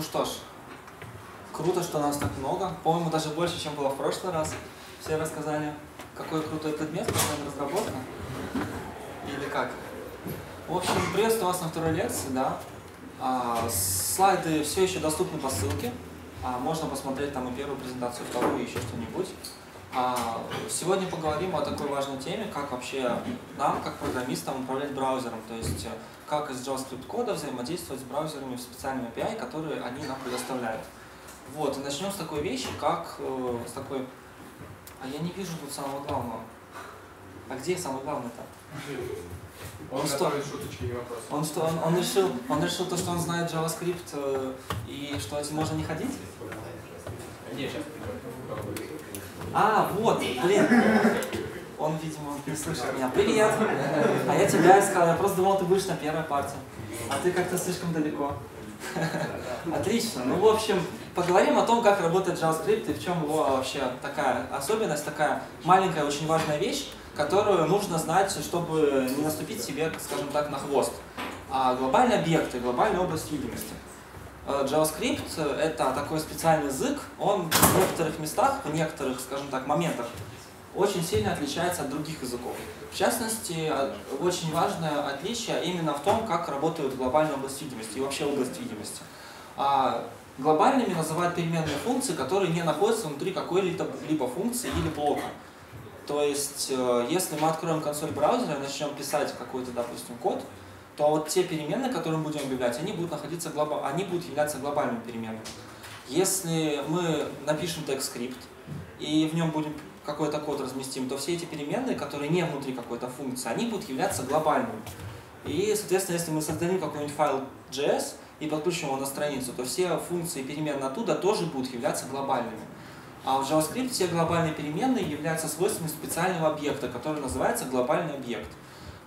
Ну что ж, круто, что нас так много. По-моему, даже больше, чем было в прошлый раз. Все рассказали, какой крутой предмет, какая разработка. Или как? В общем, приветствую вас на второй лекции, да. А, слайды все еще доступны по ссылке. А, можно посмотреть там и первую презентацию, и вторую, и еще что-нибудь. А, сегодня поговорим о такой важной теме, как вообще нам, как программистам, управлять браузером. То есть, как из JavaScript кода взаимодействовать с браузерами в специальном API, которые они нам предоставляют. Вот, и начнем с такой вещи, как э, с такой... А я не вижу тут самого главного. А где самый главный-то? Он, Он что? шуточки и вопросы. Он что, он, он решил, он решил то, что он знает JavaScript э, и что этим можно не ходить? Не. А, вот, блин. Он, видимо, не слышит меня. Привет! А я тебя искал, я просто думал, ты будешь на первой партии. А ты как-то слишком далеко. Отлично. Ну, в общем, поговорим о том, как работает JavaScript и в чем его вообще такая особенность, такая маленькая, очень важная вещь, которую нужно знать, чтобы не наступить себе, скажем так, на хвост. А глобальные объекты, глобальная область видимости. Э, JavaScript — это такой специальный язык, он в некоторых местах, в некоторых, скажем так, моментах очень сильно отличается от других языков. В частности, э, очень важное отличие именно в том, как работает глобальная область видимости и вообще область видимости. А глобальными называют переменные функции, которые не находятся внутри какой-либо либо функции или блока. То есть, э, если мы откроем консоль браузера и начнем писать какой-то, допустим, код, то вот те переменные, которые мы будем объявлять, они будут находиться глоба... они будут являться глобальными переменными. Если мы напишем TypeScript и в нем будем какой-то код разместим, то все эти переменные, которые не внутри какой-то функции, они будут являться глобальными. И, соответственно, если мы создадим какой-нибудь файл JS и подключим его на страницу, то все функции переменные оттуда тоже будут являться глобальными. А в JavaScript все глобальные переменные являются свойствами специального объекта, который называется глобальный объект.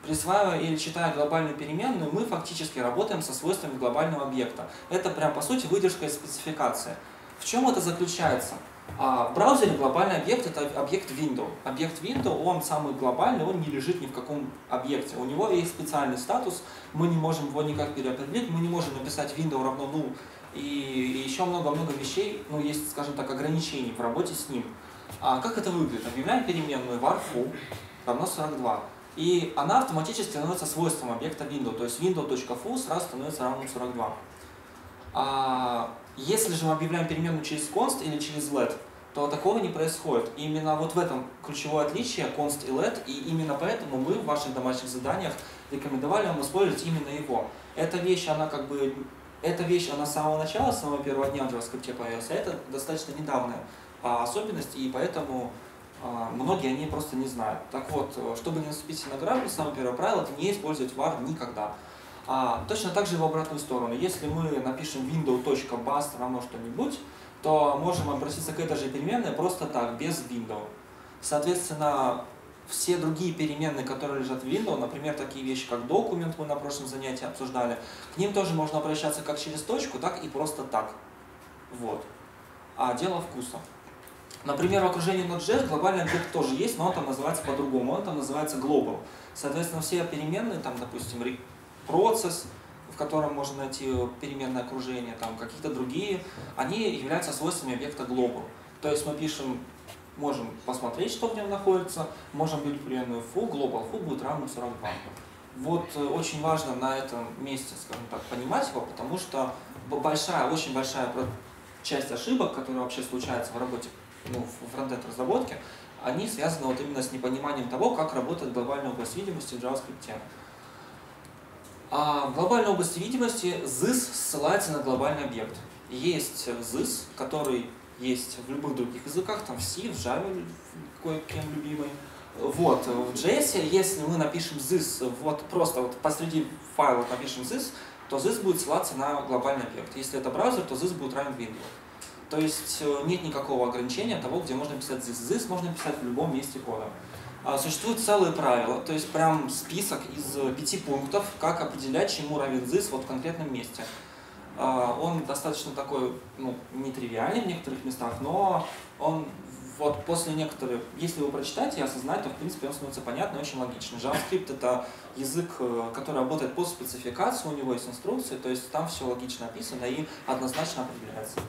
Присваивая или читая глобальную переменную, мы фактически работаем со свойствами глобального объекта. Это прям по сути выдержка из спецификации. В чем это заключается? А в браузере глобальный объект это объект window. Объект window, он самый глобальный, он не лежит ни в каком объекте. У него есть специальный статус, мы не можем его никак переопределить, мы не можем написать window равно null и, и еще много-много вещей, ну есть, скажем так, ограничений в работе с ним. А как это выглядит? Объявляем переменную var foo равно 42. И она автоматически становится свойством объекта window, то есть window.foo сразу становится равным 42. А если же мы объявляем переменную через const или через let, то такого не происходит. И именно вот в этом ключевое отличие const и let, и именно поэтому мы в ваших домашних заданиях рекомендовали вам использовать именно его. Эта вещь, она как бы, эта вещь, она с самого начала, с самого первого дня в JavaScript появилась, а это достаточно недавняя а, особенность, и поэтому а, многие они просто не знают. Так вот, чтобы не наступить на грабли, самое первое правило – это не использовать var никогда. А, точно так же в обратную сторону. Если мы напишем window.bust равно что-нибудь, то можем обратиться к этой же переменной просто так, без window. Соответственно, все другие переменные, которые лежат в window, например, такие вещи, как документ, мы на прошлом занятии обсуждали, к ним тоже можно обращаться как через точку, так и просто так. Вот. А дело вкуса. Например, в окружении Node.js глобальный объект тоже есть, но он там называется по-другому, он там называется global. Соответственно, все переменные, там, допустим, процесс, в котором можно найти переменное окружение, там какие-то другие, они являются свойствами объекта global. То есть мы пишем, можем посмотреть, что в нем находится, можем бить переменную foo, global foo будет равным 42. Вот э, очень важно на этом месте, скажем так, понимать его, потому что большая, очень большая часть ошибок, которые вообще случаются в работе, ну, в фронтенд разработке, они связаны вот именно с непониманием того, как работает глобальная область видимости в JavaScript. А в глобальной области видимости this ссылается на глобальный объект. Есть this, который есть в любых других языках, там в C, в Java, кое-кем любимый. Вот, в JS, если мы напишем this, вот просто вот посреди файла напишем this, то this будет ссылаться на глобальный объект. Если это браузер, то this будет равен window. То есть э, нет никакого ограничения того, где можно писать this. This можно писать в любом месте кода. А, существует целые правила, то есть прям список из пяти пунктов, как определять, чему равен this вот в конкретном месте. А, он достаточно такой, ну, нетривиальный в некоторых местах, но он вот после некоторых, если вы прочитаете и осознаете, то в принципе он становится понятным и очень логичным. JavaScript это язык, э, который работает по спецификации, у него есть инструкции, то есть там все логично описано и однозначно определяется.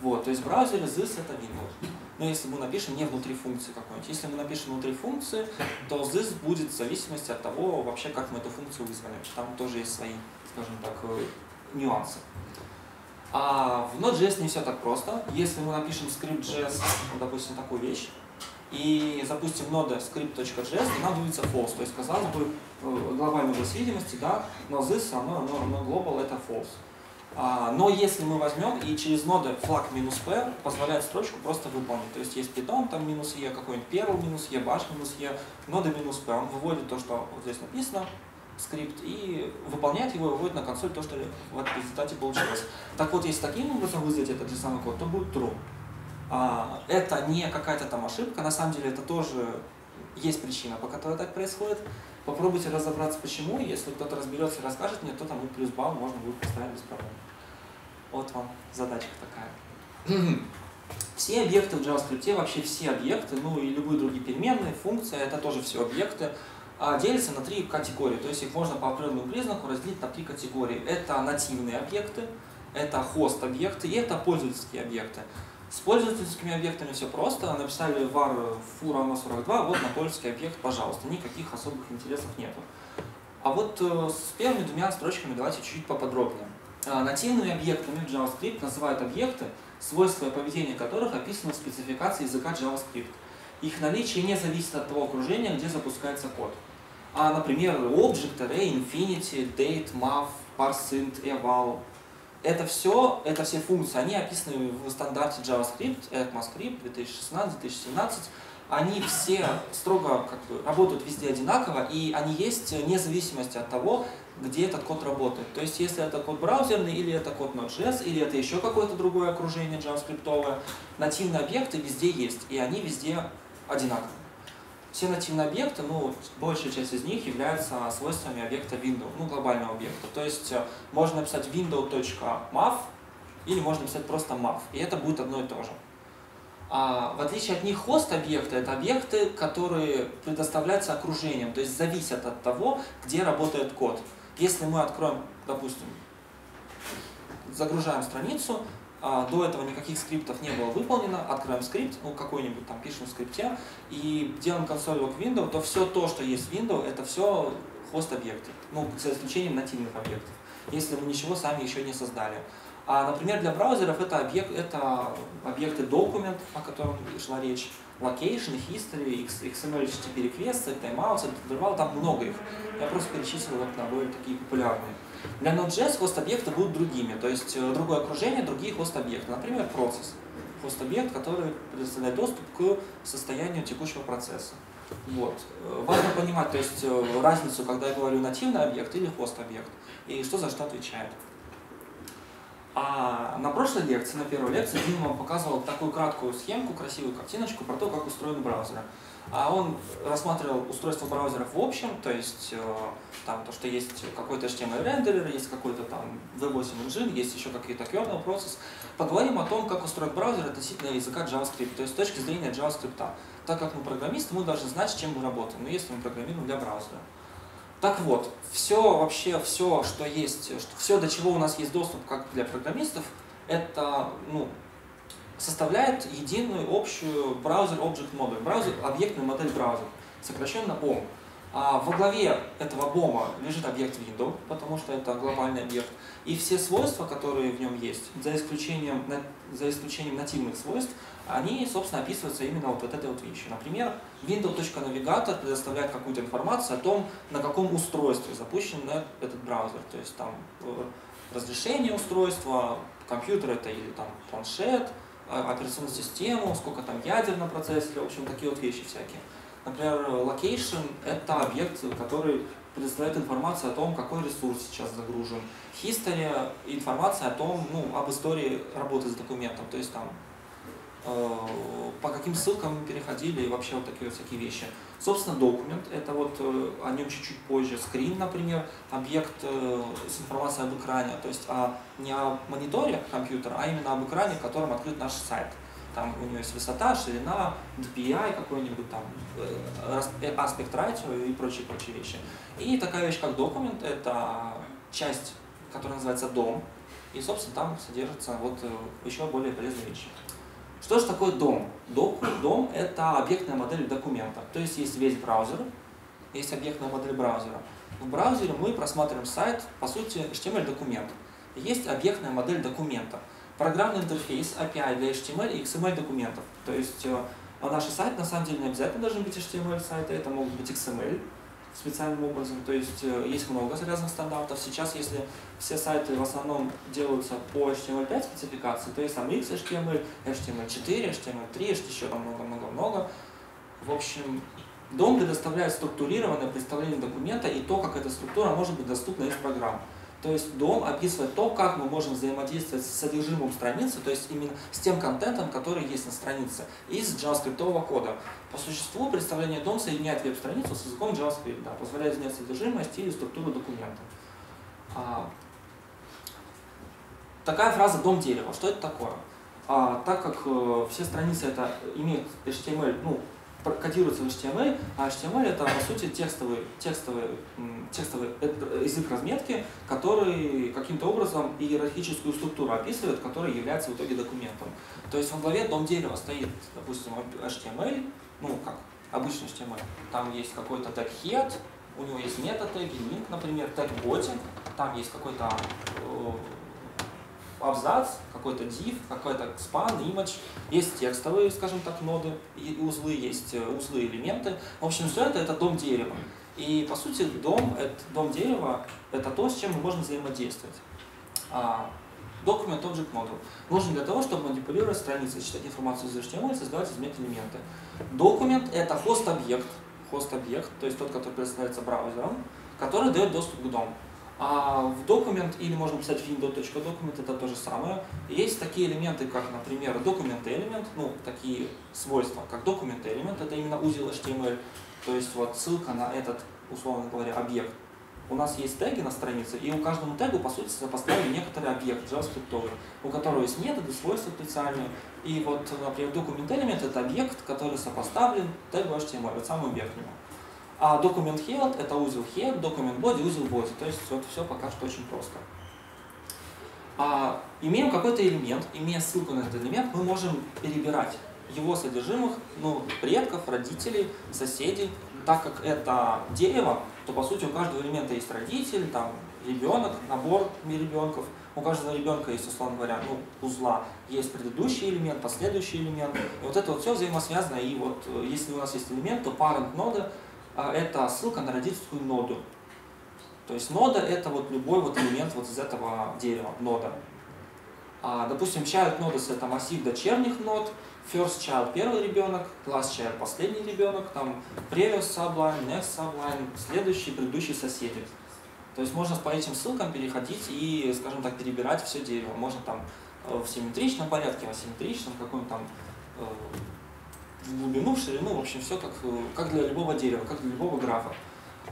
Вот, то есть в браузере this это Windows. Но если мы напишем не внутри функции какой-нибудь, если мы напишем внутри функции, то this будет в зависимости от того, вообще как мы эту функцию вызвали. Там тоже есть свои, скажем так, э, нюансы. А в Node.js не все так просто. Если мы напишем script.js, ну, допустим, такую вещь, и запустим нода script.js, то нам выведется false. То есть, казалось бы, э, глобальная область видимости, да, но this, оно, оно, оно global, это false. А, но если мы возьмем и через ноды флаг минус p позволяет строчку просто выполнить. То есть есть питон, там минус e, какой-нибудь perl минус e, bash минус e, нода минус p. Он выводит то, что вот здесь написано, скрипт, и выполняет его, выводит на консоль то, что в результате получилось. Так вот, если таким образом вызвать этот же самый код, то будет true. А, это не какая-то там ошибка, на самом деле это тоже есть причина, по которой так происходит. Попробуйте разобраться, почему, если кто-то разберется и расскажет мне, то там будет плюс балл, можно будет поставить без проблем. Вот вам задачка такая. Все объекты в JavaScript, вообще все объекты, ну и любые другие переменные, функции, это тоже все объекты, а, делятся на три категории. То есть их можно по определенному признаку разделить на три категории. Это нативные объекты, это хост-объекты и это пользовательские объекты. С пользовательскими объектами все просто. Написали var foo равно 42, вот на пользовательский объект, пожалуйста. Никаких особых интересов нету. А вот э, с первыми двумя строчками давайте чуть-чуть поподробнее. А, нативными объектами JavaScript называют объекты, свойства и поведение которых описаны в спецификации языка JavaScript. Их наличие не зависит от того окружения, где запускается код. А, например, Object, Array, Infinity, Date, Mav, ParseInt, Eval. Это все, это все функции, они описаны в стандарте JavaScript, ECMAScript 2016-2017. Они все строго как бы, работают везде одинаково, и они есть вне зависимости от того, где этот код работает. То есть, если это код браузерный, или это код Node.js, или это еще какое-то другое окружение JavaScript, нативные объекты везде есть, и они везде одинаковые. Все нативные объекты, ну, большая часть из них являются свойствами объекта window, ну, глобального объекта. То есть э, можно написать window.mav или можно написать просто mav, и это будет одно и то же. А, в отличие от них хост объекты это объекты, которые предоставляются окружением, то есть зависят от того, где работает код. Если мы откроем, допустим, загружаем страницу, а, до этого никаких скриптов не было выполнено, откроем скрипт, ну какой-нибудь там пишем в скрипте и делаем консоль лог window, то все то, что есть в window, это все хост-объекты, ну за исключением нативных объектов, если мы ничего сами еще не создали. А, например, для браузеров это, объект, это объекты документ, о котором шла речь, location, history, XML, HTTP requests, timeouts, interval, там много их. Я просто перечислил вот наиболее такие популярные. Для Node.js хост-объекты будут другими, то есть э, другое окружение, другие хост-объекты. Например, процесс. Хост-объект, который предоставляет доступ к состоянию текущего процесса. Вот. Э, важно понимать то есть, э, разницу, когда я говорю нативный объект или хост-объект, и что за что отвечает. А на прошлой лекции, на первой лекции, Дима вам показывал такую краткую схемку, красивую картиночку про то, как устроен браузер. А он рассматривал устройство браузеров в общем, то есть э, там то, что есть какой-то HTML рендерер, есть какой-то там V8 engine, есть еще какие-то kernel процесс. Поговорим о том, как устроить браузер относительно языка JavaScript, то есть с точки зрения JavaScript. Так как мы программисты, мы должны знать, с чем мы работаем, но если мы программируем для браузера. Так вот, все вообще, все, что есть, все, до чего у нас есть доступ, как для программистов, это ну, составляет единую общую браузер Object Model, браузер, объектную модель браузера, сокращенно BOM. А во главе этого бома лежит объект window, потому что это глобальный объект. И все свойства, которые в нем есть, за исключением, за исключением нативных свойств, они, собственно, описываются именно вот этой вот вещью. Например, window.navigator предоставляет какую-то информацию о том, на каком устройстве запущен этот браузер. То есть там э, разрешение устройства, компьютер это или там планшет, операционную систему, сколько там ядер на процессоре, в общем, такие вот вещи всякие. Например, location — это объект, который предоставляет информацию о том, какой ресурс сейчас загружен. History — информация о том, ну, об истории работы с документом, то есть там по каким ссылкам мы переходили и вообще вот такие вот всякие вещи. Собственно, документ, это вот э, о нем чуть-чуть позже. Скрин, например, объект э, с информацией об экране, то есть а, не о мониторе компьютера, а именно об экране, в котором открыт наш сайт. там у нее есть высота, ширина, DPI какой-нибудь там, э, э, аспект ratio и прочие-прочие вещи. И такая вещь, как документ, это часть, которая называется дом, и, собственно, там содержатся вот э, еще более полезные вещи. Что же такое дом? Дом, дом – это объектная модель документа. То есть есть весь браузер, есть объектная модель браузера. В браузере мы просматриваем сайт, по сути, HTML-документ. Есть объектная модель документа. Программный интерфейс API для HTML и XML документов. То есть э, наш сайт на самом деле не обязательно должен быть HTML сайты, это могут быть XML специальным образом. То есть э, есть много разных стандартов. Сейчас, если все сайты в основном делаются по HTML5 спецификации, то есть там XHTML, HTML4, HTML3, еще там много-много-много. В общем, Дом предоставляет структурированное представление документа и то, как эта структура может быть доступна из программ. То есть дом описывает то, как мы можем взаимодействовать с содержимым страницы, то есть именно с тем контентом, который есть на странице, из JavaScript кода. По существу представление дом соединяет веб-страницу с языком JavaScript, да, позволяет изменять содержимое, стиль и структуру документа. А, такая фраза «дом дерева». Что это такое? А, так как э, все страницы это имеют HTML, ну, кодируется в HTML, а HTML это по сути текстовый, текстовый, текстовый э, язык разметки, который каким-то образом иерархическую структуру описывает, которая является в итоге документом. То есть в главе дом дерева стоит, допустим, HTML, ну как, обычный HTML, там есть какой-то тег head, у него есть мета-теги, link, например, тег body, там есть какой-то э, абзац, какой-то div, какой-то span, image, есть текстовые, скажем так, ноды, и узлы, есть э, узлы, элементы. В общем, все это это дом дерева. И по сути дом, это, дом дерева это то, с чем мы можем взаимодействовать. А, Document Object Model нужен для того, чтобы манипулировать страницей, читать информацию из HTML создавать изменить элементы. Документ это хост-объект, хост-объект, то есть тот, который представляется браузером, который дает доступ к дому. А в документ, или можно писать window.document, это то же самое. Есть такие элементы, как, например, document element, ну, такие свойства, как document element, это именно узел HTML, то есть вот ссылка на этот, условно говоря, объект. У нас есть теги на странице, и у каждому тегу, по сути, поставили некоторый объект JavaScript, у которого есть методы, свойства специальные. И вот, например, document element это объект, который сопоставлен тегу HTML, вот самому верхнему. А документ head это узел head, документ body узел body. То есть вот все пока что очень просто. А, имеем какой-то элемент, имея ссылку на этот элемент, мы можем перебирать его содержимых, ну, предков, родителей, соседей. Так как это дерево, то по сути у каждого элемента есть родитель, там ребенок, набор ребенков. У каждого ребенка есть, условно говоря, ну, узла, есть предыдущий элемент, последующий элемент. И вот это вот все взаимосвязано. И вот э, если у нас есть элемент, то parent нода это ссылка на родительскую ноду. То есть нода это вот любой вот элемент вот из этого дерева, нода. А, допустим, child nodes это массив дочерних нод, first child первый ребенок, last child последний ребенок, там previous subline, next subline, следующий, предыдущий соседи. То есть можно по этим ссылкам переходить и, скажем так, перебирать все дерево. Можно там э, в симметричном порядке, в асимметричном, каком-то там э, в глубину, в ширину, в общем, все как, как для любого дерева, как для любого графа.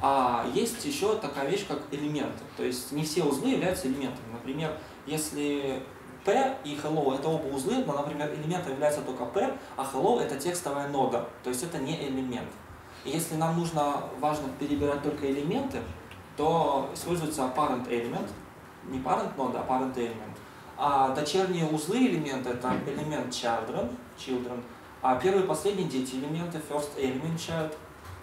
А есть еще такая вещь, как элементы. То есть не все узлы являются элементами. Например, если P и hello это оба узлы, но, например, элементом является только P, а hello это текстовая нода, то есть это не элемент. И если нам нужно, важно перебирать только элементы, то используется parent element, не parent нода, а parent element. А дочерние узлы элемента это элемент children, children а первые и последние дети элементы, first element child,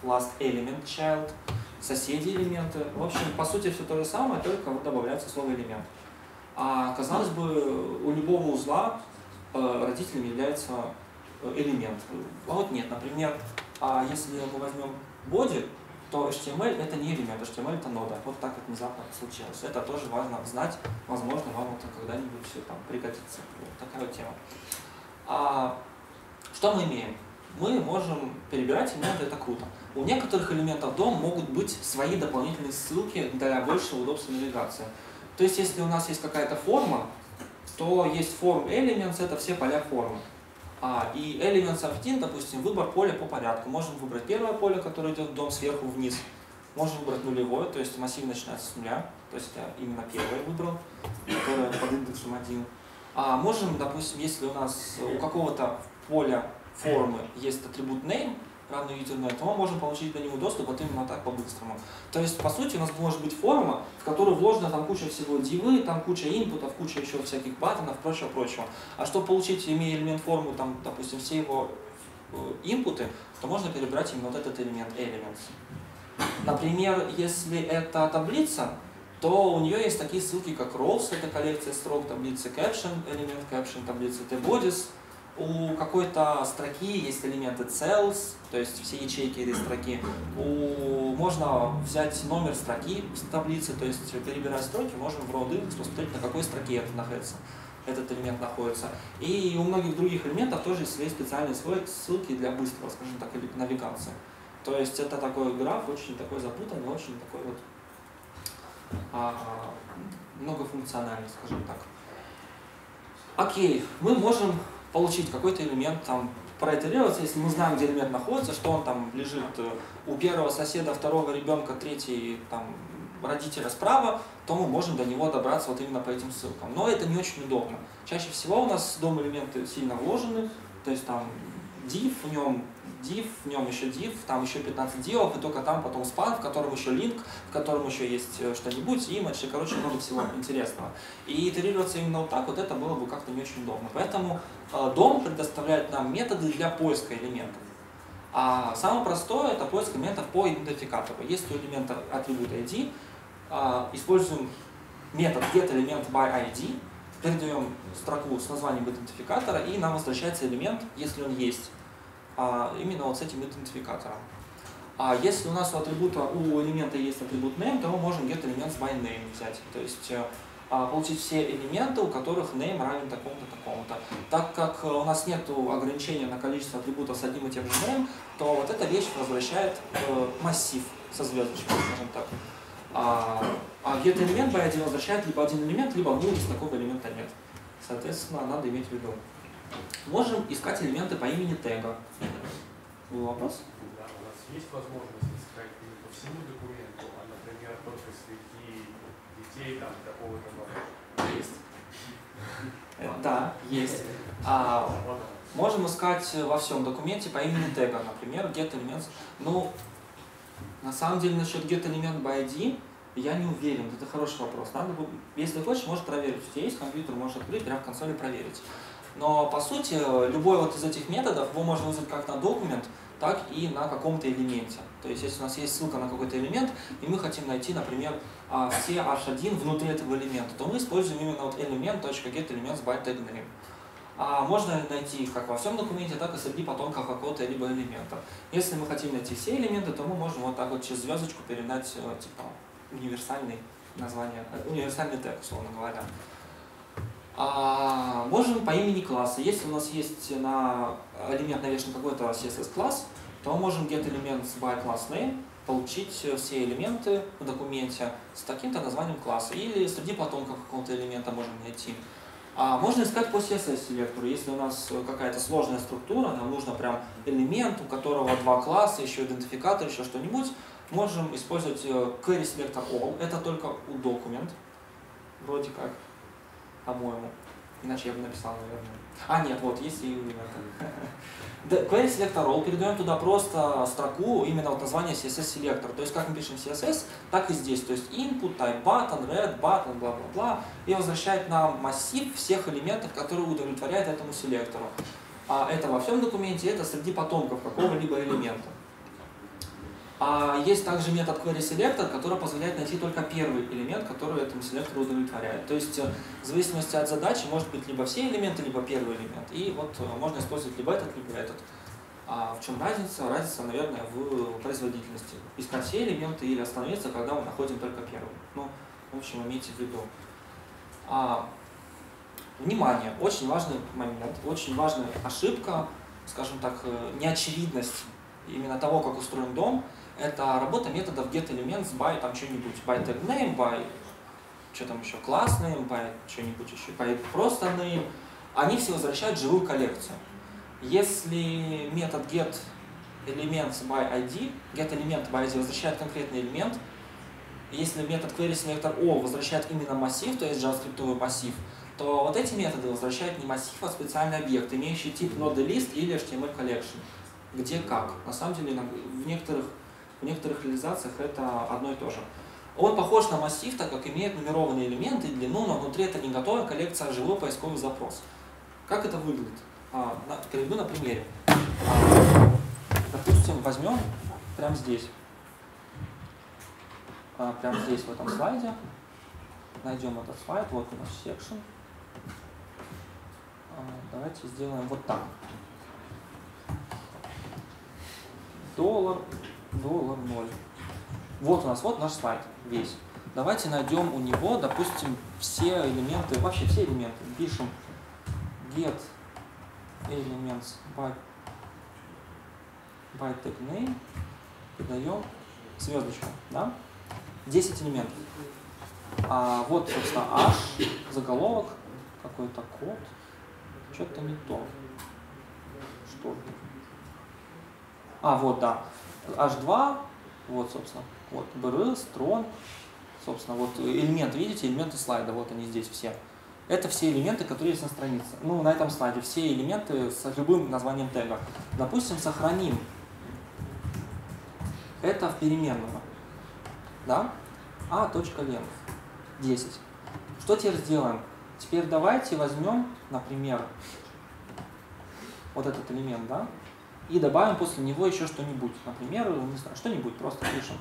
last element child, соседи элементы. В общем, по сути, все то же самое, только вот добавляется слово элемент. А казалось бы, у любого узла э, родителем является э, элемент. А вот нет, например, а если мы возьмем body, то HTML это не элемент, HTML это нода. Вот так вот внезапно случилось. Это тоже важно знать, возможно, вам это когда-нибудь все там пригодится. Вот такая вот тема. А что мы имеем? Мы можем перебирать элементы, это круто. У некоторых элементов DOM могут быть свои дополнительные ссылки для большего удобства навигации. То есть, если у нас есть какая-то форма, то есть form elements, это все поля формы. А, и elements of 1, допустим, выбор поля по порядку. Можем выбрать первое поле, которое идет в дом сверху вниз. Можем выбрать нулевое, то есть массив начинается с нуля. То есть я именно первое выбрал, которое под индексом 1. А можем, допустим, если у нас у какого-то поля формы есть атрибут name, равный username, то мы можем получить до него доступ вот именно так по-быстрому. То есть, по сути, у нас может быть форма, в которую вложена там куча всего дивы, там куча инпутов, куча еще всяких батонов, прочего-прочего. А чтобы получить, имея элемент формы, там, допустим, все его э, инпуты, то можно перебрать именно вот этот элемент elements. Например, если это таблица, то у нее есть такие ссылки, как rows, это коллекция строк таблицы, caption, элемент caption таблицы, t-bodies, у какой-то строки есть элементы cells, то есть все ячейки этой строки. У, можно взять номер строки с таблицы, то есть перебирая строки, можем в row посмотреть, на какой строке это находится, этот элемент находится. И у многих других элементов тоже есть специальные ссылки для быстрого, скажем так, навигации. То есть это такой граф, очень такой запутанный, очень такой вот а, многофункциональный, скажем так. Окей, мы можем получить какой-то элемент, там, проитерироваться, если мы знаем, где элемент находится, что он там лежит э, у первого соседа, второго ребенка, третий там, родителя справа, то мы можем до него добраться вот именно по этим ссылкам. Но это не очень удобно. Чаще всего у нас дом элементы сильно вложены, то есть там div, в нем div, в нем еще div, там еще 15 дивов, и только там потом span, в котором еще link, в котором еще есть э, что-нибудь, image, и, короче, много всего интересного. И итерироваться именно вот так, вот это было бы как-то не очень удобно. Поэтому э, дом предоставляет нам методы для поиска элементов. А самое простое это поиск элементов по идентификатору. Если у элемента атрибут ID, э, используем метод getElement by ID, передаем строку с названием идентификатора, и нам возвращается элемент, если он есть а, именно вот с этим идентификатором. А если у нас у атрибута, у элемента есть атрибут name, то мы можем get элемент by name взять. То есть э, а, получить все элементы, у которых name равен такому-то, такому-то. Так как у нас нет ограничения на количество атрибутов с одним и тем же name, то вот эта вещь возвращает э, массив со звездочкой, скажем так. А, а get элемент by ID возвращает либо один элемент, либо ну, если такого элемента нет. Соответственно, надо иметь в виду. Можем искать элементы по имени тега. Был вопрос? Да, у нас есть возможность искать не по всему документу, а, например, только среди детей там такого-то Есть. Э, да, есть. А, можем искать во всем документе по имени тега, например, get elements. Ну, на самом деле насчет get element by ID я не уверен, это хороший вопрос. Надо, если хочешь, можешь проверить. У тебя есть компьютер, можешь открыть, прямо в консоли проверить. Но по сути, любой вот из этих методов его можно вызвать как на документ, так и на каком-то элементе. То есть, если у нас есть ссылка на какой-то элемент, и мы хотим найти, например, а, все h1 внутри этого элемента, то мы используем именно вот element.getElements by tag name. А можно найти их как во всем документе, так и среди потомков какого-то либо элемента. Если мы хотим найти все элементы, то мы можем вот так вот через звездочку передать э, типа универсальный название, э, универсальный тег, условно говоря. А, можем по имени класса. Если у нас есть на элемент навешен какой-то CSS класс, то мы можем get elements by class name получить все элементы в документе с таким-то названием класса. Или среди потомков какого-то элемента можем найти. А можно искать по CSS-селектору. Если у нас какая-то сложная структура, нам нужно прям элемент, у которого два класса, еще идентификатор, еще что-нибудь, можем использовать э, query selector all. Это только у документ, вроде как по-моему. Иначе я бы написал, наверное. А, нет, вот, есть и Query Selector Role, передаем туда просто строку, именно вот название CSS Selector. То есть, как мы пишем CSS, так и здесь. То есть, input, type button, red button, бла-бла-бла. И возвращает нам массив всех элементов, которые удовлетворяют этому селектору. А это во всем документе, это среди потомков какого-либо элемента. А есть также метод querySelector, который позволяет найти только первый элемент, который этому селектору удовлетворяет. То есть э, в зависимости от задачи может быть либо все элементы, либо первый элемент. И вот э, можно использовать либо этот, либо этот. А в чем разница? Разница, наверное, в производительности. Искать все элементы или остановиться, когда мы находим только первый. Ну, в общем, имейте в виду. А, внимание, очень важный момент, очень важная ошибка, скажем так, э, неочевидность именно того, как устроен дом – это работа методов getElements by там что-нибудь, by tag name, by что там еще, class name, by что-нибудь еще, by просто name. Они все возвращают живую коллекцию. Если метод get elements by ID, get element by ID возвращает конкретный элемент, если метод query selector all возвращает именно массив, то есть JavaScript массив, то вот эти методы возвращают не массив, а специальный объект, имеющий тип ноды list или HTML collection. Где как. На самом деле в некоторых, в некоторых реализациях это одно и то же. Он похож на массив, так как имеет нумерованные элементы и длину, но внутри это не готовая коллекция, а живой поисковый запрос. Как это выглядит? А, на, приведу на примере. А, допустим, возьмем прямо здесь. А, прямо здесь, в этом слайде. Найдем этот слайд. Вот у нас section. А, давайте сделаем вот так. Доллар, доллар ноль. Вот у нас, вот наш слайд весь. Давайте найдем у него, допустим, все элементы, вообще все элементы. Пишем get elements by, by tag name, придаем звездочку, да? 10 элементов. А вот, собственно, h, заголовок, какой-то код, что-то не то. Что? А, вот, да. H2, вот, собственно, вот, br, strong, собственно, вот элемент, видите, элементы слайда, вот они здесь все. Это все элементы, которые есть на странице. Ну, на этом слайде все элементы с любым названием тега. Допустим, сохраним это в переменную. Да? a.length 10. Что теперь сделаем? Теперь давайте возьмем, например, вот этот элемент, да, и добавим после него еще что-нибудь. Например, не знаю, что-нибудь, просто пишем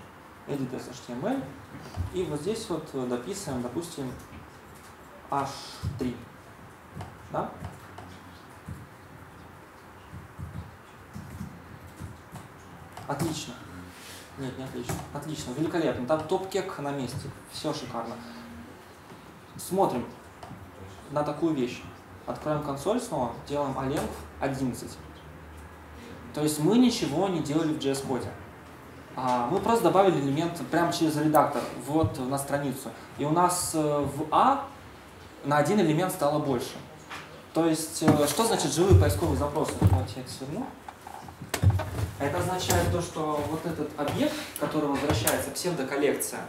edit HTML, и вот здесь вот дописываем, допустим, H3. Да? Отлично. Нет, не отлично. Отлично, великолепно. Там топ-кек на месте. Все шикарно. Смотрим на такую вещь. Откроем консоль снова, делаем alenv 11. То есть мы ничего не делали в JS-коде. А, мы просто добавили элемент прямо через редактор вот на страницу. И у нас э, в А на один элемент стало больше. То есть, э, что значит живые поисковые запросы? Давайте я это сверну. Это означает то, что вот этот объект, который возвращается, псевдоколлекция,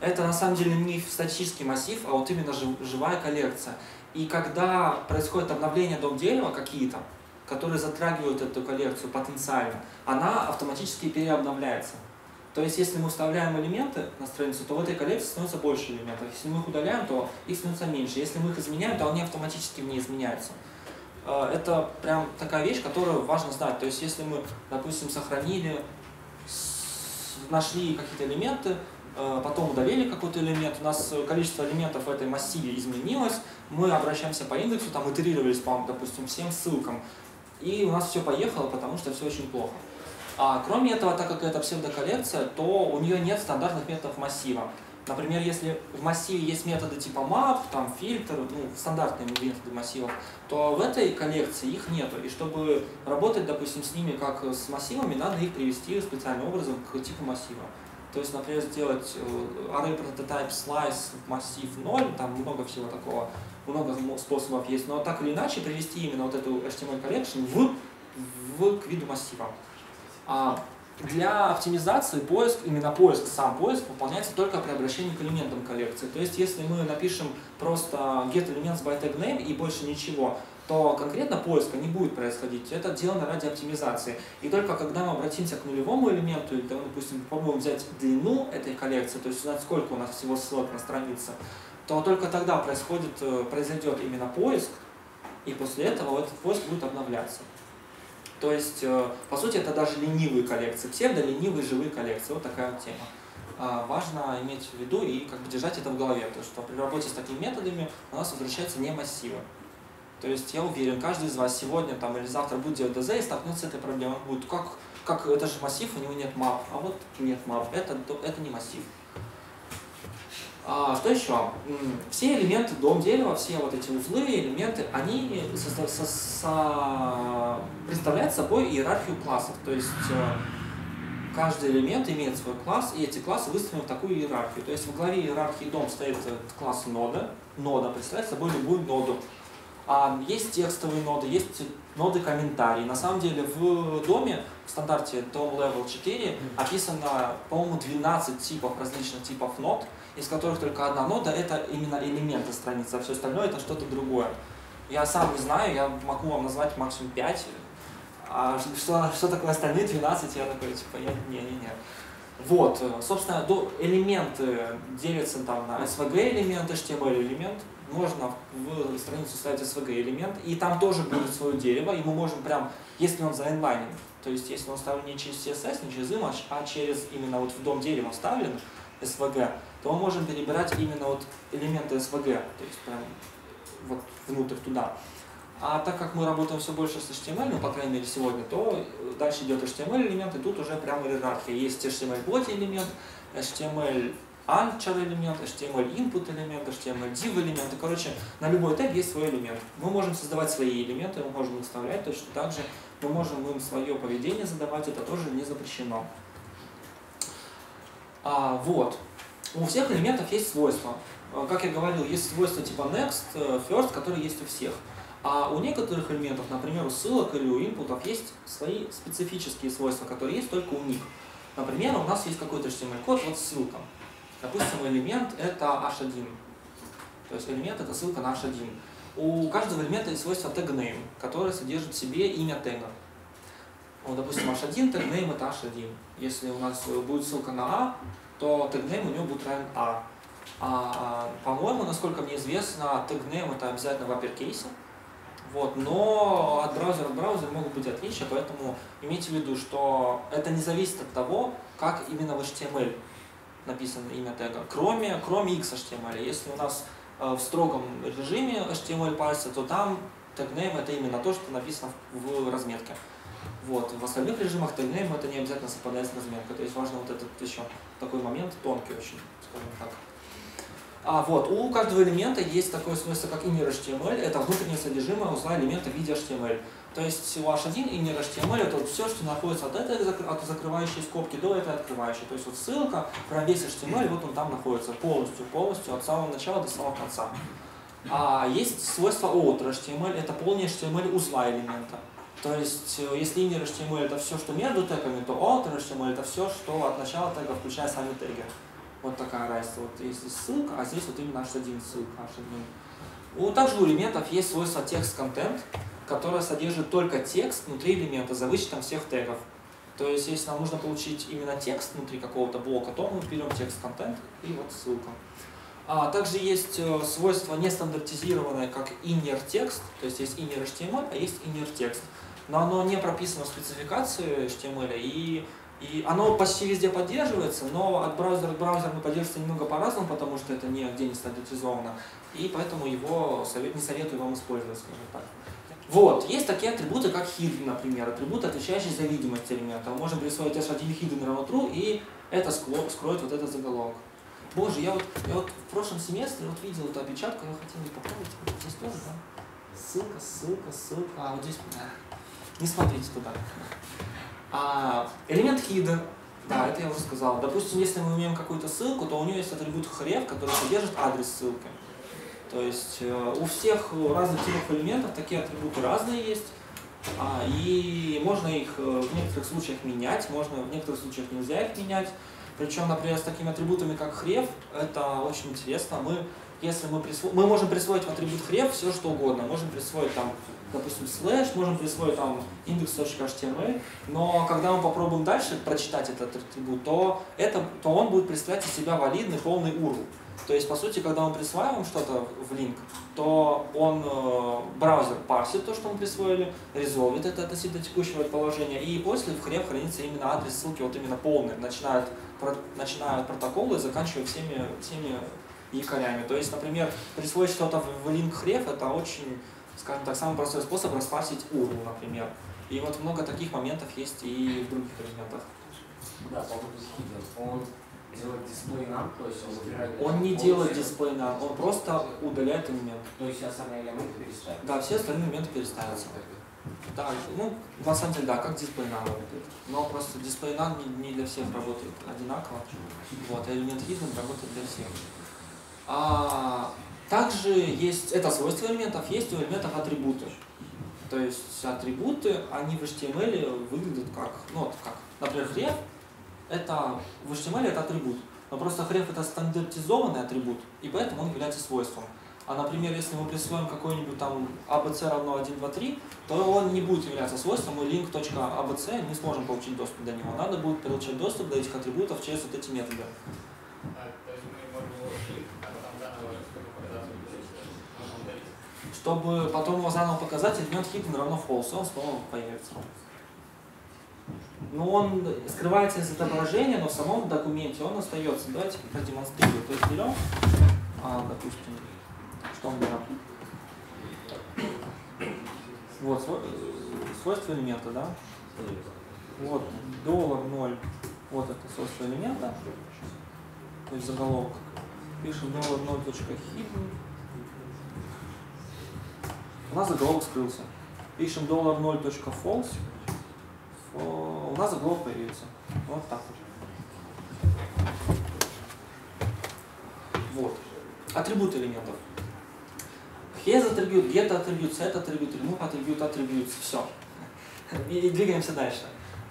это на самом деле не статический массив, а вот именно живая коллекция. И когда происходит обновление дом дерева какие-то, которые затрагивают эту коллекцию потенциально, она автоматически переобновляется. То есть, если мы вставляем элементы на страницу, то в этой коллекции становится больше элементов. Если мы их удаляем, то их становится меньше. Если мы их изменяем, то они автоматически в ней изменяются. Э, это прям такая вещь, которую важно знать. То есть, если мы, допустим, сохранили, нашли какие-то элементы, э, потом удалили какой-то элемент, у нас количество элементов в этой массиве изменилось, мы обращаемся по индексу, там итерировались по, допустим, всем ссылкам, и у нас все поехало, потому что все очень плохо. А кроме этого, так как это псевдоколлекция, то у нее нет стандартных методов массива. Например, если в массиве есть методы типа map, там фильтр, ну, стандартные методы массивов, то в этой коллекции их нету. И чтобы работать, допустим, с ними как с массивами, надо их привести специальным образом к типу массива. То есть, например, сделать э, array prototype slice массив 0, там много всего такого, много способов есть, но так или иначе привести именно вот эту HTML collection в, в, к виду массива. А для оптимизации поиск, именно поиск, сам поиск выполняется только при обращении к элементам коллекции. То есть, если мы напишем просто get elements by tag name и больше ничего, то конкретно поиска не будет происходить. Это сделано ради оптимизации. И только когда мы обратимся к нулевому элементу, или, допустим, попробуем взять длину этой коллекции, то есть узнать, сколько у нас всего ссылок на странице, то только тогда происходит, э, произойдет именно поиск, и после этого этот поиск будет обновляться. То есть, э, по сути, это даже ленивые коллекции, псевдо-ленивые живые коллекции. Вот такая вот тема. А, важно иметь в виду и как бы держать это в голове, то что при работе с такими методами у нас возвращаются не массивы. То есть я уверен, каждый из вас сегодня там, или завтра будет делать ДЗ и столкнется с этой проблемой. Будет, как, как это же массив, у него нет мап, а вот нет мап, это, это не массив. А, что еще? Все элементы дом дерева, все вот эти узлы, элементы, они со, со, со, представляют собой иерархию классов. То есть э, каждый элемент имеет свой класс, и эти классы выстроены в такую иерархию. То есть в главе иерархии дом стоит класс нода. Нода представляет собой любую ноду. А есть текстовые ноды, есть ноды комментарий. На самом деле в доме, в стандарте DOM Level 4 описано, по-моему, 12 типов, различных типов нод. Из которых только одна нода это именно элементы страницы, а все остальное это что-то другое. Я сам не знаю, я могу вам назвать максимум 5, а что, что такое остальные 12, я такой, типа, не-не-не. Вот, э, собственно, элементы делятся там на SVG элемент, HTML элемент. Можно в страницу ставить SVG элемент, и там тоже будет свое дерево, и мы можем прям, если он заинлайнен, то есть если он вставлен не через CSS, не через image, а через именно вот в дом дерева вставлен SVG, то мы можем перебирать именно вот элементы SVG, то есть прям вот внутрь туда. А так как мы работаем все больше с HTML, ну, по крайней мере, сегодня, то дальше идет HTML элемент, и тут уже прямо иерархия. Есть HTML body элемент, HTML anchor элемент, HTML input элемент, HTML div элемент. И, короче, на любой тег есть свой элемент. Мы можем создавать свои элементы, мы можем их вставлять точно так же. Мы можем им свое поведение задавать, это тоже не запрещено. А, вот. У всех элементов есть свойства. Как я говорил, есть свойства типа next, э, first, которые есть у всех. А у некоторых элементов, например, у ссылок или у инпутов, есть свои специфические свойства, которые есть только у них. Например, у нас есть какой-то HTML-код, вот ссылка. Допустим, элемент это h1. То есть элемент это ссылка на h1. У каждого элемента есть свойство tag_name, которое содержит в себе имя тега. Вот, допустим, h1, tag_name это h1. Если у нас будет ссылка на a, то tag_name у него будет равен a. А, по-моему, насколько мне известно, tag_name это обязательно в uppercase. Вот, но от браузера к браузеру могут быть отличия, поэтому имейте в виду, что это не зависит от того, как именно в HTML написано имя тега, кроме, кроме XHTML. Если у нас э, в строгом режиме HTML пальца, то там tagname это именно то, что написано в, в разметке. Вот. В остальных режимах tagname это не обязательно совпадает с разметкой. То есть важно вот этот еще такой момент, тонкий очень, скажем так. А, вот, у каждого элемента есть такое свойство, как inner HTML, это внутреннее содержимое узла элемента в виде HTML. То есть у H1 inner HTML это все, что находится от этой от закрывающей скобки до этой открывающей. То есть вот ссылка, про весь HTML, вот он там находится полностью, полностью, от самого начала до самого конца. А есть свойство outer HTML, это полный HTML узла элемента. То есть, э, если inner HTML это все, что между тегами, то outer HTML это все, что от начала тега, включая сами теги. Вот такая разница. Вот если ссылка, а здесь вот именно H1 ссылка, H1. У, также у элементов есть свойство текст-контент, которое содержит только текст внутри элемента за вычетом всех тегов. То есть, если нам нужно получить именно текст внутри какого-то блока, то мы берем текст-контент и вот ссылка. А также есть э, свойство нестандартизированное, как inner текст, то есть есть inner HTML, а есть inner текст. Но оно не прописано в спецификации HTML, и и оно почти везде поддерживается, но от браузера к браузеру поддерживается немного по-разному, потому что это нигде не стандартизовано. И поэтому его совет, не советую вам использовать, скажем так. Вот, есть такие атрибуты, как hidden, например, атрибуты, отвечающие за видимость элемента. Мы можем присвоить h1 hidden равно true, и это скроет вот этот заголовок. Боже, я вот, я вот в прошлом семестре вот видел эту опечатку, я хотел не поправить. Здесь тоже, да? Ссылка, ссылка, ссылка. А, вот здесь, да. Не смотрите туда. А, элемент hidden, да, это я уже сказал. Допустим, если мы имеем какую-то ссылку, то у нее есть атрибут href, который содержит адрес ссылки. То есть э, у всех разных типов элементов такие атрибуты разные есть. А, и можно их э, в некоторых случаях менять, можно в некоторых случаях нельзя их менять. Причем, например, с такими атрибутами, как href, это очень интересно. Мы, если мы, присво... мы можем присвоить в атрибут href все, что угодно. Можем присвоить там допустим, слэш, можем присвоить там index.html, но когда мы попробуем дальше прочитать этот атрибут, то, это, то он будет представлять из себя валидный полный URL. То есть, по сути, когда мы присваиваем что-то в линк, то он, э, браузер парсит то, что мы присвоили, резолвит это относительно текущего положения, и после в хреб хранится именно адрес ссылки, вот именно полный, начинает, про, начиная от протокола и заканчивая всеми, всеми якорями. То есть, например, присвоить что-то в, в линк хреб, это очень скажем так, самый простой способ распарсить URL, например. И вот много таких моментов есть и в других элементах. Да, по. Он делает дисплей нам, то есть он выбирает... Он не делает дисплей нам, он просто удаляет элемент. То есть все остальные элементы переставят? Да, все остальные элементы переставятся. Да, ну, на самом деле, да, как дисплей нам работает. Но просто дисплей нам не, не для всех работает одинаково. Вот, а элемент hidden работает для всех. А, также есть, это свойство элементов, есть у элементов атрибуты. То есть атрибуты, они в HTML выглядят как, ну вот как, например, ref, это в HTML это атрибут. Но просто href это стандартизованный атрибут, и поэтому он является свойством. А, например, если мы присвоим какой-нибудь там abc равно 1, 2, 3, то он не будет являться свойством, и link.abc не сможем получить доступ до него. Надо будет получать доступ до этих атрибутов через вот эти методы. А, то есть мы можем его клик, а потом заново чтобы показать, можем удалить. Чтобы потом его заново показать, элемент hidden равно false, он снова появится. Но он скрывается из отображения, но в самом документе он остается. Давайте продемонстрирую. То есть берем, а, допустим, что мы берем? Вот, сво- свойство элемента, да? Вот, доллар 0, вот это свойство элемента, то есть заголовок. Пишем доллар 0 точка hidden. У нас заголовок скрылся. Пишем доллар 0 точка false. Фо- У нас заголовок появится. Вот так вот. Вот. Атрибуты элементов. Has атрибут, get атрибут, set атрибут, remove атрибут, атрибут, все. И, и двигаемся дальше.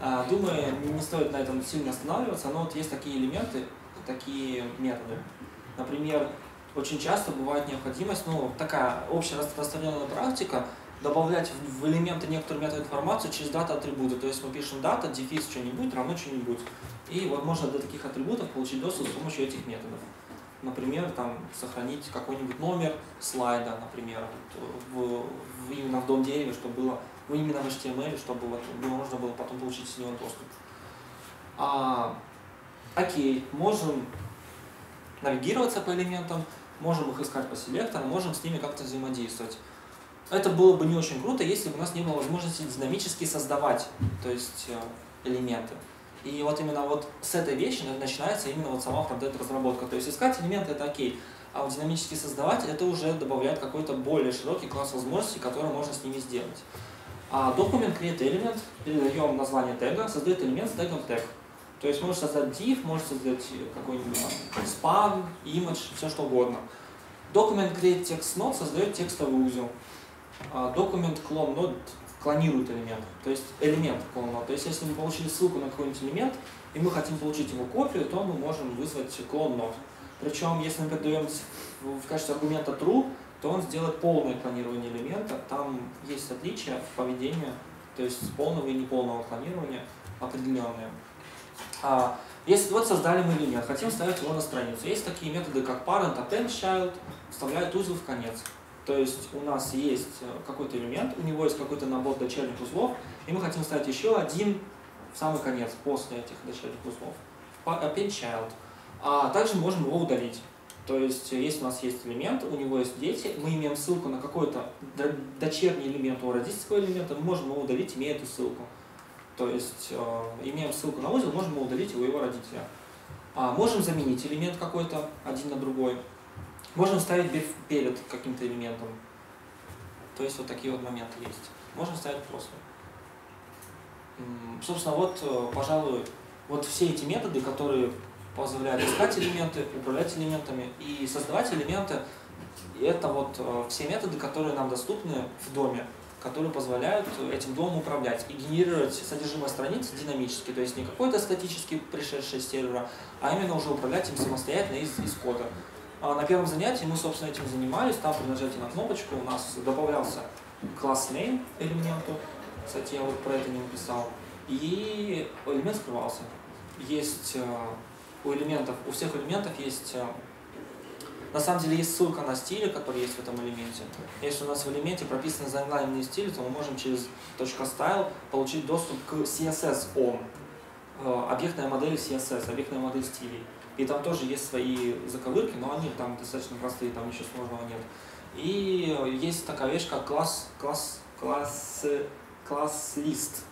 А, Думаю, не стоит на этом сильно останавливаться, но вот есть такие элементы, такие методы. Например, очень часто бывает необходимость, ну, такая общая распространенная практика, добавлять в, в элементы некоторую метаинформацию через дата атрибуты. То есть мы пишем дата, дефис что-нибудь, равно что-нибудь. И вот можно до таких атрибутов получить доступ с помощью этих методов. Например, там, сохранить какой-нибудь номер слайда, например, вот, в, в- именно в дом дереве, чтобы было ну, именно в HTML, чтобы вот, можно было потом получить с него доступ. А, окей, можем навигироваться по элементам, можем их искать по селекторам, можем с ними как-то взаимодействовать. Это было бы не очень круто, если бы у нас не было возможности динамически создавать, то есть э, элементы. И вот именно вот с этой вещи на- начинается именно вот сама фронтенд разработка. То есть искать элементы это окей, а вот динамически создавать это уже добавляет какой-то более широкий класс возможностей, который можно с ними сделать. А документ create element, передаем название тега, создает элемент с тегом тег. То есть может создать div, может создать какой-нибудь там span, image, все что угодно. Документ create text node создает текстовый узел. А документ clone node клонирует элемент, то есть элемент clone node. То есть если мы получили ссылку на какой-нибудь элемент, и мы хотим получить его копию, то мы можем вызвать clone node. Причем, если мы передаем в качестве аргумента true, то он сделает полное клонирование элемента. Там есть отличия в поведении, то есть полного и неполного клонирования определенные. А, если вот создали мы элемент, хотим вставить его на страницу. Есть такие методы, как parent, append, child, вставляют узел в конец. То есть у нас есть э, какой-то элемент, у него есть какой-то набор дочерних узлов, и мы хотим вставить еще один в самый конец, после этих дочерних узлов. Append child. А также можем его удалить. То есть, э, если у нас есть элемент, у него есть дети, мы имеем ссылку на какой-то дочерний элемент у родительского элемента, мы можем его удалить, имея эту ссылку. То есть, э, имеем ссылку на узел, можем удалить его его родителя. А, можем заменить элемент какой-то один на другой. Можем ставить перед каким-то элементом. То есть вот такие вот моменты есть. Можем ставить. М, Собственно, вот, э, пожалуй, вот все эти методы, которые позволяют искать элементы, управлять элементами и создавать элементы, это вот э, все методы, которые нам доступны в доме, которые позволяют этим домом управлять и генерировать содержимое страницы динамически, то есть не какой-то статический пришедший с сервера, а именно уже управлять им самостоятельно из, из кода. А На первом занятии мы, собственно, этим занимались. Там при нажатии на кнопочку у нас добавлялся класс name элементу. Кстати, я вот про это не написал. И элемент скрывался. Есть э, у элементов, у всех элементов есть э, на самом деле есть ссылка на стили, который есть в этом элементе. Если у нас в элементе прописаны заглавные стили, то мы можем через .style получить доступ к CSS on, э, объектная модель CSS, объектная модель стилей. И там тоже есть свои заковырки, но они там достаточно простые, там ничего сложного нет. И есть такая вещь, как класс, класс, класс, класс лист,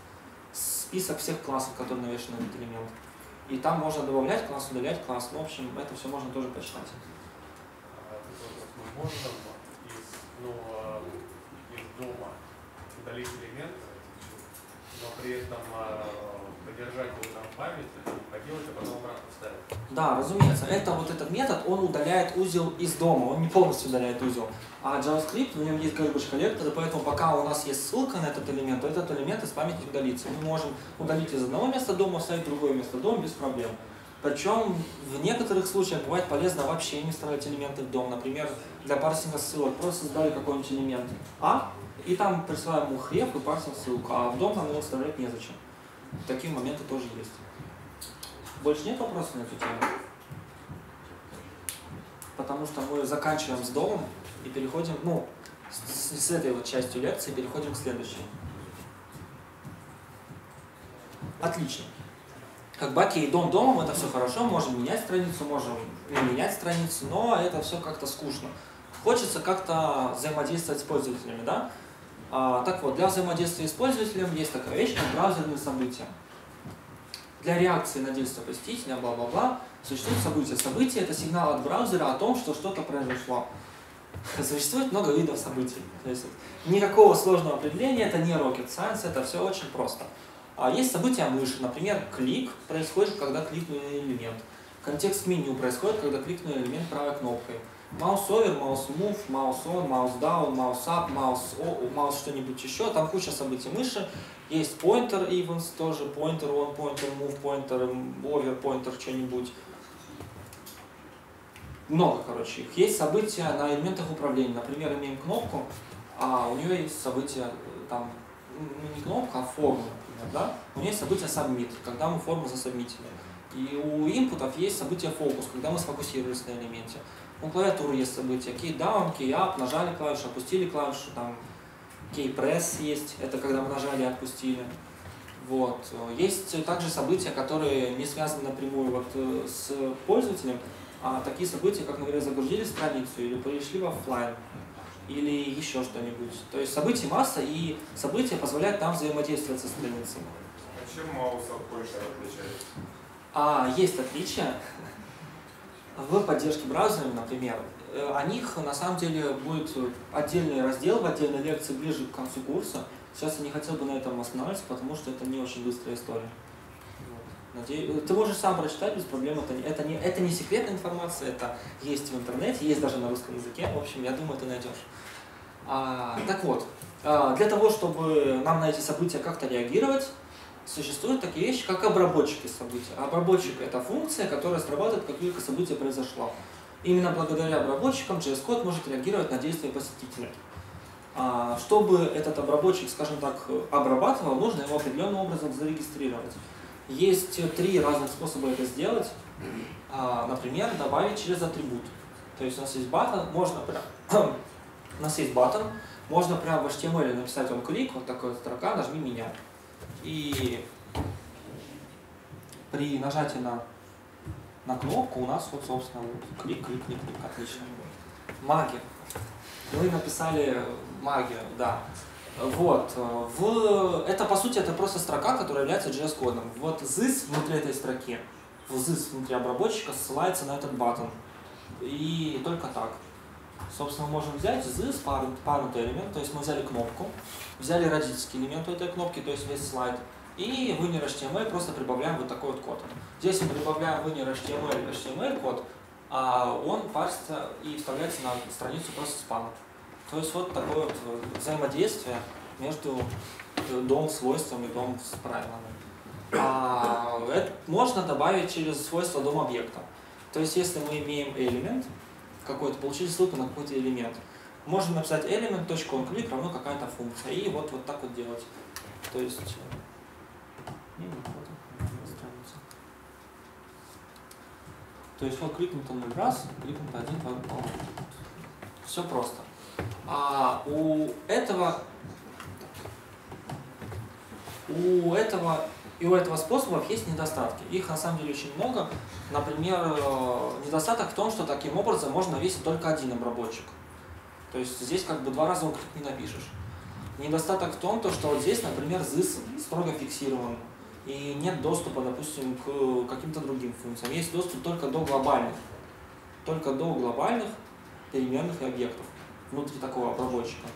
список всех классов, которые навешаны на этот элемент. И там можно добавлять класс, удалять класс. Ну, в общем, это все можно тоже почитать. Можем из, ну, а, из дома удалить элемент, но при этом а, поддержать его там в памяти, поделать, а потом обратно вставить. Да, разумеется, это вот этот метод, он удаляет узел из дома, он не полностью удаляет узел. А JavaScript, в нем есть garbage и поэтому пока у нас есть ссылка на этот элемент, то этот элемент из памяти удалится. Мы можем удалить из одного места дома, вставить другое место дома без проблем. Причем в некоторых случаях бывает полезно вообще не вставлять элементы в дом. Например, для парсинга ссылок просто создали какой-нибудь элемент А, и там присылаем ему хреб и парсим ссылку, а в дом нам его вставлять незачем. Такие моменты тоже есть. Больше нет вопросов на эту тему? Потому что мы заканчиваем с домом и переходим, ну, с, с этой вот частью лекции переходим к следующей. Отлично. Как бы окей, дом домом, это все хорошо, можем менять страницу, можем не менять страницу, но это все как-то скучно. Хочется как-то взаимодействовать с пользователями, да? А, так вот, для взаимодействия с пользователем есть такая вещь, как браузерные события. Для реакции на действие посетителя, бла-бла-бла, существует событие. Событие – это сигнал от браузера о том, что что-то произошло. Существует много видов событий. То есть никакого сложного определения, это не rocket science, это все очень просто. А есть события мыши, например, клик происходит, когда кликнули элемент. Контекст меню происходит, когда кликнули элемент правой кнопкой. Mouse over, mouse move, mouse on, mouse down, mouse up, mouse, mouse что-нибудь еще. Там куча событий мыши. Есть pointer events тоже, pointer on, pointer move, pointer over, pointer что-нибудь. Много, короче, их. Есть события на элементах управления. Например, имеем кнопку, а у нее есть события, там, ну не кнопка, а форма например, да, у нее есть событие submit, когда мы форму засобмитили. И у инпутов есть событие focus, когда мы сфокусировались на элементе. У клавиатуры есть события key down, key up, нажали клавишу, опустили клавишу, там key press есть, это когда мы нажали и отпустили. Вот. Есть также события, которые не связаны напрямую вот с пользователем, а такие события, как, например, загрузили страницу или перешли в офлайн или еще что-нибудь. То есть событий масса, и события позволяют нам взаимодействовать со страницей. А чем маус от поинтера отличается? А, есть отличия. В поддержке браузера, например, э, о них на самом деле будет отдельный раздел в отдельной лекции ближе к концу курса. Сейчас я не хотел бы на этом останавливаться, потому что это не очень быстрая история. Надеюсь, ты можешь сам прочитать без проблем, это, это, не, это не секретная информация, это есть в интернете, есть даже на русском языке, в общем, я думаю, ты найдешь. А, так вот, а, для того, чтобы нам на эти события как-то реагировать, существуют такие вещи, как обработчики событий. Обработчик – это функция, которая срабатывает, как только событие произошло. Именно благодаря обработчикам JS Code может реагировать на действия посетителя. А, чтобы этот обработчик, скажем так, обрабатывал, нужно его определенным образом зарегистрировать. Есть три разных способа это сделать. А, например, добавить через атрибут. То есть у нас есть баттон, можно прям, у нас есть баттон, можно прямо в HTML написать он клик, вот такая строка, нажми меня. И при нажатии на, на кнопку у нас вот, собственно, вот, клик, клик, клик, клик, отлично. Магия. Мы написали магию, да. Вот. В... Это, по сути, это просто строка, которая является JS-кодом. Вот this внутри этой строки, в this внутри обработчика ссылается на этот button. И только так. Собственно, мы можем взять this, парный элемент, то есть мы взяли кнопку, взяли родительский элемент у этой кнопки, то есть весь слайд, и в inner HTML просто прибавляем вот такой вот код. Здесь мы прибавляем в inner HTML HTML код, а он парсится и вставляется на страницу просто спам. То есть вот такое вот взаимодействие между дом свойством и дом с правилами. А это можно добавить через свойство дом объекта. То есть если мы имеем элемент какой-то, получили ссылку на какой-то элемент, можем написать element.onClick равно какая-то функция. И вот, вот так вот делать. То есть... Вот, То есть вот кликнут он раз, кликнут один, два, Все просто. А у этого у этого и у этого способов есть недостатки. Их на самом деле очень много. Например, э, недостаток в том, что таким образом можно весить только один обработчик. То есть здесь как бы два раза он не напишешь. Недостаток в том, то, что вот здесь, например, ZIS строго фиксирован. И нет доступа, допустим, к каким-то другим функциям. Есть доступ только до глобальных. Только до глобальных переменных и объектов внутри такого обработчика.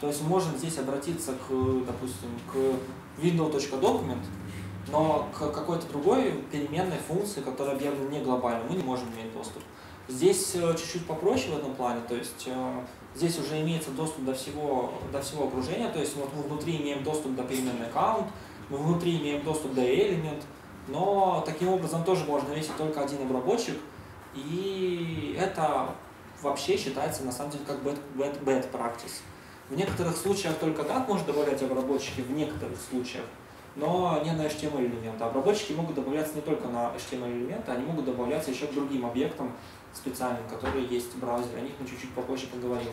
То есть можем здесь обратиться к, допустим, к window.document, но к какой-то другой переменной функции, которая объявлена не глобально, мы не можем иметь доступ. Здесь э, чуть-чуть попроще в этом плане, то есть э, здесь уже имеется доступ до всего, до всего окружения, то есть вот мы внутри имеем доступ до переменной count, мы внутри имеем доступ до element, но таким образом тоже можно навесить только один обработчик, и это вообще считается на самом деле как bad, bad, bad practice. В некоторых случаях только так можно добавлять обработчики, в некоторых случаях, но не на HTML элементы. Обработчики могут добавляться не только на HTML элементы, они могут добавляться еще к другим объектам специальным, которые есть в браузере. О них мы чуть-чуть попозже поговорим.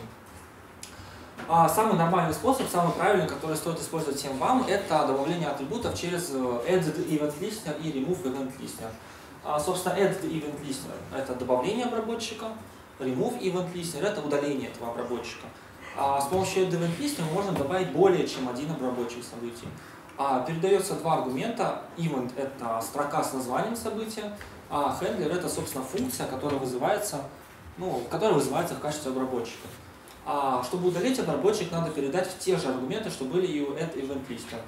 А самый нормальный способ, самый правильный, который стоит использовать всем вам, это добавление атрибутов через э, add event listener и remove event listener. А, собственно, add event listener – это добавление обработчика, remove event listener – это удаление этого обработчика. А с помощью add event listener можно добавить более чем один обработчик событий. А, передается два аргумента. Event – это строка с названием события, а handler – это, собственно, функция, которая вызывается, ну, которая вызывается в качестве обработчика. А чтобы удалить обработчик, надо передать те же аргументы, что были и у event listener.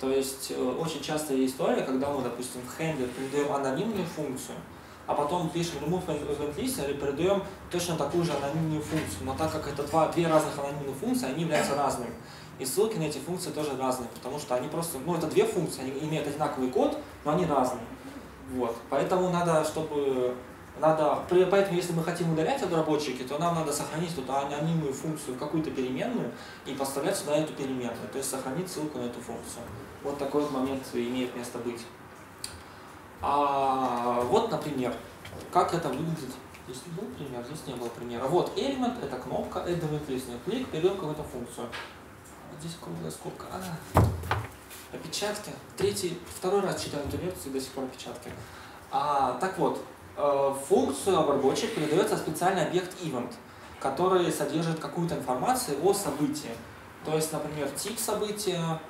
То есть э, очень частая история, когда мы, допустим, в handler передаем анонимную функцию, а потом пишем remove event listener и передаем точно такую же анонимную функцию. Но так как это два, две разных анонимных функции, они являются разными. И ссылки на эти функции тоже разные, потому что они просто, ну это две функции, они имеют одинаковый код, но они разные. Вот. Поэтому надо, чтобы надо, поэтому если мы хотим удалять обработчики, то нам надо сохранить эту анонимную функцию какую-то переменную и поставлять сюда эту переменную, то есть сохранить ссылку на эту функцию. Вот такой вот момент имеет место быть. А, вот, например, как это выглядит. Здесь был пример, здесь не было примера. Вот, элемент это кнопка, add listener. Клик, перейдем какую-то функцию. Здесь круглая скобка. А, опечатки. Третий, второй раз читаю эту лекцию, до сих пор опечатки. А, так вот, Э, функцию обработчик передается специальный объект event, который содержит какую-то информацию о событии. То есть, например, тип события,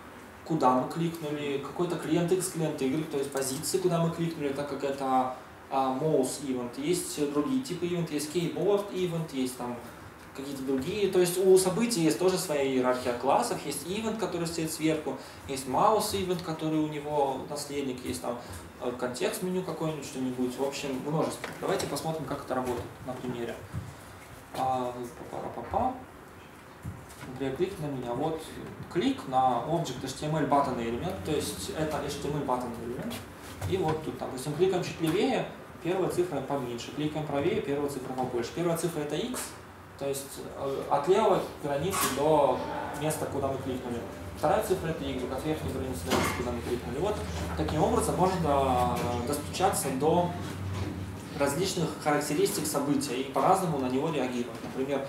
куда мы кликнули, какой-то клиент X, клиент Y, то есть позиции, куда мы кликнули, так как это а, mouse event. Есть другие типы event, есть keyboard event, есть там какие-то другие. То есть у событий есть тоже своя иерархия классов. Есть event, который стоит сверху, есть mouse event, который у него наследник, есть там Э, контекст меню какой-нибудь, что-нибудь. В общем, множество. Давайте посмотрим, как это работает на примере. А, папа Например, клик на меня. Вот клик на Object HTML button элемент, то есть это HTML button элемент. И вот тут, допустим, кликаем чуть левее, первая цифра поменьше, кликаем правее, первая цифра побольше. Первая цифра это x, то есть э, от левой границы до места, куда мы кликнули. Вторая цифра это y, от верхней границы до низкой, куда мы кликнули. Вот таким образом можно э, достучаться до различных характеристик события и по-разному на него реагировать. Например,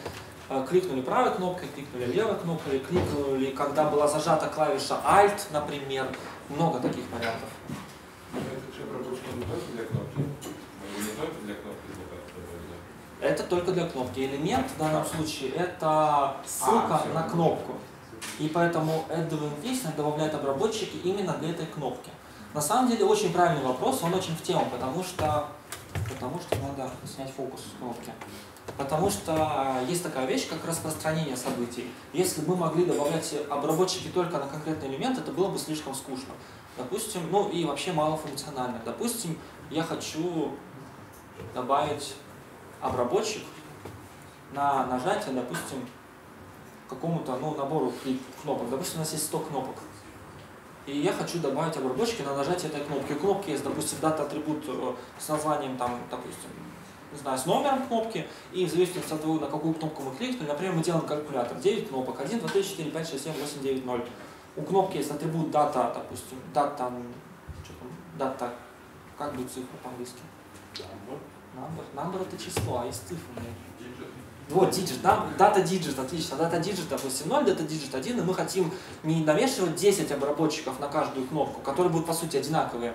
э, кликнули правой кнопкой, кликнули левой кнопкой, кликнули, когда была зажата клавиша Alt, например. Много таких вариантов. Это только для кнопки. Элемент в данном случае это ссылка а, на кнопку. И поэтому Listener добавляет обработчики именно для этой кнопки. На самом деле очень правильный вопрос, он очень в тему, потому что, потому что надо снять фокус с кнопки. Потому что есть такая вещь, как распространение событий. Если бы мы могли добавлять обработчики только на конкретный элемент, это было бы слишком скучно. Допустим, ну и вообще малофункционально. Допустим, я хочу добавить обработчик на нажатие, допустим, какому-то ну, набору кнопок. Допустим, у нас есть 100 кнопок. И я хочу добавить обработчики на нажатие этой кнопки. У кнопки есть, допустим, дата-атрибут э, с названием, там, допустим, не знаю, с номером кнопки, и в зависимости от того, на какую кнопку мы кликнули, например, мы делаем калькулятор, 9 кнопок, 1, 2, 3, 4, 5, 6, 7, 8, 9, 0. У кнопки есть атрибут дата, допустим, дата, что там, дата, как будет цифра по-английски? Number. Number это число, а есть цифра. Вот, digit, да? Data digit, отлично. Data digit, допустим, 0, data digit 1, и мы хотим не навешивать 10 обработчиков на каждую кнопку, которые будут, по сути, одинаковые,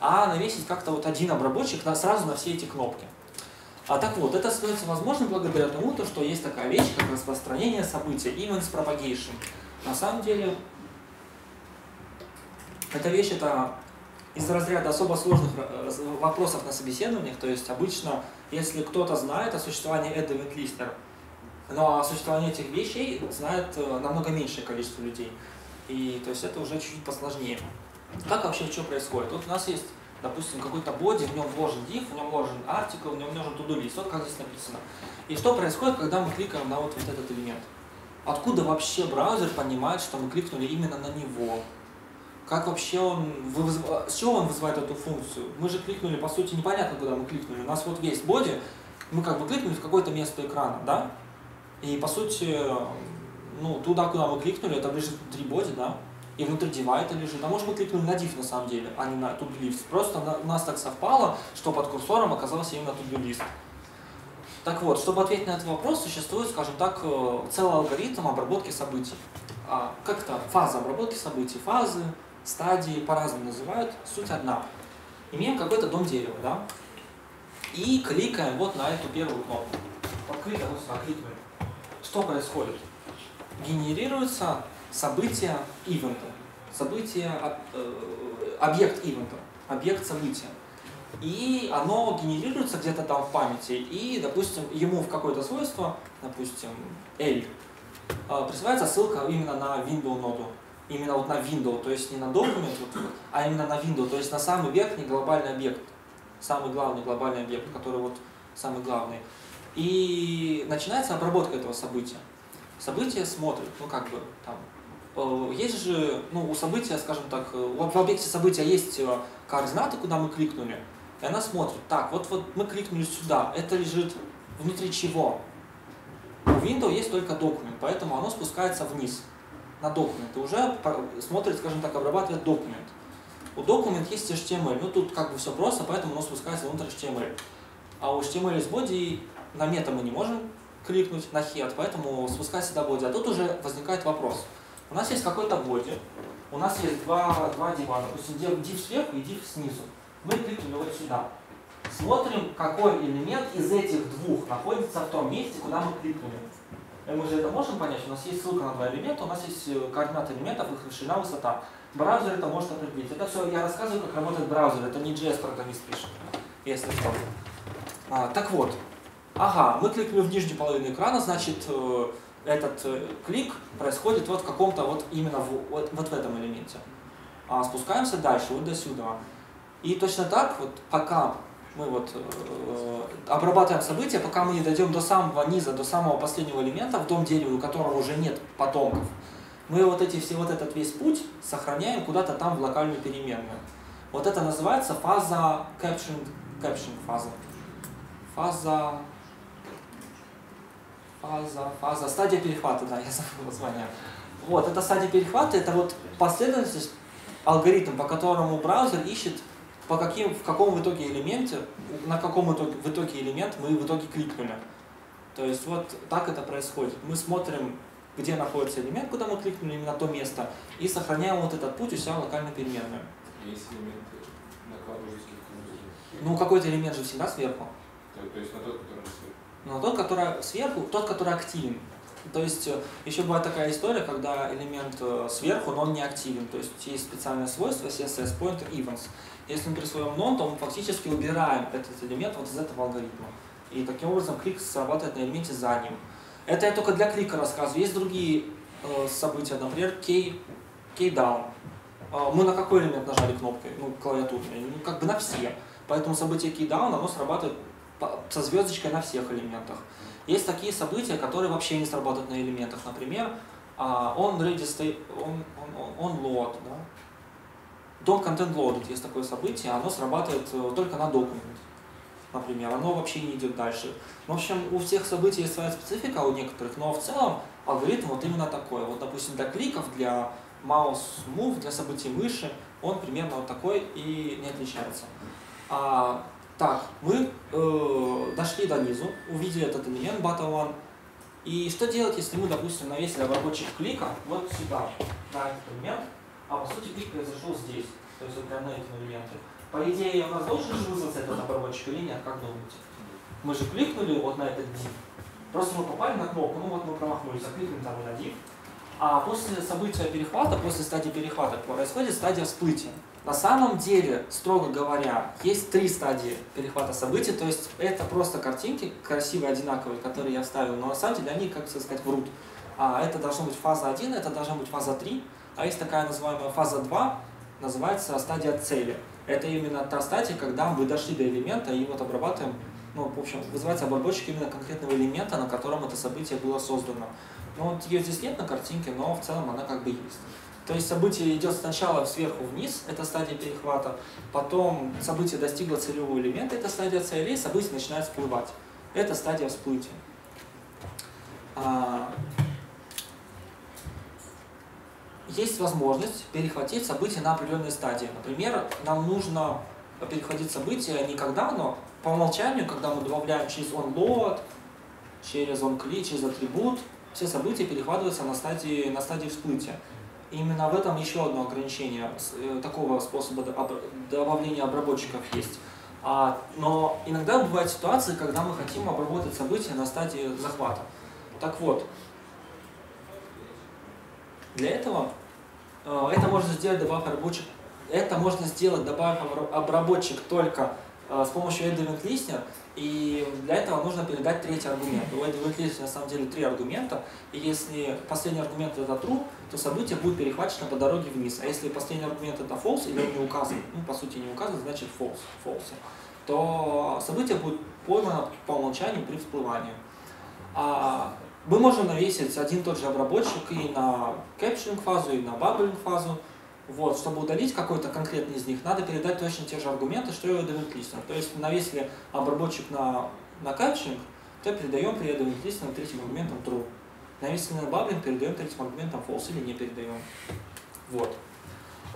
а навесить как-то вот один обработчик на, сразу на все эти кнопки. А так вот, это становится возможным благодаря тому, то, что есть такая вещь, как распространение события, events propagation. На самом деле, эта вещь, это из разряда особо сложных э, вопросов на собеседованиях, то есть обычно, если кто-то знает о существовании Add Event Listener, но о существовании этих вещей знает э, намного меньшее количество людей. И то есть это уже чуть-чуть посложнее. Как вообще что происходит? Вот у нас есть, допустим, какой-то боди, в нем вложен div, в нем вложен артикл, в нем вложен to-do. Вот как здесь написано. И что происходит, когда мы кликаем на вот, вот этот элемент? Откуда вообще браузер понимает, что мы кликнули именно на него? Как вообще он, вызва- с чего он вызывает эту функцию? Мы же кликнули, по сути, непонятно, куда мы кликнули. У нас вот есть боди, мы как бы кликнули в какое-то место экрана, да? И по сути, ну, туда, куда мы кликнули, это лежит внутри боди, да? И внутри дива это лежит. А может мы кликнули на div на самом деле, а не на to-do list. Просто на- у нас так совпало, что под курсором оказался именно to-do list. Так вот, чтобы ответить на этот вопрос, существует, скажем так, э, целый алгоритм обработки событий. А, как это? Фаза обработки событий. Фазы, стадии по-разному называют, суть одна. Имеем какой-то дом дерева, да? И кликаем вот на эту первую кнопку. Вот кликаем, вот. Что происходит? Генерируется событие ивента. Событие, об- э, объект ивента, объект события. И оно генерируется где-то там в памяти, и, допустим, ему в какое-то свойство, допустим, L, э, присылается ссылка именно на window ноду. Именно вот на window, то есть не на документ, вот, а именно на window, то есть на самый верхний глобальный объект. Самый главный глобальный объект, который вот самый главный. И начинается обработка этого события. Событие смотрит, ну как бы там. э, Есть же, ну, у события, скажем так, э, в объекте события есть э, координаты, куда мы кликнули, и она смотрит, так, вот, вот мы кликнули сюда, это лежит внутри чего? У Windows есть только документ, поэтому оно спускается вниз на документ и уже смотрит, скажем так, обрабатывает документ. У документ есть HTML, ну тут как бы все просто, поэтому оно спускается внутрь HTML. А у HTML из боди на мета мы не можем кликнуть, на head, поэтому спускается до боди. А тут уже возникает вопрос. У нас есть какой-то боди, у нас есть два, два дива, допустим, div сверху и div снизу. Мы кликнули вот сюда. Смотрим, какой элемент из этих двух находится в том месте, куда мы кликнули. И мы же это можем понять, у нас есть ссылка на два элемента, у нас есть э, координаты элементов, их ширина, высота. Браузер это может определить. Это все я рассказываю, как работает браузер, это не JS-программист пишет, если что. А, так вот, ага, мы кликнули в нижнюю половину экрана, значит, э, этот э, клик происходит вот в каком-то, вот именно в, вот, вот в этом элементе. А спускаемся дальше, вот до сюда. И точно так, вот пока мы вот э, обрабатываем события, пока мы не дойдем до самого низа, до самого последнего элемента в дом дерева, у которого уже нет потомков, мы вот эти все, вот этот весь путь сохраняем куда-то там в локальную переменную. Вот это называется фаза capturing, capturing фаза. Фаза, фаза, фаза, стадия перехвата, да, я забыл название. Вот, это стадия перехвата, это вот последовательность, алгоритм, по которому браузер ищет, по каким, в каком в итоге элементе, на каком итоге, в итоге элемент мы в итоге кликнули. То есть вот так это происходит. Мы смотрим, где находится элемент, куда мы кликнули, именно то место, и сохраняем вот этот путь у себя в локальной переменной. Есть элементы накладывающие функции. Ну, какой-то элемент же всегда сверху. То, то есть на тот, который сверху. Но тот, который сверху, тот, который активен. То есть э, еще бывает такая история, когда элемент э, сверху, но он не активен. То есть есть специальное свойство CSS Pointer Events. Если мы присвоим non, то мы фактически убираем этот элемент вот из этого алгоритма. И таким образом клик срабатывает на элементе за ним. Это я только для клика рассказываю. Есть другие э, события, например, key, key down. Мы на какой элемент нажали кнопкой? Ну, клавиатурной. Ну, как бы на все. Поэтому событие key down, оно срабатывает со звездочкой на всех элементах. Есть такие события, которые вообще не сработают на элементах. Например, а, on ready state, on, on, on load, да? Don't content loaded есть такое событие, оно срабатывает э, только на документ, например, оно вообще не идет дальше. В общем, у всех событий есть своя специфика, у некоторых, но в целом алгоритм вот именно такой. Вот, допустим, для кликов, для mouse move, для событий мыши, он примерно вот такой и не отличается. А, так, мы э, дошли до низу, увидели этот элемент button one. И что делать, если мы, допустим, навесили обработчик клика вот сюда, на этот элемент, а по сути клик произошел здесь, то есть вот прямо на этом элементе. По идее, у нас должен же вызваться этот обработчик или нет, как думаете? Мы же кликнули вот на этот div. Просто мы попали на кнопку, ну вот мы промахнулись, а кликнули там на div. А после события перехвата, после стадии перехвата происходит стадия всплытия. На самом деле, строго говоря, есть три стадии перехвата событий, то есть это просто картинки красивые, одинаковые, которые я вставил, но на самом деле они, как сказать, врут. А это должна быть фаза 1, это должна быть фаза 3, а есть такая называемая фаза 2, называется стадия цели. Это именно та стадия, когда мы дошли до элемента и вот обрабатываем, ну, в общем, вызывается обработчик именно конкретного элемента, на котором это событие было создано. Ну, вот ее здесь нет на картинке, но в целом она как бы есть. То есть событие идет сначала сверху вниз, это стадия перехвата, потом событие достигло целевого элемента, это стадия цели, и событие начинает всплывать. Это стадия всплытия. Есть возможность перехватить событие на определенной стадии. Например, нам нужно перехватить событие не когда оно, по умолчанию, когда мы добавляем через onload, через onClick, через атрибут, все события перехватываются на стадии, на стадии всплытия. Именно в этом еще одно ограничение э, такого способа добавления обработчиков есть. А, но иногда бывают ситуации, когда мы хотим обработать события на стадии захвата. Так вот, для этого это можно сделать, добавив обработчик. Это можно сделать, добавив обработчик только э, с помощью event listener, и для этого нужно передать третий аргумент. У event listener на самом деле три аргумента, и если последний аргумент это true, то событие будет перехвачено по дороге вниз. А если последний аргумент это false, или он не указан, ну, по сути не указан, значит false, false то событие будет поймано по умолчанию при всплывании. А мы можем навесить один и тот же обработчик и на capturing фазу, и на bubbling фазу. Вот, чтобы удалить какой-то конкретный из них, надо передать точно те же аргументы, что и у event listener. То есть навесили обработчик на, на capturing, то передаем при event listener третьим аргументом true. На если на баблинг передаем третьим аргументом false или не передаем. Вот.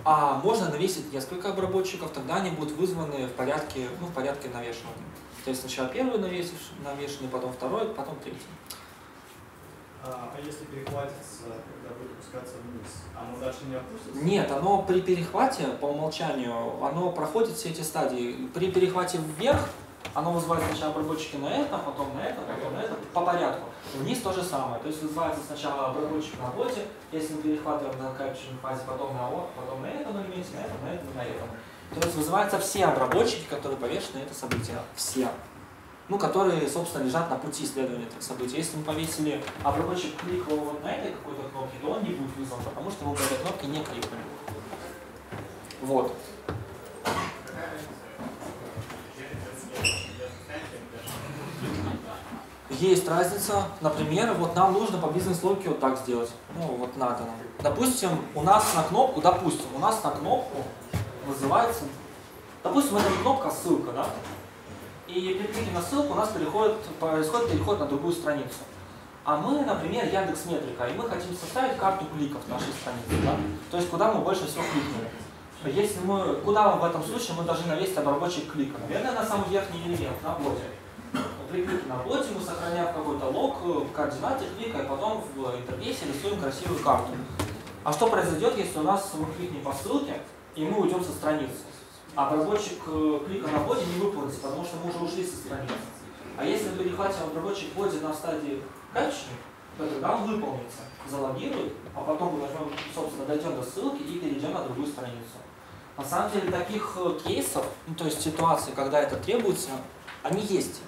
А можно навесить несколько обработчиков, тогда они будут вызваны в порядке, ну, в порядке навешивания. То есть сначала первый навешенный, потом второй, потом третий. А, а если перехватится, когда будет опускаться вниз, оно дальше не опустится? Нет, оно при перехвате, по умолчанию, оно проходит все эти стадии. При перехвате вверх оно вызывает сначала обработчики на этом, потом на этом, потом на этом, по порядку. Вниз то же самое. То есть вызывается сначала обработчик на боте, если мы перехватываем на капчурной фазе, потом на о, потом на этом элементе, на этом, на этом, на этом. То есть вызываются все обработчики, которые повешены на это событие. Все. Ну, которые, собственно, лежат на пути исследования этого события. Если мы повесили обработчик кликал вот на этой какой-то кнопке, то он не будет вызван, потому что мы по этой кнопке не кликнули. Вот. Есть разница. Например, вот нам нужно по бизнес-логике вот так сделать. Ну, вот надо нам. Допустим, у нас на кнопку, допустим, у нас на кнопку вызывается, допустим, эта кнопка ссылка, да? И при клике на ссылку у нас переходит, происходит переход на другую страницу. А мы, например, Яндекс Метрика, и мы хотим составить карту кликов нашей страницы, да? То есть, куда мы больше всего кликнули. Если мы, куда мы в этом случае мы должны навесить обработчик клика? Наверное, на самый верхний элемент, на боте прикрыть на боте, мы сохраняем какой-то лог, э, координаты клика, и потом в интерфейсе рисуем красивую карту. А что произойдет, если у нас мы кликнем по ссылке, и мы уйдем со страницы? А обработчик э, клика на боте не выполнится, потому что мы уже ушли со страницы. А если перехватим обработчик боте на стадии качества, то тогда он выполнится, залогирует, а потом мы возьмем, собственно, дойдем до ссылки и перейдем на другую страницу. На самом деле таких э, кейсов, ну, то есть ситуаций, когда это требуется, они есть.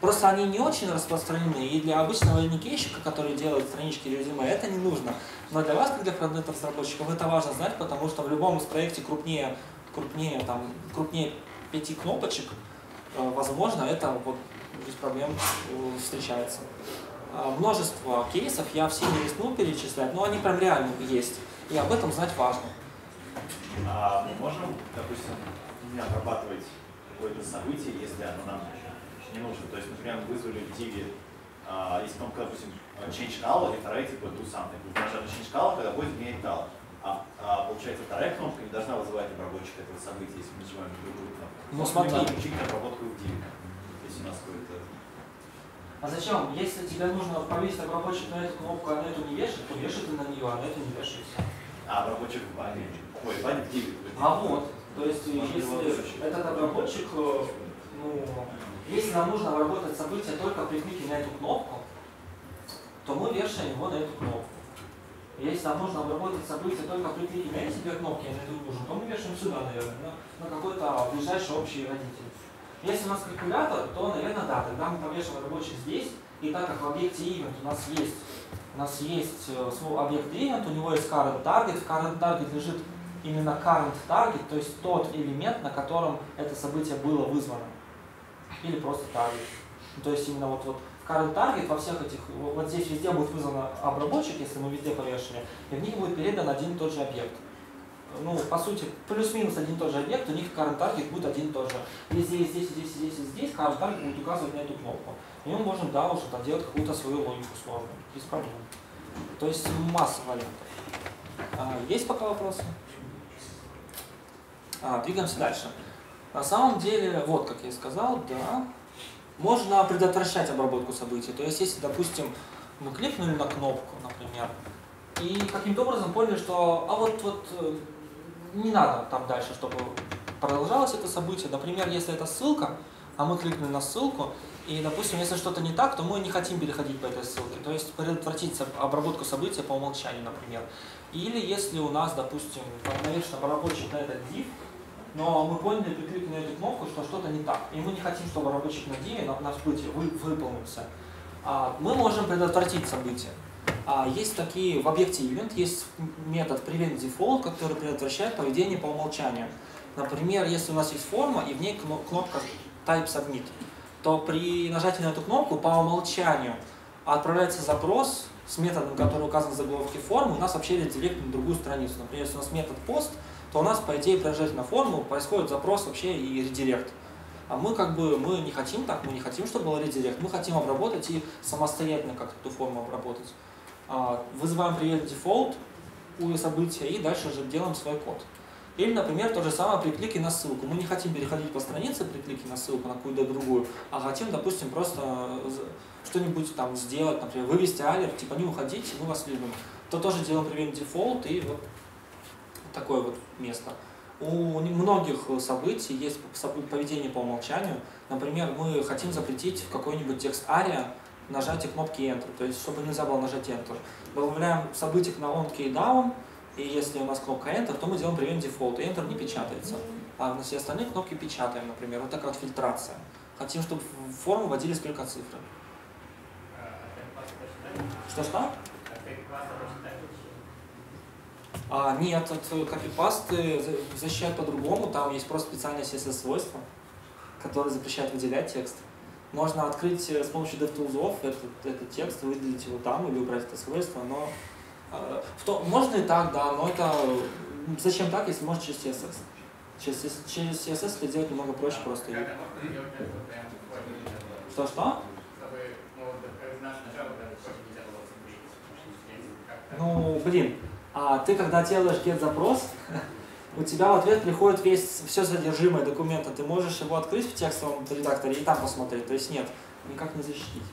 Просто они не очень распространены, и для обычного линейщика, который делает странички резюме, это не нужно. Но для вас, как для фронтенд-разработчиков, это важно знать, потому что в любом из проекте крупнее, крупнее, там, крупнее пяти кнопочек, э, возможно, это вот без проблем э, встречается. А, множество кейсов, я все не рискну перечислять, но они прям реально есть, и об этом знать важно. А мы можем, допустим, не обрабатывать какое-то событие, если оно нам не нужно. То есть, например, вызвали в Divi, а, есть кнопка, допустим, change color и вторая типа do something. Вы нажали change color, когда будет менять color. А, а получается, вторая кнопка не должна вызывать обработчик этого события, если мы нажимаем на другую кнопку. Ну смотри. Включить обработку в Divi, если у нас какой-то... А зачем? Если тебе нужно повесить обработчик на эту кнопку, а на эту не вешать, то вешай ты на нее, а на эту не вешайся. А обработчик в бане. Ой, в бане в Divi. А вот. То есть, если этот обработчик, э, ну, если нам нужно обработать событие только при клике на эту кнопку, то мы вешаем его на эту кнопку. Если нам нужно обработать событие только при на эти две кнопки, на эту нужен, то мы вешаем сюда, наверное, на, на какой-то ближайший общий родитель. Если у нас калькулятор, то, наверное, да, тогда мы повешаем рабочий здесь, и так как в объекте event у нас есть, у нас есть э, объект event, у него есть current target, в current target лежит именно current target, то есть тот элемент, на котором это событие было вызвано или просто. Ну, то есть именно вот, вот current target во всех этих, вот здесь везде будет вызван обработчик, если мы везде повешали, и в них будет передан один и тот же объект. Ну, по сути, плюс-минус один и тот же объект, у них current target будет один и тот же. И здесь, здесь, здесь, здесь, здесь current target будет указывать на эту кнопку. И мы можем, да, уже там делать какую-то свою логику сложную, без проблем. То есть масса вариантов. А, есть пока вопросы? А, двигаемся дальше. На самом деле, вот как я и сказал, да, можно предотвращать обработку событий. То есть, если, допустим, мы кликнули на кнопку, например, и каким-то образом поняли, что а вот, вот э, не надо там дальше, чтобы продолжалось это событие. Например, если это ссылка, а мы кликнули на ссылку, и, допустим, если что-то не так, то мы не хотим переходить по этой ссылке. То есть предотвратить обработку события по умолчанию, например. Или если у нас, допустим, навешен обработчик на этот div, но мы поняли при клике на эту кнопку, что что-то не так. И мы не хотим, чтобы обработчик на div на, на вы, выполнился. А, мы можем предотвратить событие. А, есть такие, в объекте event есть метод prevent default, который предотвращает поведение по умолчанию. Например, если у нас есть форма и в ней кнопка type submit, то при нажатии на эту кнопку по умолчанию отправляется запрос с методом, который указан в заголовке формы, у нас вообще редирект на другую страницу. Например, если у нас метод post, то у нас, по идее, при нажатии на форму происходит запрос вообще и редирект. А мы как бы, мы не хотим так, мы не хотим, чтобы был редирект, мы хотим обработать и самостоятельно как-то эту форму обработать. А, вызываем привет default у события и дальше уже делаем свой код. Или, например, то же самое при клике на ссылку. Мы не хотим переходить по странице при клике на ссылку на какую-то другую, а хотим, допустим, просто что-нибудь там сделать, например, вывести алерт, типа не уходите, мы вас любим. То тоже делаем prevent default и вот такое вот место. У многих событий есть поведение по умолчанию. Например, мы хотим запретить в какой-нибудь текст ария нажатие кнопки Enter, то есть чтобы нельзя было нажать Enter. Добавляем событие на on key down, и если у нас кнопка Enter, то мы делаем prevent default, и Enter не печатается. А на все остальные кнопки печатаем, например. Вот такая вот фильтрация. Хотим, чтобы в форму вводились только цифры. Что-что? А, нет, от копипасты защищают по-другому, там есть просто специальное CSS-свойство, которое запрещает выделять текст. Можно открыть э, с помощью DevTools этот, этот текст, выделить его там или убрать это свойство, но э, в то, можно и так, да, но это зачем так, если можно через CSS? Через, через CSS это делать немного проще просто. Что-что? Ну, блин, а ты когда делаешь get запрос, у тебя в ответ приходит весь, все содержимое документа. Ты можешь его открыть в текстовом редакторе и там посмотреть. То есть нет, никак не защитить.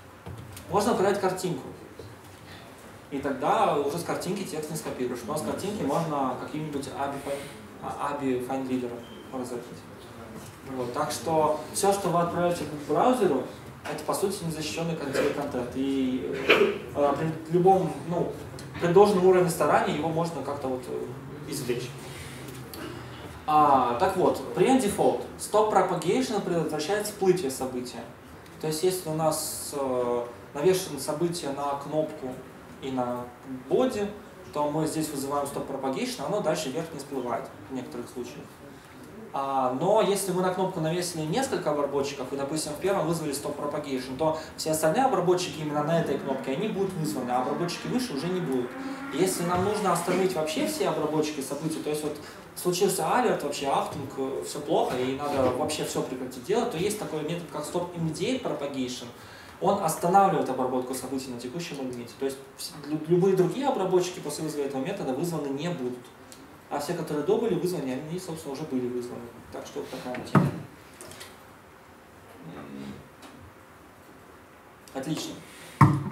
Можно указать картинку. И тогда уже с картинки текст не скопируешь. Но с картинки можно каким-нибудь ABI, ABI FineReader разобрать. Вот. Так что все, что вы отправляете к браузеру, это по сути незащищенный контент. И э, при любом, ну, при должном уровне старания его можно как-то вот э, извлечь. А, так вот, prevent default. Stop propagation предотвращает всплытие события. То есть, если у нас э, навешено событие на кнопку и на боди, то мы здесь вызываем stop propagation, оно дальше вверх не всплывает в некоторых случаях. А, но если мы на кнопку навесили несколько обработчиков, и, допустим, в первом вызвали stop propagation, то все остальные обработчики именно на этой кнопке, они будут вызваны, а обработчики выше уже не будут. Если нам нужно остановить вообще все обработчики событий, то есть вот случился алерт, вообще ахтунг, все плохо, и надо вообще все прекратить делать, то есть такой метод, как Stop Immediate Propagation. Он останавливает обработку событий на текущем элементе. То есть любые другие обработчики после вызова этого метода вызваны не будут. А все, которые до были вызваны, они, собственно, уже были вызваны. Так что вот такая тема. Отлично.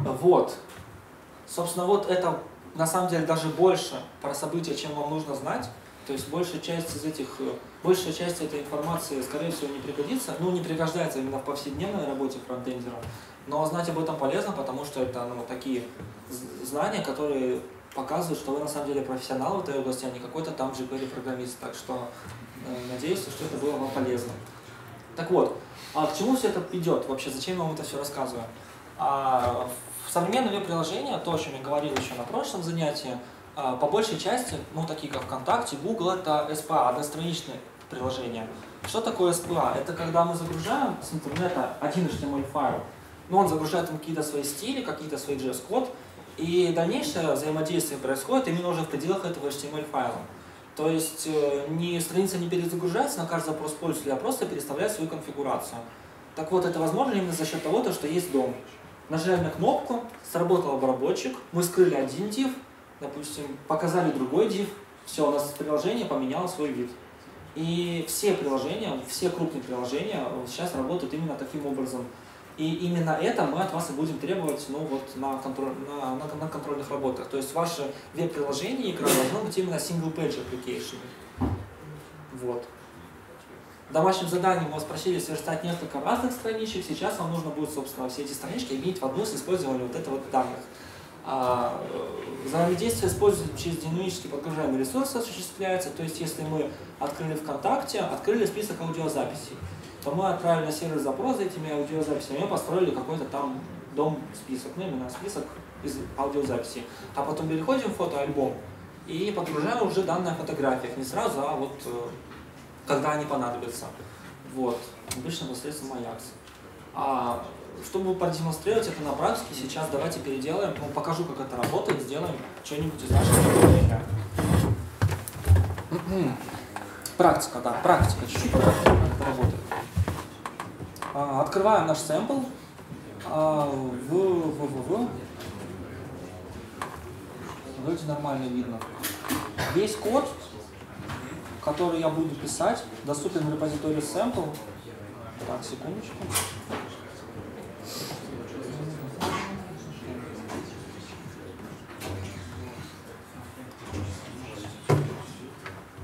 Вот. Собственно, вот это на самом деле даже больше про события, чем вам нужно знать. То есть большая часть из этих, э, большая часть этой информации, скорее всего, не пригодится. Ну, не пригождается именно в повседневной работе фронтендера. Но знать об этом полезно, потому что это ну, такие знания, которые показывают, что вы на самом деле профессионал в этой области, а не какой-то там jQuery-программист. Так что э, надеюсь, что это было вам полезно. Так вот, а к чему все это идет? Вообще, зачем я вам это все рассказываю? А, в современном веб-приложении, то, о чем я говорил еще на прошлом занятии, а, по большей части, ну, такие как ВКонтакте, Google, это SPA, одностраничные приложения. Что такое SPA? Это когда мы загружаем с интернета один HTML файл, но он загружает там какие-то свои стили, какие-то свои JS-код, и дальнейшее взаимодействие происходит именно уже в пределах этого HTML файла. То есть э, не, страница не перезагружается на каждый запрос пользователя, а просто переставляет свою конфигурацию. Так вот, это возможно именно за счет того, что есть дом. Нажали на кнопку, сработал обработчик, мы скрыли один div, допустим, показали другой div, все, у нас приложение поменяло свой вид. И все приложения, все крупные приложения сейчас работают именно таким образом. И именно это мы от вас и будем требовать ну, вот, на, контроль, на, на, на контрольных работах. То есть ваше веб-приложение игра должно быть именно single-page application. Вот. Домашним заданием вас просили сверстать несколько разных страничек. Сейчас вам нужно будет, собственно, все эти странички иметь в одну с использованием вот этого вот данных. А, э, взаимодействие используется через динамически подгружаемый ресурс осуществляется. То есть, если мы открыли ВКонтакте, открыли список аудиозаписей, то мы отправили сервер запрос за этими аудиозаписями, мы построили какой-то там дом список, ну именно список из аудиозаписей. А потом переходим в фотоальбом и подгружаем уже данные о фотографиях, не сразу, а вот э, когда они понадобятся. Вот, обычно посредством Ajax. А чтобы продемонстрировать это на практике, сейчас давайте переделаем, ну, покажу, как это работает, сделаем что-нибудь из нашего приложения. Практика, да, практика, чуть-чуть как это работает. А, открываем наш сэмпл а, в, в. Вроде нормально видно. Весь код, который я буду писать, доступен в репозитории sample. Так, секундочку.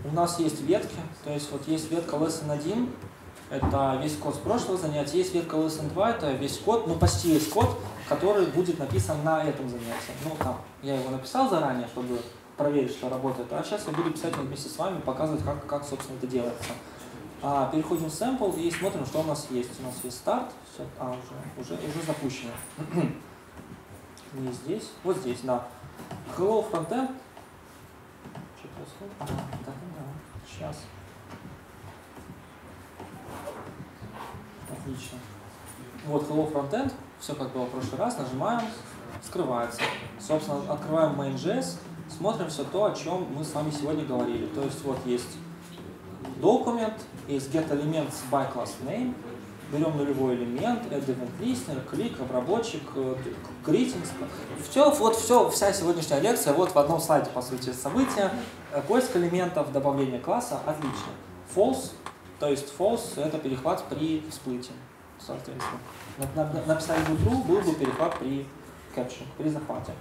У нас есть ветки, то есть вот есть ветка lesson 1, это весь код с прошлого занятия, есть ветка lesson 2, это весь код, ну почти весь код, который будет написан на этом занятии. Ну там, я его написал заранее, чтобы проверить, что работает, а сейчас я буду писать вместе с вами, показывать, как, как собственно, это делается. А, переходим в sample и смотрим, что у нас есть. У нас есть старт, все, а, уже, уже, уже запущено. Не здесь, вот здесь, да. Hello frontend. Что происходит? Ага, да, да, сейчас. Отлично. Вот Hello Frontend, все как было в прошлый раз, нажимаем, скрывается. Собственно, открываем main.js, смотрим все то, о чем мы с вами сегодня говорили. То есть вот есть документ, есть get elements by class name, берем нулевой элемент, add event listener, клик, обработчик, э, greetings. Все, вот все, вся сегодняшняя лекция вот в одном слайде, по сути, события. Э, поиск элементов, добавление класса, отлично. False, то есть false это перехват при всплытии, соответственно. Написали бы true, был бы перехват при capture, при захвате.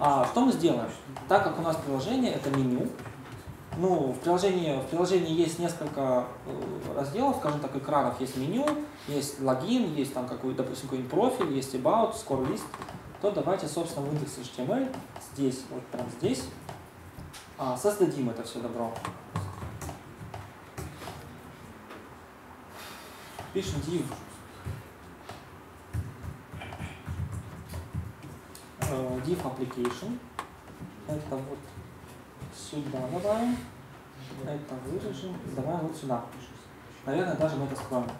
А что мы сделаем? Так как у нас приложение это меню, ну, в приложении, в приложении есть несколько э, разделов, скажем так, экранов. Есть меню, есть логин, есть там какой, допустим, какой-нибудь профиль, есть about, score list. То давайте, собственно, в индекс HTML здесь, вот прям здесь, а, создадим это все добро. Пишем div э, div application. Это вот сюда добавим. Это вырежем. Добавим вот сюда. Наверное, даже мы это скроем.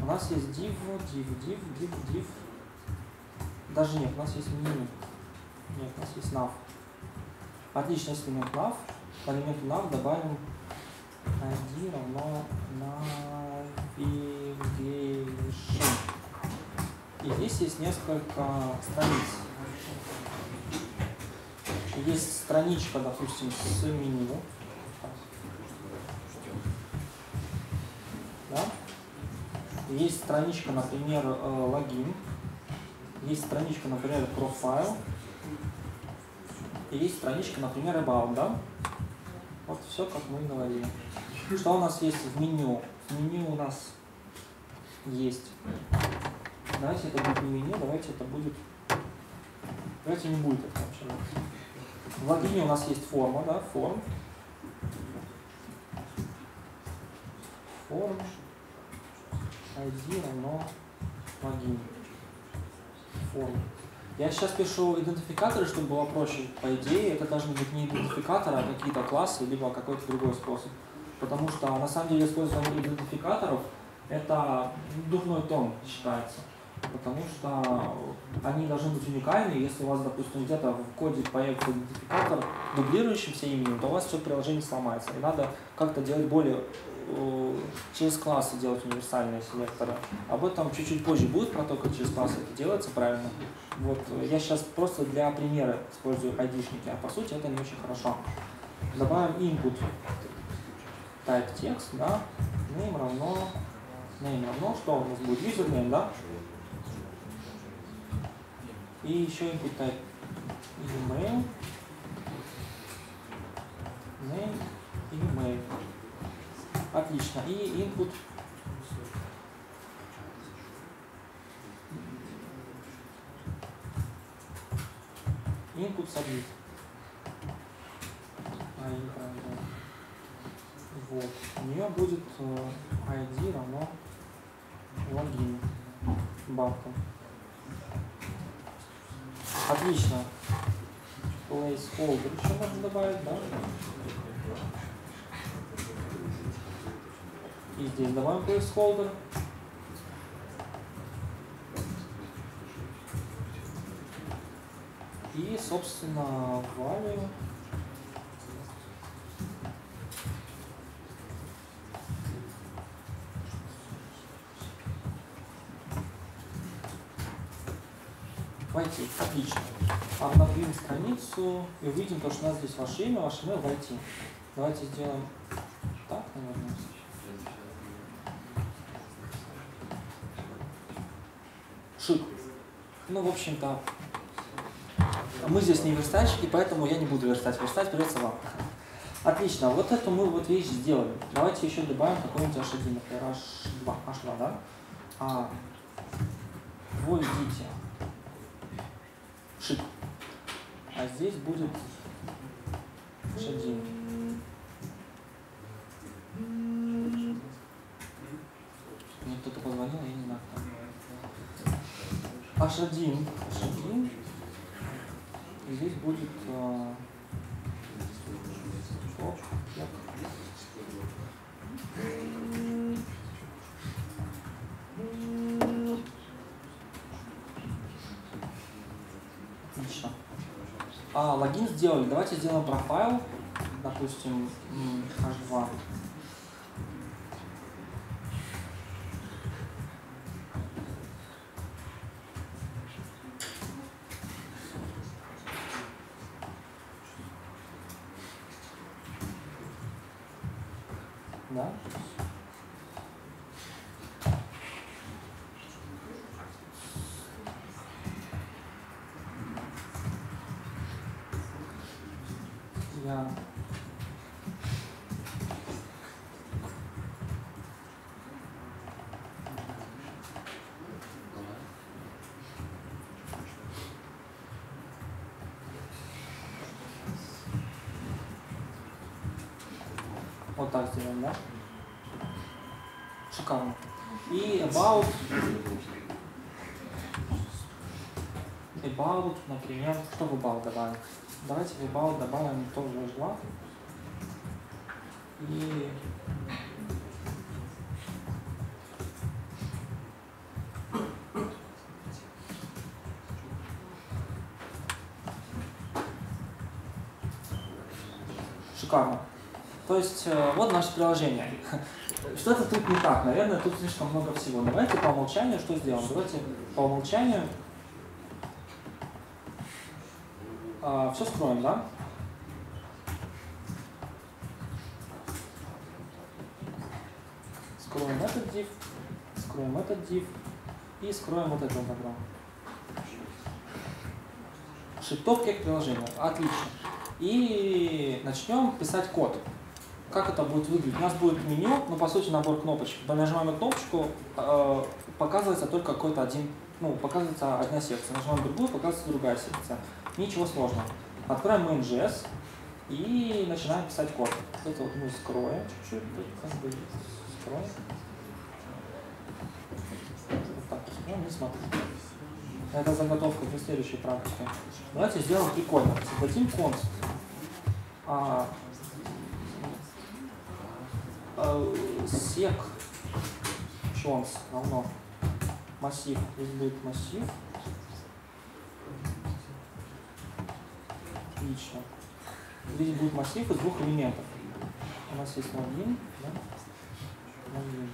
У нас есть div, div, div, div, div. Даже нет, у нас есть меню. Нет, у нас есть nav. Отлично, если элемент nav. По элементу nav добавим ID равно navigation. И здесь есть несколько страниц есть страничка, допустим, с меню. Да? Есть страничка, например, э, логин. Есть страничка, например, профайл. И есть страничка, например, about, да? Вот все, как мы и говорили. Что у нас есть в меню? Меню у нас есть. Давайте это будет не меню, давайте это будет... Давайте не будет это вообще. В логине у нас есть форма, да, форм. Форм ID равно логин. Форм. Я сейчас пишу идентификаторы, чтобы было проще. По идее, это должны быть не идентификаторы, а какие-то классы, либо какой-то другой способ. Потому что на самом деле использование идентификаторов это дурной тон считается. потому что они должны быть уникальны. Если у вас, допустим, где-то в коде появится идентификатор, дублирующимся именем, то у вас все приложение сломается. И надо как-то делать более э, через классы делать универсальные селекторы. Об этом чуть-чуть позже будет про то, как через классы это делается правильно. Вот я сейчас просто для примера использую айдишники, а по сути это не очень хорошо. Добавим input type text, да, name равно, name равно, что у нас будет, username, да? И еще input type email, name, email. Отлично. И input input submit. А, неправильно. Вот. У нее будет э, ID равно логин бабка. Отлично. Placeholder еще можно добавить, да? И здесь добавим placeholder. И, собственно, value. Войти. Отлично. Обновим страницу и увидим то, что у нас здесь ваше имя, ваше имя войти. Давайте сделаем так, наверное. Шик. Ну, в общем-то, мы здесь не верстальщики, поэтому я не буду верстать. Верстать придется вам. Отлично. Вот эту мы вот вещь сделали. Давайте еще добавим какой-нибудь H1, например, H2, H2, да? А, вводите шик. Здесь будет H1. Мне кто-то позвонил, я не знаю кто. H1. H1. И здесь будет э, оп, так. Отлично. А, логин сделали. Давайте сделаем профайл. Допустим, м, H2. Да? Я Вот так сделаем, да? Шикарно. И about, about, например, что в about добавим? Давайте в about добавим тоже H2. И шикарно. То есть э, вот наше приложение. Что-то тут не так, наверное, тут слишком много всего. Давайте по умолчанию что сделаем? Давайте по умолчанию все скроем, да? Скроем этот div, скроем этот div и скроем вот это добро. Шиптовки к приложению. Отлично. И начнем писать код. Как это будет выглядеть? У нас будет меню, ну по сути набор кнопочек. Когда нажимаем на кнопочку, э, показывается только какой-то один, ну показывается одна секция. Нажимаем другую, показывается другая секция. Ничего сложного. Откроем main.js и начинаем писать код. Это вот мы скроем чуть-чуть, как бы скроем. Вот так скроем и смотрим. Это заготовка для следующей практики. Давайте сделаем прикольно. Создадим const. А, а, sec chons равно массив. Здесь будет массив. Отлично. Здесь будет массив из двух элементов. У нас есть логин, да? Логин.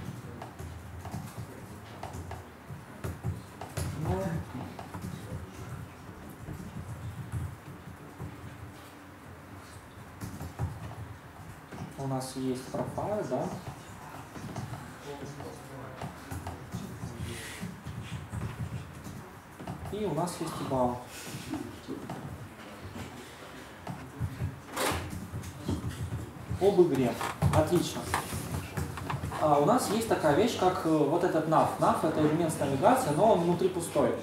Ну, у нас есть профайл, да? И у нас есть about. Об игре. Отлично. А у нас есть такая вещь, как э, вот этот nav. Nav это элемент с навигацией, но он внутри пустой.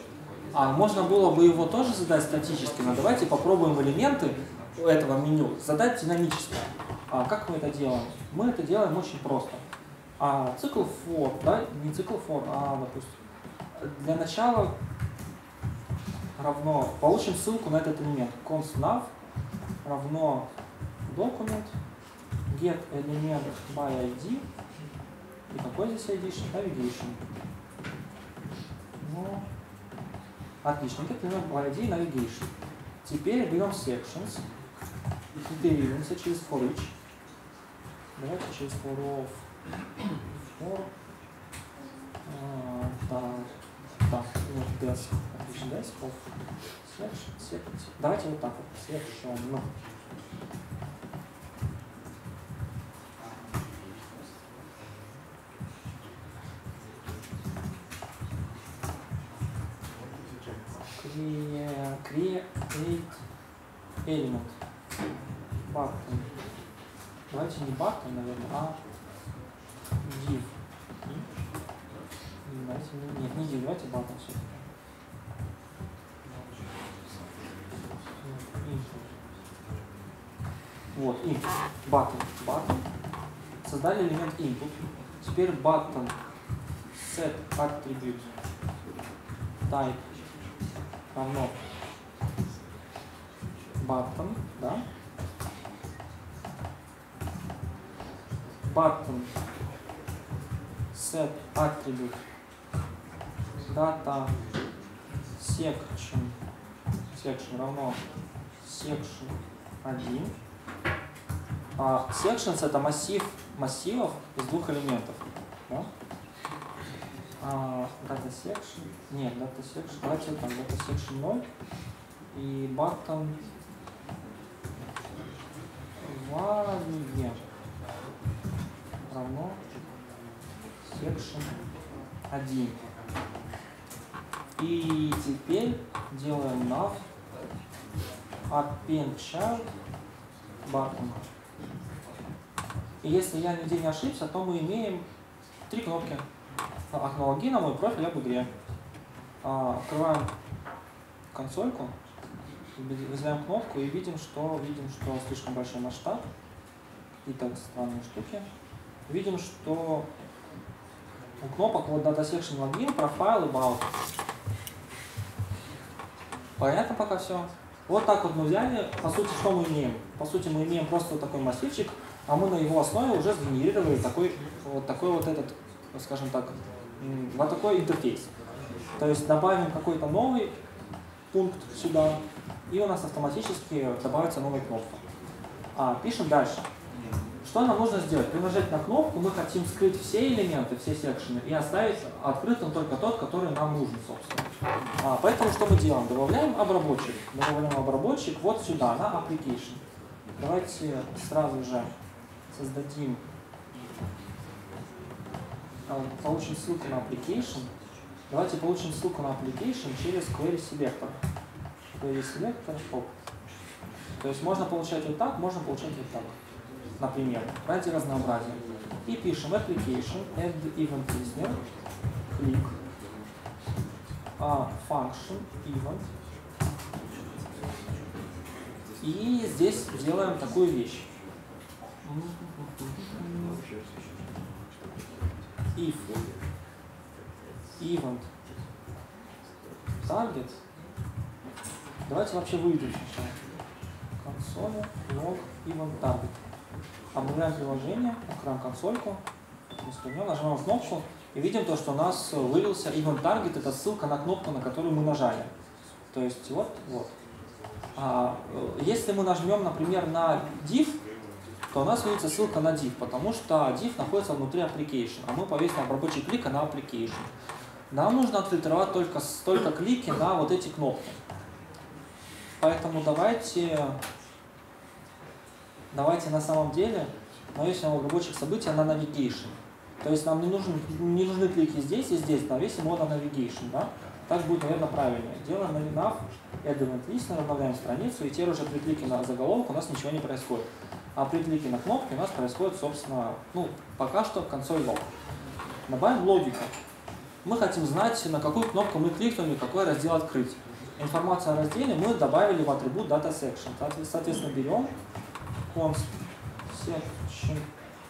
А можно было бы его тоже задать статически, но давайте попробуем элементы этого меню задать динамически. А как мы это делаем? Мы это делаем очень просто. А цикл for, да, не цикл for, а, допустим, для начала равно, получим ссылку на этот элемент. const nav равно document get элемент by id и какой здесь ID? Navigation. Ну, отлично, get элемент by ID navigation. Теперь берем sections и деривимся через for each. Давайте через for of for а, да, да, вот без, отлично, без of section, section. Давайте вот так вот, section. Ну. Crea- Create element. Button. Давайте не button, наверное, а. И Давайте, не- нет, не div, давайте button все. Вот, input. Button. Button. Создали элемент input. Теперь button set attribute type равно button, да? Button set attribute data section section равно section 1 а sections это массив массивов из двух элементов да? а, data section нет data section давайте там data section 0 и button value равно section 1 и теперь делаем nav append child button и если я нигде не ошибся, то мы имеем три кнопки. Окно логина, мой профиль об игре. А, Открываем консольку, вызываем кнопку и видим, что видим, что слишком большой масштаб. Какие-то странные штуки. Видим, что у кнопок вот Data Section профайл и About. Понятно пока все? Вот так вот мы взяли, по сути, что мы имеем? По сути, мы имеем просто вот такой массивчик, а мы на его основе уже сгенерировали такой вот такой вот этот, скажем так, вот такой интерфейс. То есть добавим какой-то новый пункт сюда, и у нас автоматически добавится новая кнопка. А, пишем дальше. Что нам нужно сделать? При нажатии на кнопку мы хотим скрыть все элементы, все секшены и оставить открытым только тот, который нам нужен, собственно. А, поэтому что мы делаем? Добавляем обработчик. Добавляем обработчик вот сюда, на application. Давайте сразу же создадим, получим ссылку на application. Давайте получим ссылку на application через query selector. Query selector, оп. То есть можно получать вот так, можно получать вот так. Например, ради разнообразия. И пишем application, add event listener, click, а, function, event. И здесь делаем такую вещь. if event target давайте вообще выйдем сначала консоли log event target обновляем приложение откроем консольку нажимаем кнопку И видим то, что у нас вывелся event target, это ссылка на кнопку, на которую мы нажали. То есть вот, вот. А, э, если мы нажмем, например, на div, то у нас выведется ссылка на div, потому что div находится внутри application, а мы повесим обработчик клика на application. Нам нужно отфильтровать только, только клики на вот эти кнопки. Поэтому давайте, давайте на самом деле навесим обработчик события на navigation. То есть нам не, нужен, не нужны клики здесь и здесь, навесим его на navigation. Да? Так будет, наверное, правильнее. Делаем на nav, add event list, обновляем страницу, и теперь уже при клике на заголовок у нас ничего не происходит. А при клике на кнопки у нас происходит, собственно, ну, пока что консоль лог. Добавим логику. Мы хотим знать, на какую кнопку мы кликнули, какой раздел открыть. Информацию о разделе мы добавили в атрибут data section. Соответственно, берем const section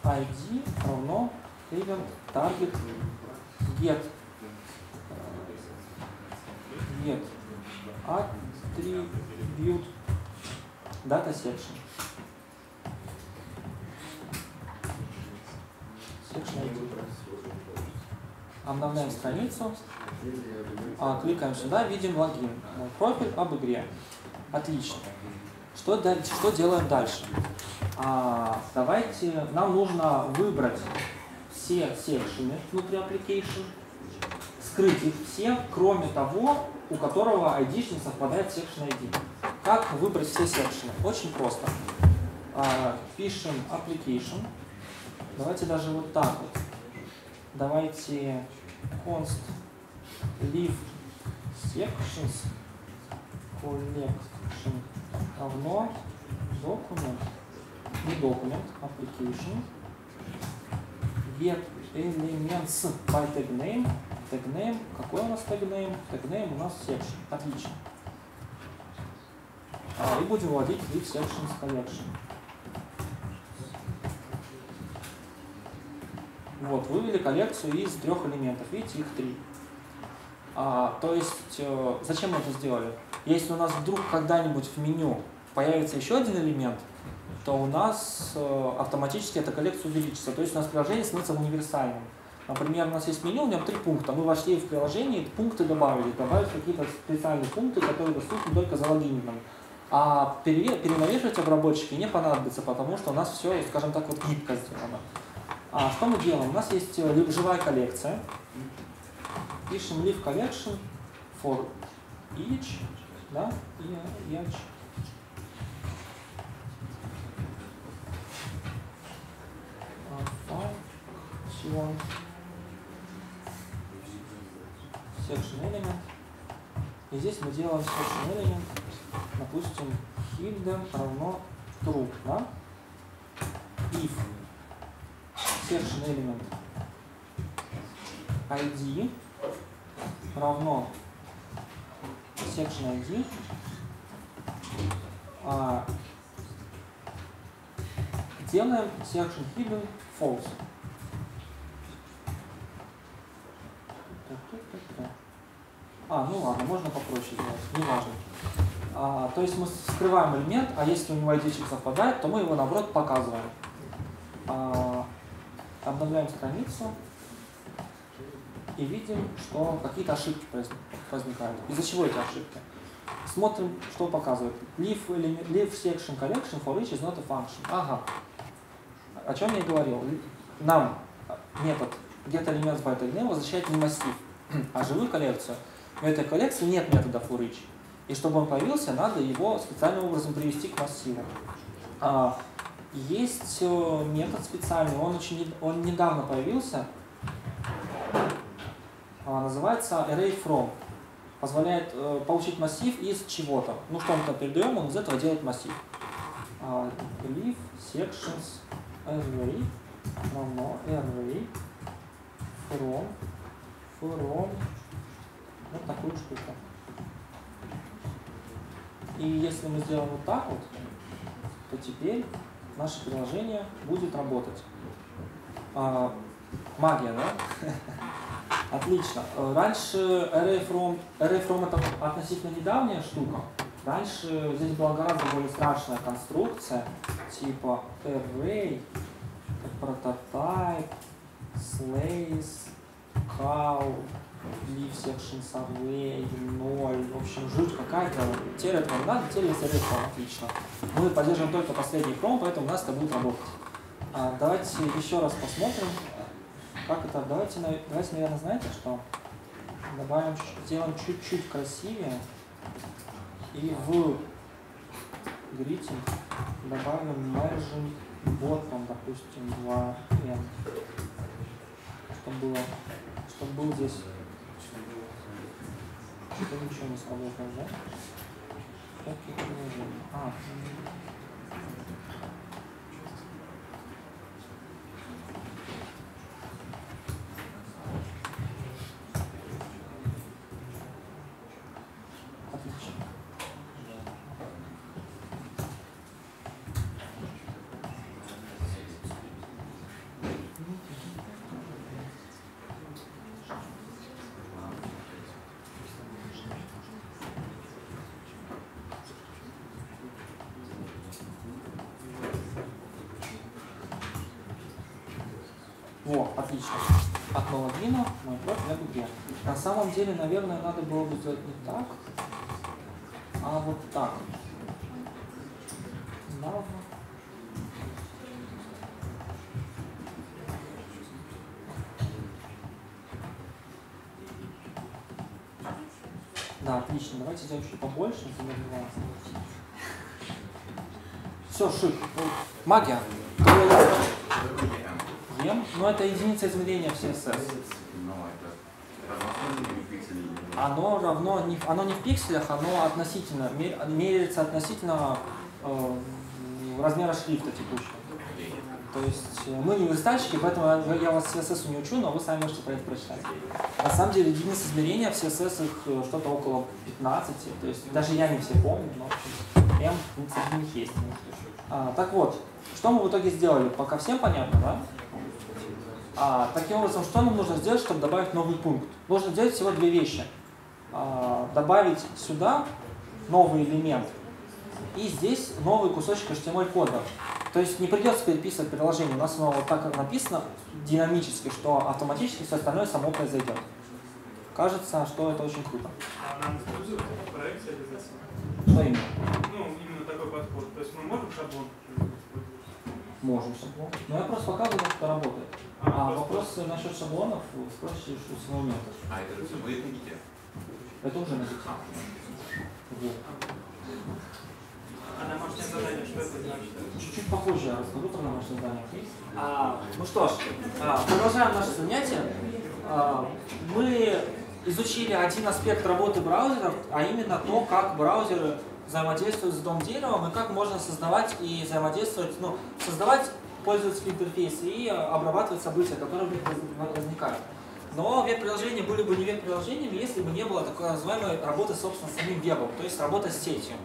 id равно event target get get attribute data section. Section. Обновляем страницу, а, кликаем сюда, видим логин. Профиль об игре. Отлично. Что, дальше, что делаем дальше? А, давайте, нам нужно выбрать все секшены внутри application, скрыть их все, кроме того, у которого ID не совпадает с section ID. Как выбрать все секшены? Очень просто. А, пишем application. Давайте даже вот так вот. Давайте const leave sections collection равно document, не document, application, get elements by tag name, tag name, какой у нас tag name? Tag name у нас section, отлично. А, и будем вводить leave sections collection. Вот, вывели коллекцию из трех элементов. Видите, их три. А, то есть, э, зачем мы это сделали? Если у нас вдруг когда-нибудь в меню появится еще один элемент, то у нас э, автоматически эта коллекция увеличится. То есть у нас приложение становится универсальным. Например, у нас есть меню, у него три пункта. Мы вошли в приложение, пункты добавили, добавили какие-то специальные пункты, которые доступны только за логином. А перенавешивать обработчики не понадобится, потому что у нас все, скажем так, вот гибко сделано. А что мы делаем? У нас есть э, живая коллекция. Пишем live collection for each, да, и each. Function section element. И здесь мы делаем section element, допустим, hidden равно true, да? If section element id равно section id а, делаем section hidden false. А, ну ладно, можно попроще сделать, неважно. А, то есть мы скрываем элемент, а если у него ID совпадает, то мы его наоборот показываем. А, обновляем страницу и видим, что какие-то ошибки возникают. Из-за чего эти ошибки? Смотрим, что показывает. Leave, leave section collection for each is not a function. Ага. О чем я и говорил. Нам метод get elements by tag name возвращает не массив, а живую коллекцию. В этой коллекции нет метода for each. И чтобы он появился, надо его специальным образом привести к массиву. А, есть э, метод специальный, он, очень, он недавно появился, называется array from. Позволяет э, получить массив из чего-то. Ну, что мы там передаем, он из этого делает массив. А, leave sections array равно array from from вот такую штуку. И если мы сделаем вот так вот, то теперь наше приложение будет работать. А, магия, да? Отлично. Раньше array from, array from это относительно недавняя штука. Раньше здесь была гораздо более страшная конструкция, типа array, prototype, slays, cow, leave section survey, 0, в общем, жуть какая-то. Этого не надо, есть рефом, отлично. Мы поддерживаем только последний пром, поэтому у нас это будет работать. А, давайте еще раз посмотрим, как это. Давайте, давайте, наверное, знаете, что добавим, сделаем чуть-чуть красивее и в greeting добавим margin bottom, допустим, 2n. Чтобы было, чтобы был здесь. Что ничего не сработало, да? Какие приложения? А, отлично. Во, отлично. Окно логина, мой профиль в игре. На самом деле, наверное, надо было бы сделать не так, а вот так. Да, отлично. Давайте сделаем чуть побольше. Все, шик. Магия. Ем, но это единица измерения в CSS. Оно равно, не, оно не в пикселях, оно относительно, ме- меряется относительно э, размера шрифта текущего. То есть э, мы не верстальщики, поэтому я, вас CSS не учу, но вы сами можете про это прочитать. На самом деле единиц измерения в CSS их э, что-то около 15, то есть даже я не все помню, но M среди них есть. А, так вот, что мы в итоге сделали? Пока всем понятно, да? А, таким образом, что нам нужно сделать, чтобы добавить новый пункт? Нужно сделать всего две вещи. А, добавить сюда новый элемент и здесь новый кусочек HTML кода. То есть не придется переписывать приложение, у нас оно вот так написано динамически, что автоматически все остальное само произойдет. Кажется, что это очень круто. А нам используют в проекте обязательно? Что именно? Ну, именно такой подход. То есть мы можем шаблон использовать? Можем шаблон. Но я просто показываю, как это работает. А вопросы насчет шаблонов спросите у метода. А это же все будет на гите. Это уже на. Вот. А домашнее задание, что это значит? Чуть-чуть попозже я расскажу про домашнее задание. А, ну что ж, а, продолжаем наше занятие. А, мы изучили один аспект работы браузеров, а именно то, как браузеры взаимодействуют с дом-деревом и как можно создавать и взаимодействовать, ну, создавать пользовательский интерфейс и обрабатывать события, которые возникают. Но веб-приложения были бы не веб-приложениями, если бы не было такой называемой работы, собственно, с самим вебом, то есть работа с сетью.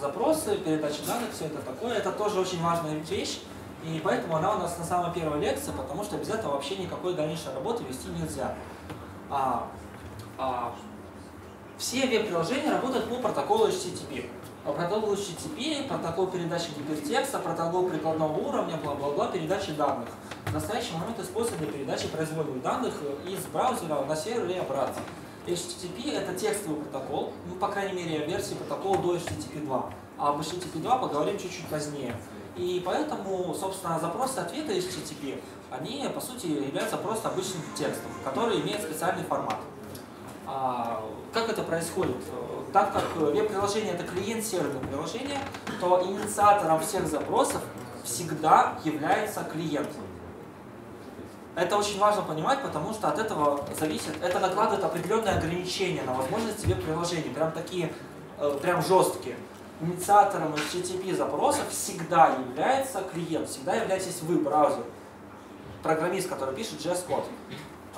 Запросы, передача данных, все это такое, это тоже очень важная вещь, и поэтому она у нас на самой первой лекции, потому что без этого вообще никакой дальнейшей работы вести нельзя. А, а, все веб-приложения работают по протоколу HTTP. По протоколу HTTP, протокол передачи гипертекста, протокол прикладного уровня, бла-бла-бла, передачи данных. В настоящий момент используется для передачи произвольных данных из браузера на сервер и обратно. HTTP это текстовый протокол, ну, по крайней мере, версии протокола до HTTP 2. А об HTTP 2 поговорим чуть-чуть позднее. И поэтому, собственно, запросы ответы HTTP, они, по сути, являются просто обычным текстом, который имеет специальный формат. А, как это происходит? Так как веб-приложение это клиент серверного приложения, то инициатором всех запросов всегда является клиент. Это очень важно понимать, потому что от этого зависит, это накладывает определенные ограничения на возможности веб-приложений, прям такие, э, прям жесткие. Инициатором HTTP запросов всегда является клиент, всегда являетесь вы, браузер, программист, который пишет JS-код.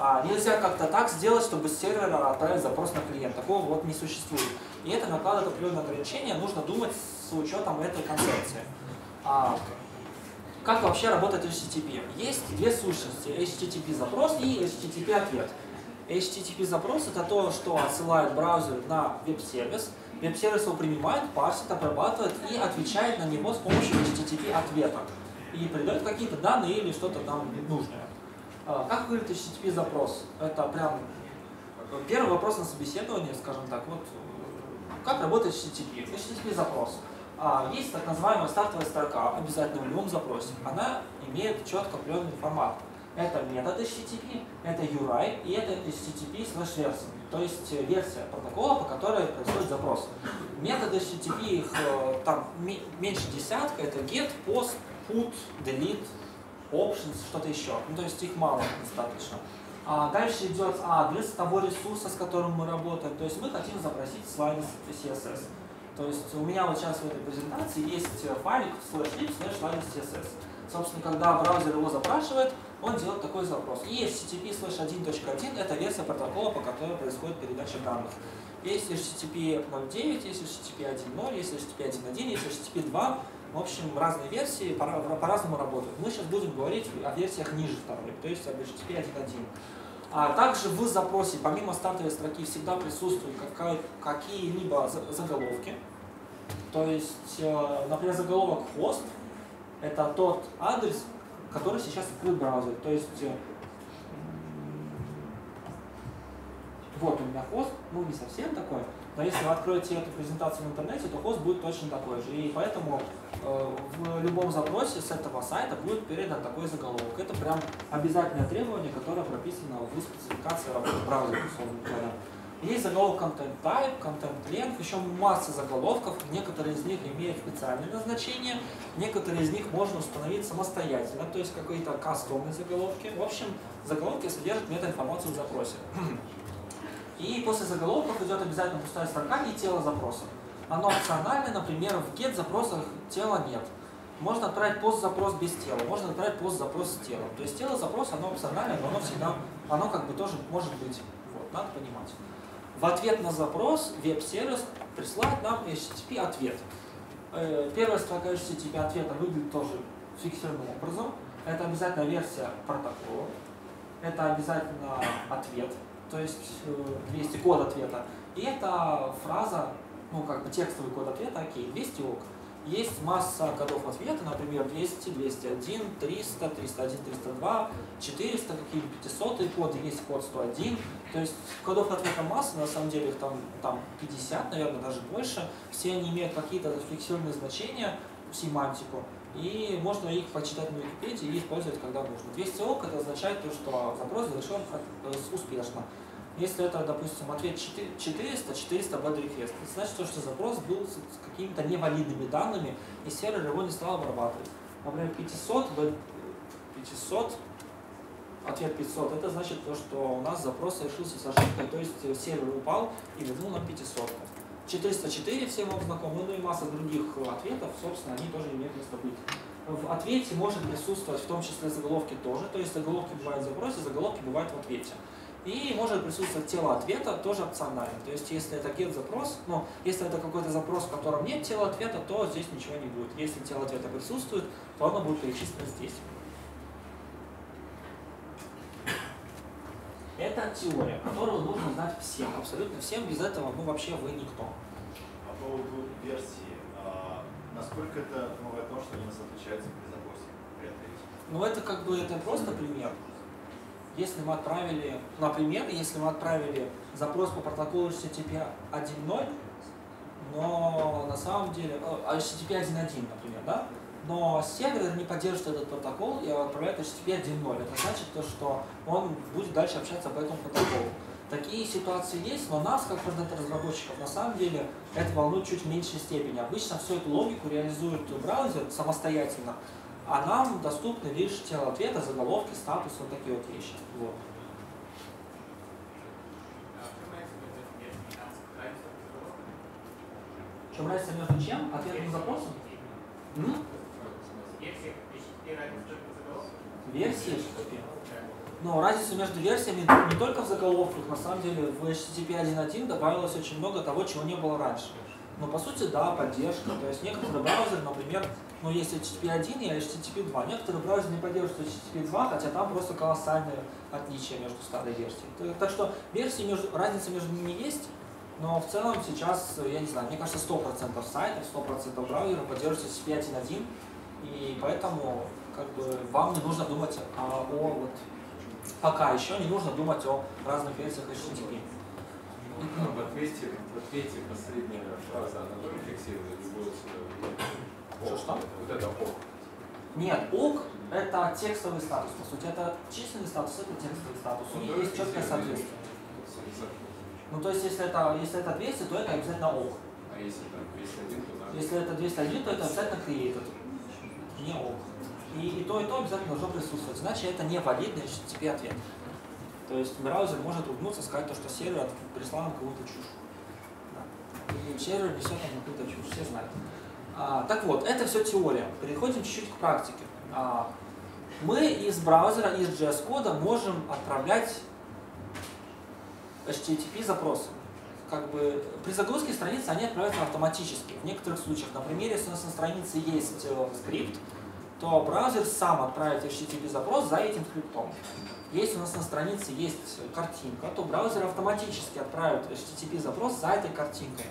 А нельзя как-то так сделать, чтобы с сервера отправить запрос на клиент. Такого вот не существует. И это накладывает определенные ограничения, нужно думать с учетом этой концепции. А, как вообще работает HTTP? Есть две сущности, HTTP запрос и HTTP ответ. HTTP запрос это то, что отсылает браузер на веб-сервис. Веб-сервис его принимает, парсит, обрабатывает и отвечает на него с помощью HTTP ответа. И передает какие-то данные или что-то там нужное. А, Как выглядит HTTP запрос? Это прям э, первый вопрос на собеседовании, скажем так. Вот э, как работает HTTP? HTTP запрос. А, Есть так называемая стартовая строка, обязательно в любом запросе. Она имеет четко определенный формат. Это метод HTTP, это URI и это HTTP slash version, то есть э, версия протокола, по которой происходит запрос. Методы HTTP, их там ме- меньше десятка, это get, post, put, delete, options, что-то еще. Ну, то есть их мало достаточно. А дальше идет адрес того ресурса, с которым мы работаем. То есть мы хотим запросить слайд CSS. То есть у меня вот сейчас в этой презентации есть файлик slash lib slash line CSS. Собственно, когда браузер его запрашивает, он делает такой запрос. И HTTP slash 1.1 это версия протокола, по которой происходит передача данных. Есть HTTP 0.9, есть HTTP 1.0, есть HTTP 1.1, есть HTTP 2. В общем, разные версии по- по-разному работают. Мы сейчас будем говорить о версиях ниже второй, то есть об HTTP 1.1. А также в запросе, помимо стартовой строки, всегда присутствуют какие-либо за- заголовки. То есть, э, например, заголовок хост – это тот адрес, который сейчас открыт браузер. То есть, э, вот у меня хост, ну не совсем такой, но если вы откроете эту презентацию в интернете, то хост будет точно такой же. И поэтому э, в любом запросе с этого сайта будет передан такой заголовок. Это прям обязательное требование, которое прописано в спецификации работы браузера, условно говоря. Есть заголовок Content Type, Content Length, еще масса заголовков. Некоторые из них имеют специальное назначение, некоторые из них можно установить самостоятельно, то есть какие-то кастомные заголовки. В общем, заголовки содержат метаинформацию в запросе. И после заголовков идет обязательно пустая строка и тело запроса. Оно опциональное, например, в get запросах тела нет. Можно отправить пост-запрос без тела, можно отправить пост-запрос с телом. То есть тело запроса, оно опциональное, но оно всегда, оно как бы тоже может быть. Вот, надо понимать. В ответ на запрос веб-сервис присылает нам HTTP ответ. Э, Первая строка HTTP ответа выглядит тоже фиксированным образом. Это обязательно версия протокола. Это обязательно ответ, то есть э, 200 код ответа. И это фраза, ну как бы текстовый код ответа, окей, 200 ок. Есть масса кодов ответа, например, 200, 201, 300, 301, 302, 400, какие-то 500 коды, есть код 101. То есть кодов ответа масса, на самом деле их там, там 50, наверное, даже больше. Все они имеют какие-то фиксированные значения, семантику. И можно их почитать на Википедии и использовать, когда нужно. 200 ок это означает то, что запрос завершен э, успешно. Если это, допустим, ответ 400, 400 bad request, это значит, то, что запрос был с какими-то невалидными данными, и сервер его не стал обрабатывать. Например, 500, bad- 500, ответ 500, это значит то, что у нас запрос совершился с ошибкой, то есть э, сервер упал и вернул нам 500. 404 всем вам знакомы, ну и масса других ответов, собственно, они тоже имеют место быть. В ответе может присутствовать в том числе заголовки тоже, то есть заголовки бывают в запросе, заголовки бывают в ответе. И может присутствовать тело ответа, тоже опционально. То есть если это get запрос, ну, если это какой-то запрос, в котором нет тела ответа, то здесь ничего не будет. Если тело ответа присутствует, то оно будет перечислено здесь. Это теория, которую нужно знать всем, абсолютно всем, без этого ну, вообще вы никто. По поводу версии, а, насколько это новое то, что они нас отличаются при запросе при ответе? Ну это как бы это просто пример. Если мы отправили, например, если мы отправили запрос по протоколу HTTP 1.0, но на самом деле, э, HTTP 1.1, например, да, но сервер не поддерживает этот протокол и отправляет HTTP 1.0. Это значит то, что он будет дальше общаться по этому протоколу. Такие ситуации есть, но нас, как разработчиков, на самом деле это волнует чуть в меньшей степени. Обычно всю эту логику реализует браузер самостоятельно, а нам доступны лишь тело ответа, заголовки, статус, вот такие вот вещи. Вот. В чем разница между чем? Ответным запросом? М? Версии. Но разница между версиями не только в заголовках, на самом деле в HTTP 1.1 добавилось очень много того, чего не было раньше. Но по сути, да, поддержка. То есть некоторые браузеры, например, ну есть HTTP 1 и HTTP 2. Некоторые браузеры не поддерживают HTTP 2, хотя там просто колоссальные отличия между старой версией. Так что версии между, разница между ними есть, но в целом сейчас, я не знаю, мне кажется, 100% сайтов, 100% браузеров поддерживают HTTP 1.1, и поэтому как бы, вам не нужно думать о, о вот, Пока еще не нужно думать о разных версиях HTTP. Ну, в ответе, в ответе последняя фраза, она тоже фиксирует любой Что-что? Вот это ок. Нет, ок – это текстовый статус, по сути. Это численный статус, это текстовый статус. У них есть четкое соответствие. Ну, то есть, если это, если это 200, то это обязательно ок. А если там 201, то надо. Если это 201, то это обязательно created. Не ок. И, и то, и то обязательно должно присутствовать. Значит, это не валидный HTTP ответ. То есть браузер может ругнуться, сказать, то, что сервер прислал нам какую-то чушь. Да. Сервер несет нам какую-то чушь, все знают. А, так вот, это все теория. Переходим чуть-чуть к практике. А, мы из браузера, из JS-кода можем отправлять HTTP запросы. Как бы при загрузке страницы они отправляются автоматически. В некоторых случаях, например, если у нас на странице есть э, скрипт, то браузер сам отправит HTTP запрос за этим скриптом. Если у нас на странице есть картинка, то браузер автоматически отправит HTTP запрос за этой картинкой.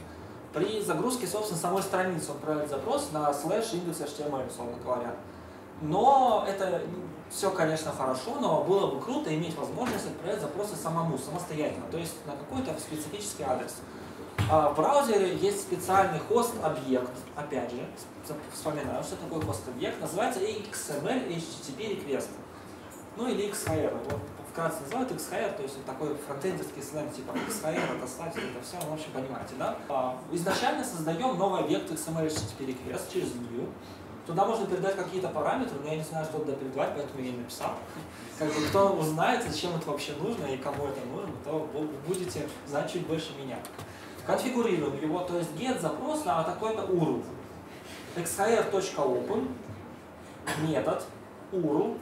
При загрузке, собственно, самой страницы он отправит запрос на slash index.html, условно говоря. Но это все, конечно, хорошо, но было бы круто иметь возможность отправлять запросы самому, самостоятельно, то есть на какой-то специфический адрес. А в браузере есть специальный хост-объект, опять же, вспоминаю, что такое хост-объект, называется XML HTTP request, ну или XHR, вот вкратце называют XHR, то есть такой фронтендерский сленг, типа XHR, отослать, это все, в общем, понимаете, да? А, изначально создаем новый объект XML HTTP request через new, Туда можно передать какие-то параметры, но я не знаю, что туда передавать, поэтому я не написал. Как бы кто узнает, зачем это вообще нужно и кому это нужно, то будете знать чуть больше меня. Конфигурируем его, то есть get запрос на такой-то URL. xhr.open метод URL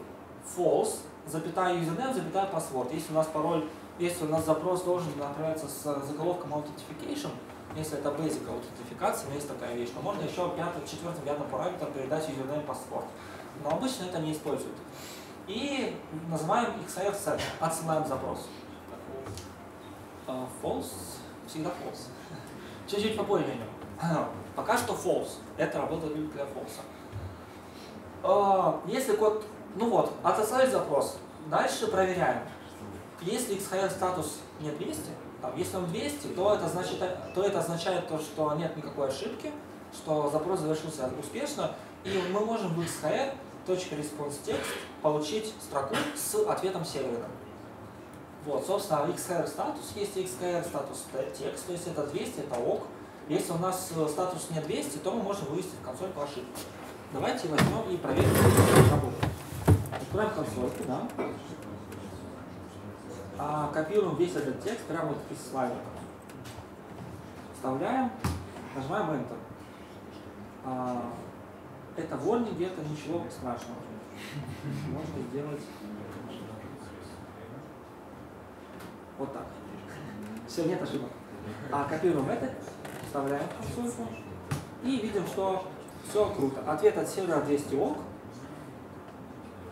false запятая username, запятая password. Если у нас пароль, если у нас запрос должен направиться с заголовком authentication, если это basic аутентификация, есть такая вещь, то можно еще пятым, четвертым, пятым параметром передать username паспорт. Но обычно это не используют. И называем XR set, отсылаем запрос. Uh, false, всегда false. Чуть-чуть попозже о Пока что false. Это работает для false. Uh, если код, ну вот, отослали запрос, дальше проверяем. Если XHR статус не 200, там, если он 200, то это, значит, то это означает то, что нет никакой ошибки, что запрос завершился успешно, и мы можем в xhr.response-text получить строку с ответом сервера. Вот, собственно, XHR статус есть XHR статус текст, то есть это 200, это ок. Если у нас э, статус не 200, то мы можем вывести в консоль по ошибке. Давайте возьмем и проверим работу. Откроем консольку, да а, копируем весь этот текст прямо вот из слайда. Вставляем, нажимаем Enter. А, это это ничего страшного. Можно сделать вот так. Все, нет ошибок. А копируем это, вставляем ссылку и видим, что все круто. Ответ от сервера 200 ок,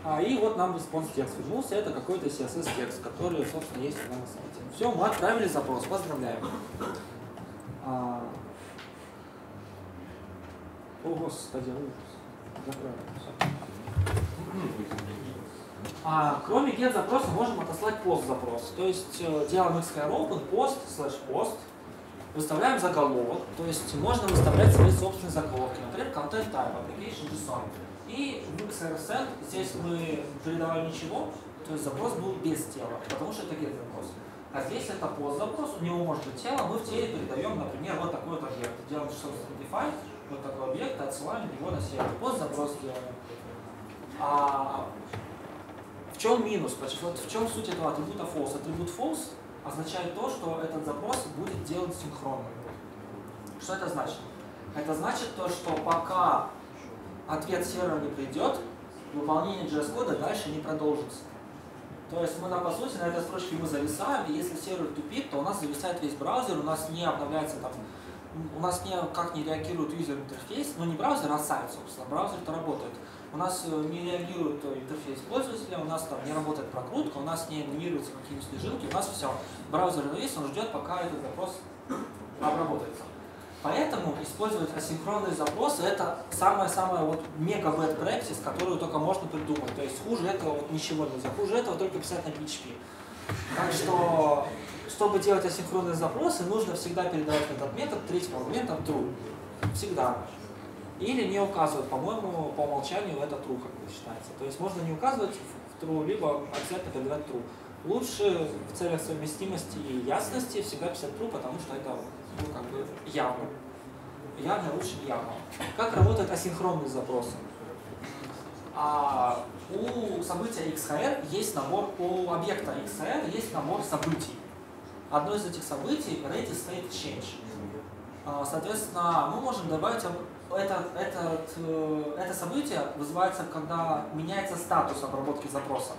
а, и вот нам response текст вернулся, это какой-то CSS текст, который, собственно, есть у нас на сайте. Все, мы отправили запрос, поздравляем. А... О, господи, закроем. А, кроме get запроса можем отослать пост запрос. То есть э, делаем xkr open post slash post, выставляем заголовок, то есть можно выставлять свои собственные заголовки, например, content type, application design. И в XRSN здесь мы передавали ничего, то есть запрос был без тела, потому что это get запрос. А здесь это пост запрос, у него может быть тело, мы в теле передаем, например, вот такой вот объект. Делаем собственно define, вот такой объект, отсылаем его на сервер. Пост запрос делаем. А чем минус? Вот в чем суть этого атрибута false? Атрибут false означает то, что этот запрос будет делать синхронно. Что это значит? Это значит то, что пока ответ сервера не придет, выполнение JS-кода дальше не продолжится. То есть мы, по сути, на этой строчке мы зависаем, и если сервер тупит, то у нас зависает весь браузер, у нас не обновляется там, у нас никак не реагирует юзер интерфейс, ну не браузер, а сайт, собственно, браузер-то работает. У нас э, не реагирует интерфейс пользователя, у нас там не работает прокрутка, у нас не анимируются какие-нибудь снежинки, у нас все. Браузер есть, он ждет, пока этот запрос обработается. Поэтому использовать асинхронные запросы это самая-самая вот мега bad practice, которую только можно придумать. То есть хуже этого вот ничего нельзя. Хуже этого только писать на PHP. Так что, чтобы делать асинхронные запросы, нужно всегда передавать этот метод третьим аргументом true. Всегда. Или не указывать, по-моему, по умолчанию это true, как бы считается. То есть можно не указывать в true, либо обязательно передавать true. Лучше в целях совместимости и ясности всегда писать true, потому что это ну, как бы явно. Явно лучше явно. Как работают асинхронные запросы? А у события XHR есть набор, у объекта XHR есть набор событий. Одно из этих событий ready state change. А, Соответственно, мы можем добавить это, этот, э, это событие вызывается, когда меняется статус обработки запроса.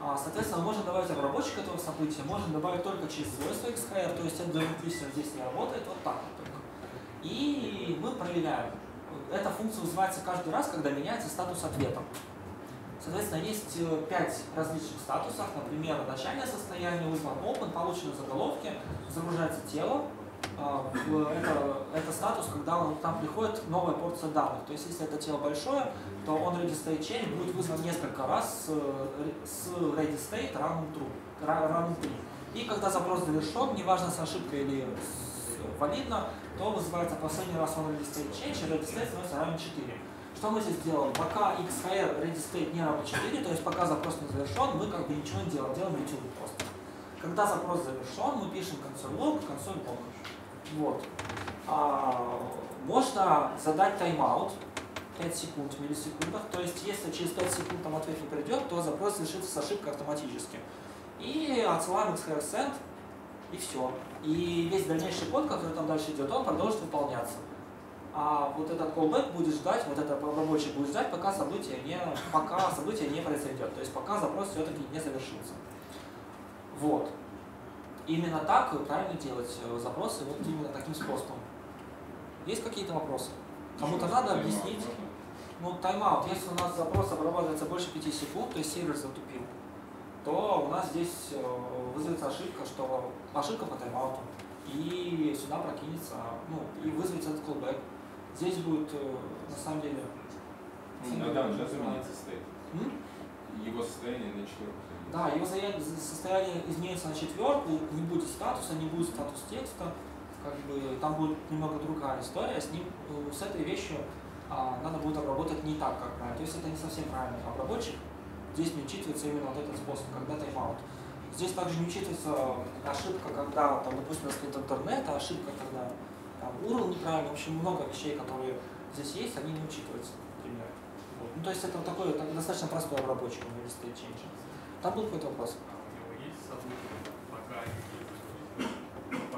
А, Соответственно, можем добавить обработчик этого события, можем добавить только через свойство XHR, то есть это listener здесь не работает, вот так вот только. И мы проверяем. Эта функция вызывается каждый раз, когда меняется статус ответа. Соответственно, есть э, пять различных статусов, например, начальное состояние, вызван open, получены заголовки, загружается тело. А, Это, это статус, когда он- там приходит новая порция данных. То есть, если это тело большое, то он ready state change будет вызван несколько раз с, с ready state равным true, равным 3. И когда запрос завершен, неважно с ошибкой или с- валидно, то вызывается последний раз он ready state change, и ready state становится равен 4. Что мы здесь делаем? Пока XHR ready state не равен 4, то есть пока запрос не завершен, мы как бы ничего не делаем, делаем просто. Когда запрос завершен, мы пишем консоль log, консоль log. Вот. А, можно задать тайм-аут 5 секунд в миллисекундах, то есть если через 5 секунд там ответ не придет, то запрос завершится с ошибкой автоматически. И отсылаем XHR и все. И весь дальнейший код, который там дальше идет, он продолжит выполняться. А вот этот callback будет ждать, вот этот обработчик будет ждать, пока событие не, пока событие не произойдет, то есть пока запрос все-таки не завершится. Вот. Именно так правильно делать э, запросы, вот именно таким способом. Есть какие-то вопросы? Кому-то надо объяснить? Ну, тайм-аут. Если у нас запрос обрабатывается больше 5 секунд, то есть сервер затупил, то у нас здесь э, вызовется ошибка, что ошибка по тайм-ауту. И сюда прокинется, ну, и вызовется этот callback. Здесь будет, э, на самом деле... Ну, иногда он сейчас изменится стоит. Его состояние на четверку. Да, его состояние, изменится на четверку, не будет статуса, не будет статус текста, как бы там будет немного другая история, с ним, э, с этой вещью а, надо будет обработать не так, как правильно. То есть это не совсем правильный обработчик. Здесь не учитывается именно вот этот способ, когда тайм-аут. Здесь также не учитывается ошибка, когда, там, допустим, раскрыт интернет, а ошибка, когда там, URL неправильно. В общем, много вещей, которые здесь есть, они не учитываются, например. Вот. Ну, то есть это вот такой так, достаточно простой обработчик у State Change. Там был какой-то вопрос? А у него есть события, пока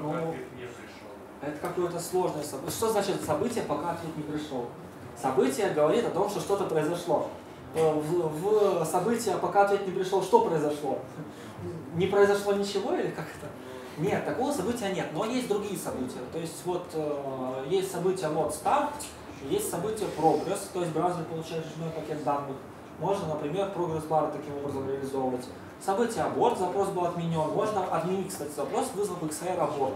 Ну, ответ не пришел. Это какое-то сложное событие. Что значит событие, пока ответ не пришел? Событие говорит о том, что что-то произошло. Э, В, в событие, пока ответ не пришел, что произошло? Не произошло ничего или как это? Нет, такого события нет, но есть другие события. То есть вот э, есть событие load start, есть событие progress, то есть браузер получает очередной пакет данных. Можно, например, прогресс бар таким образом реализовывать. Событие аборт, запрос был отменен. Можно отменить, кстати, запрос, вызвав XR аборт.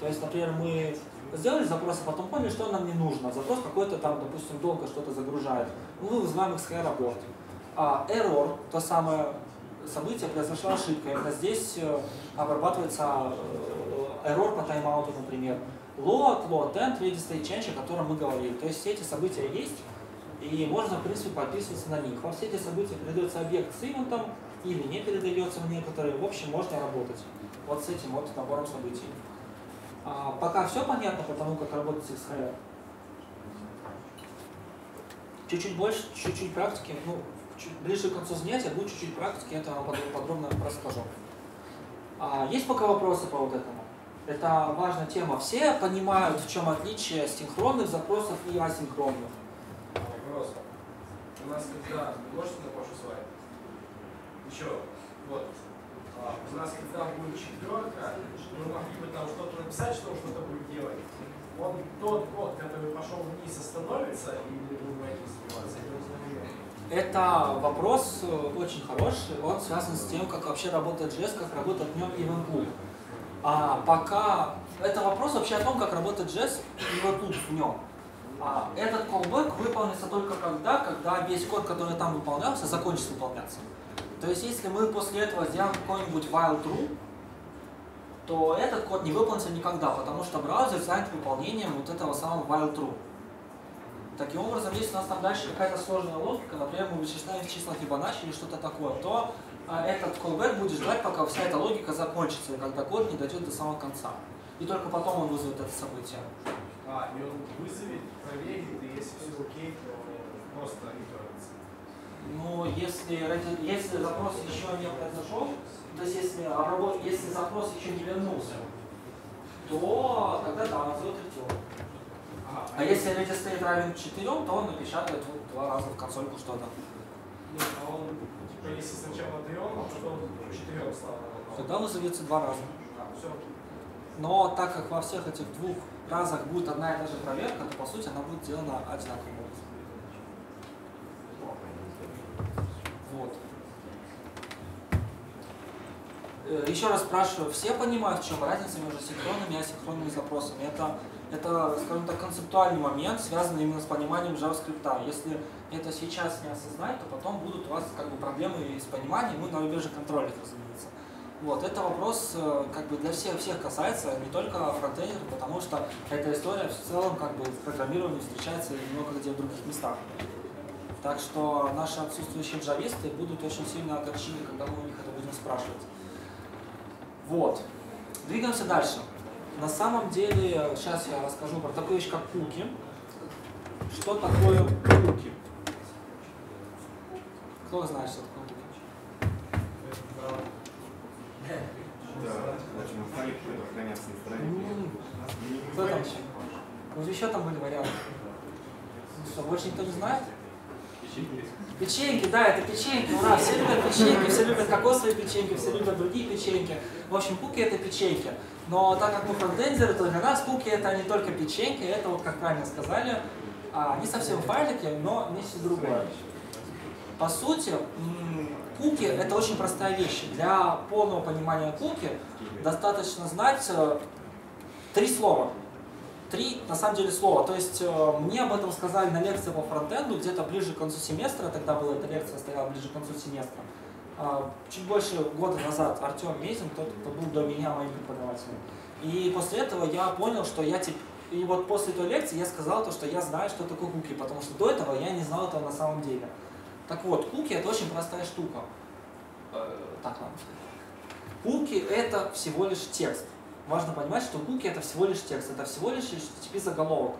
То есть, например, мы сделали запрос, а потом поняли, что нам не нужно. Запрос какой-то там, допустим, долго что-то загружает. Ну, мы вызываем XR аборт. А error, то самое событие, произошла ошибка. Именно здесь э, обрабатывается э, error по тайм-ауту, например. Load, load end, ready state change, о котором мы говорили. То есть все эти события есть, и можно, в принципе, подписываться на них. Во все эти события передается объект с ивентом или не передается в некоторые. В общем, можно работать вот с этим вот набором событий. А, пока все понятно, потому как работать с XHR. Чуть-чуть больше, чуть-чуть практики, ну, чуть ближе к концу занятия будет чуть-чуть практики, это вам подро- подробно расскажу. А, есть пока вопросы по вот этому? Это важная тема. Все понимают, в чем отличие синхронных запросов и асинхронных. У нас когда... Можете на прошлый слайд? Еще. Вот. А, у нас когда будет четверка, мы могли бы там что-то написать, что он что-то будет делать. Он тот код, который пошел вниз, остановится, или вы будете заниматься? Я не знаю. Это вопрос э, очень хороший, он связан с тем, как вообще работает JS, как работает в нем Event Pool. А пока это вопрос вообще о том, как работает JS и вот тут в нем. А этот callback выполнится только когда, когда весь код, который там выполнялся, закончится выполняться. То есть если мы после этого сделаем какой-нибудь while true, то этот код не выполнится никогда, потому что браузер занят выполнением вот этого самого while true. Таким образом, если у нас там дальше какая-то сложная логика, например, мы вычисляем в числах Фибоначчи или что-то такое, то а, этот callback будет ждать, пока вся эта логика закончится, и когда код не дойдет до самого конца. И только потом он вызовет это событие. А, и он вызовет, проверит, и если все окей, то просто игнорируется. Ну, если, если запрос еще не произошел, то есть если, обработ- если запрос еще не вернулся, то тогда да, назовет return. Ага, А если ready state равен 4, то он напечатает вот два раза в консольку что-то. Ну, а он, типа, если сначала трем, а потом четырем слава. Тогда вызовется два раза. А, все. Но так как во всех этих двух разах будет одна и та же проверка, то по сути она будет сделана одинаковым образом. Вот. Э, Еще раз спрашиваю, все понимают, в чем разница между синхронными и асинхронными запросами? Это, это, скажем так, концептуальный момент, связанный именно с пониманием JavaScript. Если это сейчас не осознать, то потом будут у вас как бы проблемы и с пониманием, ну, на рубеже контроля, разумеется. Вот, это вопрос э, как бы для всех, всех касается, не только фронтендеров, потому что эта история в целом как бы в программировании встречается много где в других местах. Так что наши отсутствующие джависты будут очень сильно огорчены, когда мы у них это будем спрашивать. Вот. Двигаемся дальше. На самом деле, сейчас я расскажу про такую вещь, как куки. Что такое куки? Кто знает, что такое куки? Да, очень который хранятся Кто там? Вот еще там были варианты. Ну Что, больше никто не знает? Печеньки, да, это печеньки, ура, все любят печеньки, все любят кокосовые печеньки, все любят другие печеньки. В общем, куки это печеньки. Но так как мы фронтендеры, то для нас куки это не только печеньки, это вот, как правильно сказали, а, не совсем файлики, но нечто другое. По сути, куки это очень простая вещь. Для полного понимания куки достаточно знать э, три слова. Три, на самом деле, слова. То есть э, мне об этом сказали на лекции по фронтенду где-то ближе к концу семестра, тогда была эта лекция, стояла ближе к концу семестра. А, Чуть больше года назад Артем Мезин, тот, кто был до меня моим преподавателем. И после этого я понял, что я теперь... И вот после той лекции я сказал то, что я знаю, что такое куки, потому что до этого я не знал этого на самом деле. Так вот, куки это очень простая штука. Э, Так, ладно. Куки это всего лишь текст. Важно понимать, что куки это всего лишь текст, это всего лишь HTTP заголовок.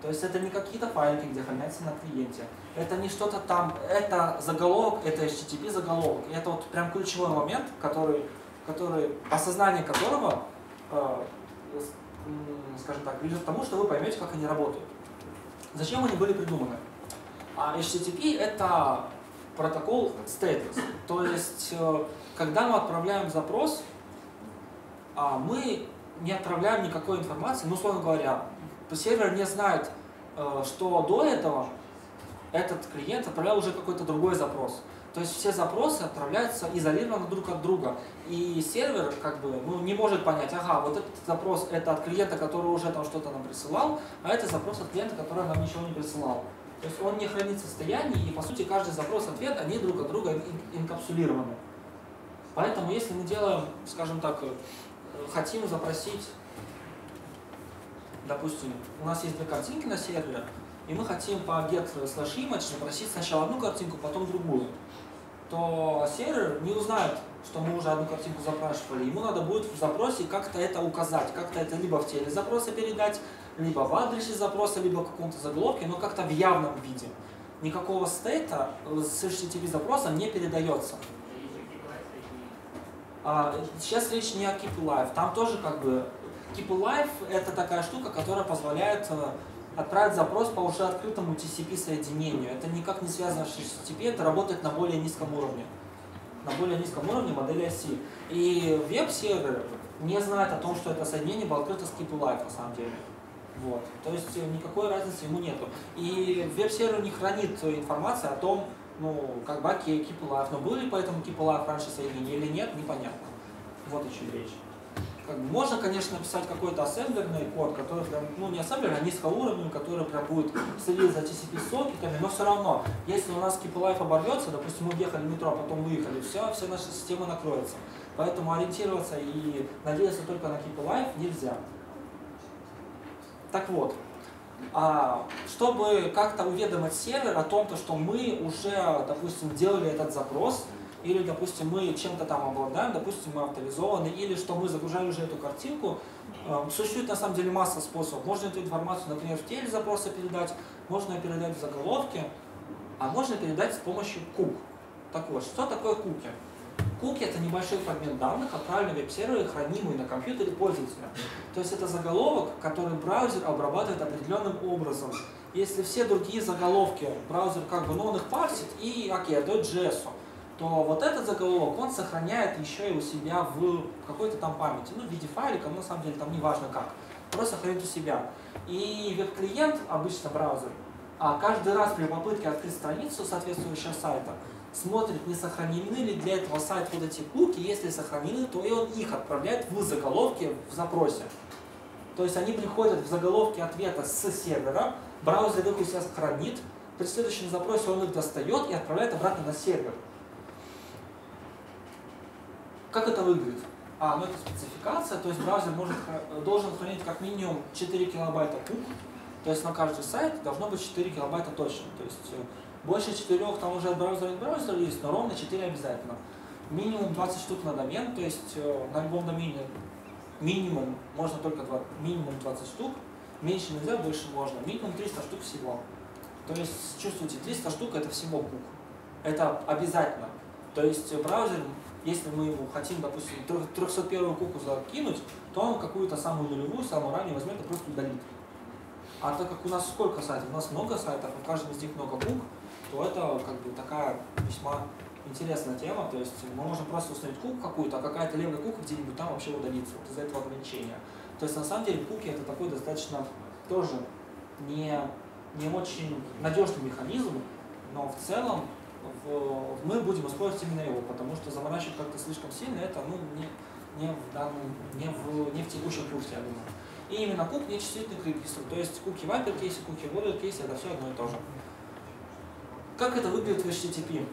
То есть это не какие-то файлики, где хранятся на клиенте. Это не что-то там, это заголовок, это HTTP заголовок. И это вот прям ключевой момент, который, который, осознание которого, э, скажем так, ведет к тому, что вы поймете, как они работают. Зачем они были придуманы? А HTTP это протокол status. То есть, э, когда мы отправляем запрос, а мы не отправляем никакой информации, ну, условно говоря, сервер не знает, э, что до этого этот клиент отправлял уже какой-то другой запрос. То есть все запросы отправляются изолированно друг от друга. И сервер как бы ну, не может понять, ага, вот этот запрос это от клиента, который уже там что-то нам присылал, а это запрос от клиента, который нам ничего не присылал. То есть он не хранит состояние, и по сути каждый запрос-ответ, они друг от друга ин- инкапсулированы. Поэтому если мы делаем, скажем так, э, хотим запросить, допустим, у нас есть две картинки на сервере, и мы хотим по get slash image запросить сначала одну картинку, потом другую, то сервер не узнает, что мы уже одну картинку запрашивали. Ему надо будет в запросе как-то это указать, как-то это либо в теле запроса передать, либо в адресе запроса, либо в каком-то заголовке, но как-то в явном виде. Никакого стейта с HTTP запросом не передается. А, сейчас речь не о Keep Alive. Там тоже как бы Keep Alive это такая штука, которая позволяет э, отправить запрос по уже открытому TCP соединению. Это никак не связано с HTTP, это работает на более низком уровне. На более низком уровне модели оси. И веб-сервер не знает о том, что это соединение было открыто с Keep Alive на самом деле. Вот. То есть э, никакой разницы ему нету. И веб-сервер не хранит информацию о том, ну, как окей, Keep Alive, но был ли по этому Keep Alive раньше соединение или нет, непонятно. Вот о чем речь. Как бы можно, конечно, написать какой-то ассемблерный код, который прям, ну не ассемблер, а низкоуровневый, который прям будет следить за TCP сокетами, но все равно, если у нас Life оборвется, допустим, мы въехали в метро, а потом выехали, все, все наши системы накроются. Поэтому ориентироваться и надеяться только на Life нельзя. Так вот, а, чтобы как-то уведомить сервер о том, то, что мы уже, допустим, делали этот запрос, или, допустим, мы чем-то там обладаем, допустим, мы авторизованы, или что мы загружали уже эту картинку, э, существует на самом деле масса способов. Можно эту информацию, например, в теле запроса передать, можно передать в заголовке, а можно передать с помощью кук. Так вот, что такое куки? Куки это небольшой фрагмент данных, отправленный в веб-сервере, хранимый на компьютере пользователя. То есть это заголовок, который браузер обрабатывает определенным образом. Если все другие заголовки браузер как бы, ну он их парсит и окей, отдает JS, то вот этот заголовок он сохраняет еще и у себя в какой-то там памяти, ну в виде файлика, но на самом деле там не важно как, просто хранит у себя. И веб-клиент, обычно браузер, а каждый раз при попытке открыть страницу соответствующего сайта, смотрит, не сохранены ли для этого сайта вот эти куки, если сохранены, то и он их отправляет в заголовке в запросе. То есть они приходят в заголовке ответа с сервера, браузер их у себя сохранит, при следующем запросе он их достает и отправляет обратно на сервер. Как это выглядит? А, ну это спецификация, то есть браузер может, должен хранить как минимум 4 килобайта кук, то есть на каждый сайт должно быть 4 килобайта точно. То есть э, больше 4 там уже от браузера к браузеру есть, но ровно 4 обязательно. Минимум 20 штук на домен, то есть э, на любом домене минимум можно только 20, минимум 20 штук, меньше нельзя, больше можно. Минимум 300 штук всего. То есть, чувствуете, 300 штук это всего кук. Это обязательно. То есть браузер если мы ему хотим, допустим, 301 куку закинуть, то он какую-то самую нулевую, самую раннюю возьмет и просто удалит. А так как у нас сколько сайтов? У нас много сайтов, у каждого из них много кук, то это как бы такая весьма интересная тема. То есть мы можем просто установить кук какую-то, а какая-то левая кука где-нибудь там вообще удалится вот из-за этого ограничения. То есть на самом деле куки это такой достаточно тоже не, не очень надежный механизм, но в целом в, мы будем использовать именно его, потому что заморачивать как-то слишком сильно это ну, не, не, в данном, не, в, не в текущем курсе, я думаю. И именно кук не чувствительный к регистру. То есть куки в uppercase, куки в lowercase это все одно и то же. Как это выглядит в HTTP?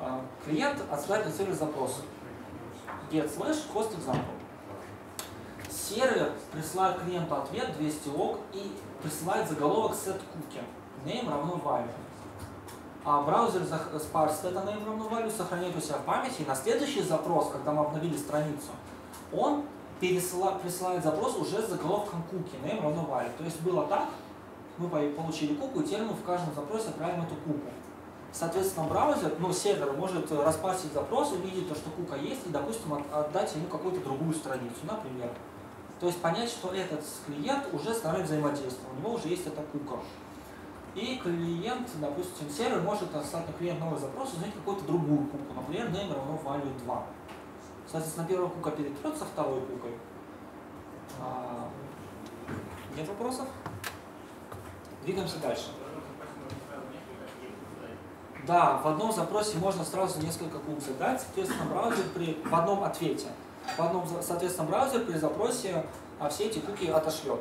А, клиент отсылает на сервер запрос. Get slash host example. Сервер присылает клиенту ответ 200 лог и присылает заголовок set cookie. Name равно value а браузер спарсит это name равно value, сохраняет у себя в памяти, и на следующий запрос, когда мы обновили страницу, он пересылает, присылает запрос уже с заголовком куки, name равно value. То есть было так, мы получили куку, и теперь мы в каждом запросе отправим эту куку. Соответственно, браузер, ну, сервер может распарсить запрос, увидеть то, что кука есть, и, допустим, отдать ему какую-то другую страницу, например. То есть понять, что этот клиент уже с нами взаимодействует, у него уже есть эта кука. И клиент, допустим, сервер может отослать на клиент новый запрос узнать какую-то другую куку, например, name равно value 2. Соответственно, первая кука перетрет второй кукой. А, нет вопросов? Двигаемся дальше. Да, в одном запросе можно сразу несколько кук задать, соответственно, браузер при, в одном ответе. В одном, соответственно, браузер при запросе а все эти куки отошлет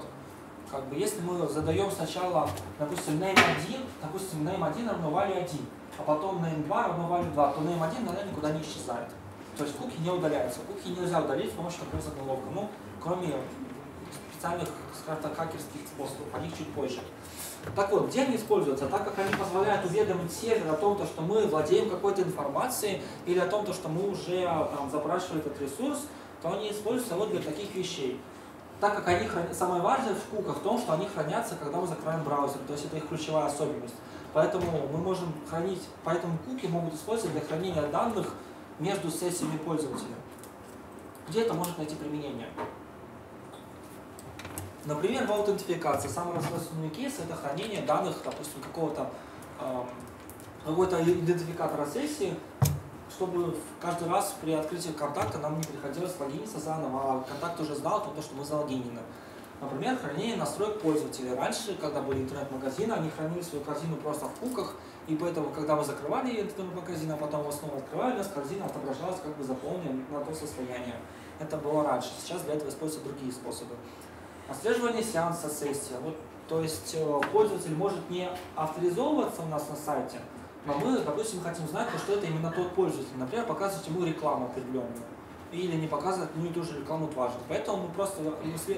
как бы, если мы задаем сначала, допустим, name 1, допустим, name 1 равно value 1, а потом name 2 равно value 2, то name 1 наверное никуда не исчезает. То есть куки не удаляются. Куки нельзя удалить с помощью такого заголовка, ну, кроме специальных, скажем так, хакерских способов, о них чуть позже. Так вот, где они используются? Так как они позволяют уведомить сервер о том, что мы владеем какой-то информацией или о том, что мы уже там, запрашивали этот ресурс, то они используются вот для таких вещей так как они хран... самое важное в куках в том, что они хранятся, когда мы закроем браузер, то есть это их ключевая особенность. Поэтому мы можем хранить, поэтому куки могут использовать для хранения данных между сессиями пользователя. Где это может найти применение? Например, в аутентификации. Самый распространенный кейс это хранение данных, допустим, какого-то какой-то идентификатора сессии, чтобы каждый раз при открытии контакта нам не приходилось логиниться заново, а контакт уже знал то, что мы залогинены. Например, хранение настроек пользователя. Раньше, когда были интернет-магазины, они хранили свою корзину просто в куках, и поэтому, когда мы закрывали интернет-магазин, а потом его снова открывали, у нас корзина отображалась как бы заполнена на то состояние. Это было раньше. Сейчас для этого используются другие способы. Отслеживание сеанса сессии. Вот, то есть э, пользователь может не авторизовываться у нас на сайте, но мы, допустим, хотим знать, что это именно тот пользователь. Например, показывать ему рекламу определенную. Или не показывать одну и ту же рекламу дважды. Поэтому мы просто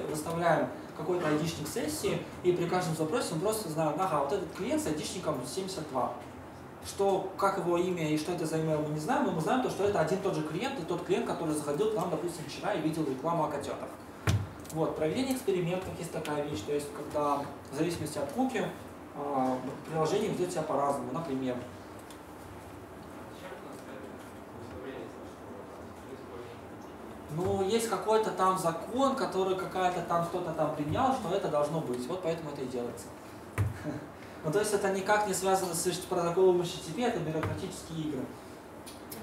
выставляем какой-то айдишник сессии, и при каждом запросе мы просто знаем, ага, вот этот клиент с айдишником 72. Что, как его имя и что это за email мы не знаем, но мы знаем то, что это один и тот же клиент, и тот клиент, который заходил к нам, допустим, вчера и видел рекламу о котятах. Вот, проведение экспериментов есть такая вещь, то есть когда в зависимости от куки а, приложение ведет себя по-разному. Например, ну, есть какой-то там закон, который какая-то там кто-то там принял, что это должно быть. Вот поэтому это и делается. Ну, то есть это никак не связано с протоколом HTTP, это бюрократические игры.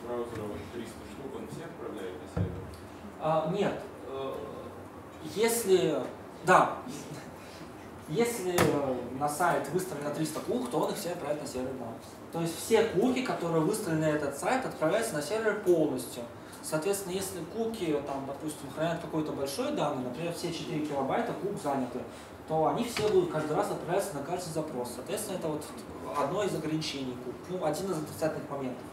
Браузера 300 штук, он все отправляет на сервер? А, нет. Если, да, если на сайт выставлено 300 кук, то он их все отправит на сервер да. То есть все куки, которые выставлены на этот сайт, отправляются на сервер полностью. Соответственно, если куки, там, допустим, хранят какой-то большой данный, например, все 4 килобайта кук заняты, то они все будут каждый раз отправляться на каждый запрос. Соответственно, это вот одно из ограничений кук, ну, один из отрицательных моментов.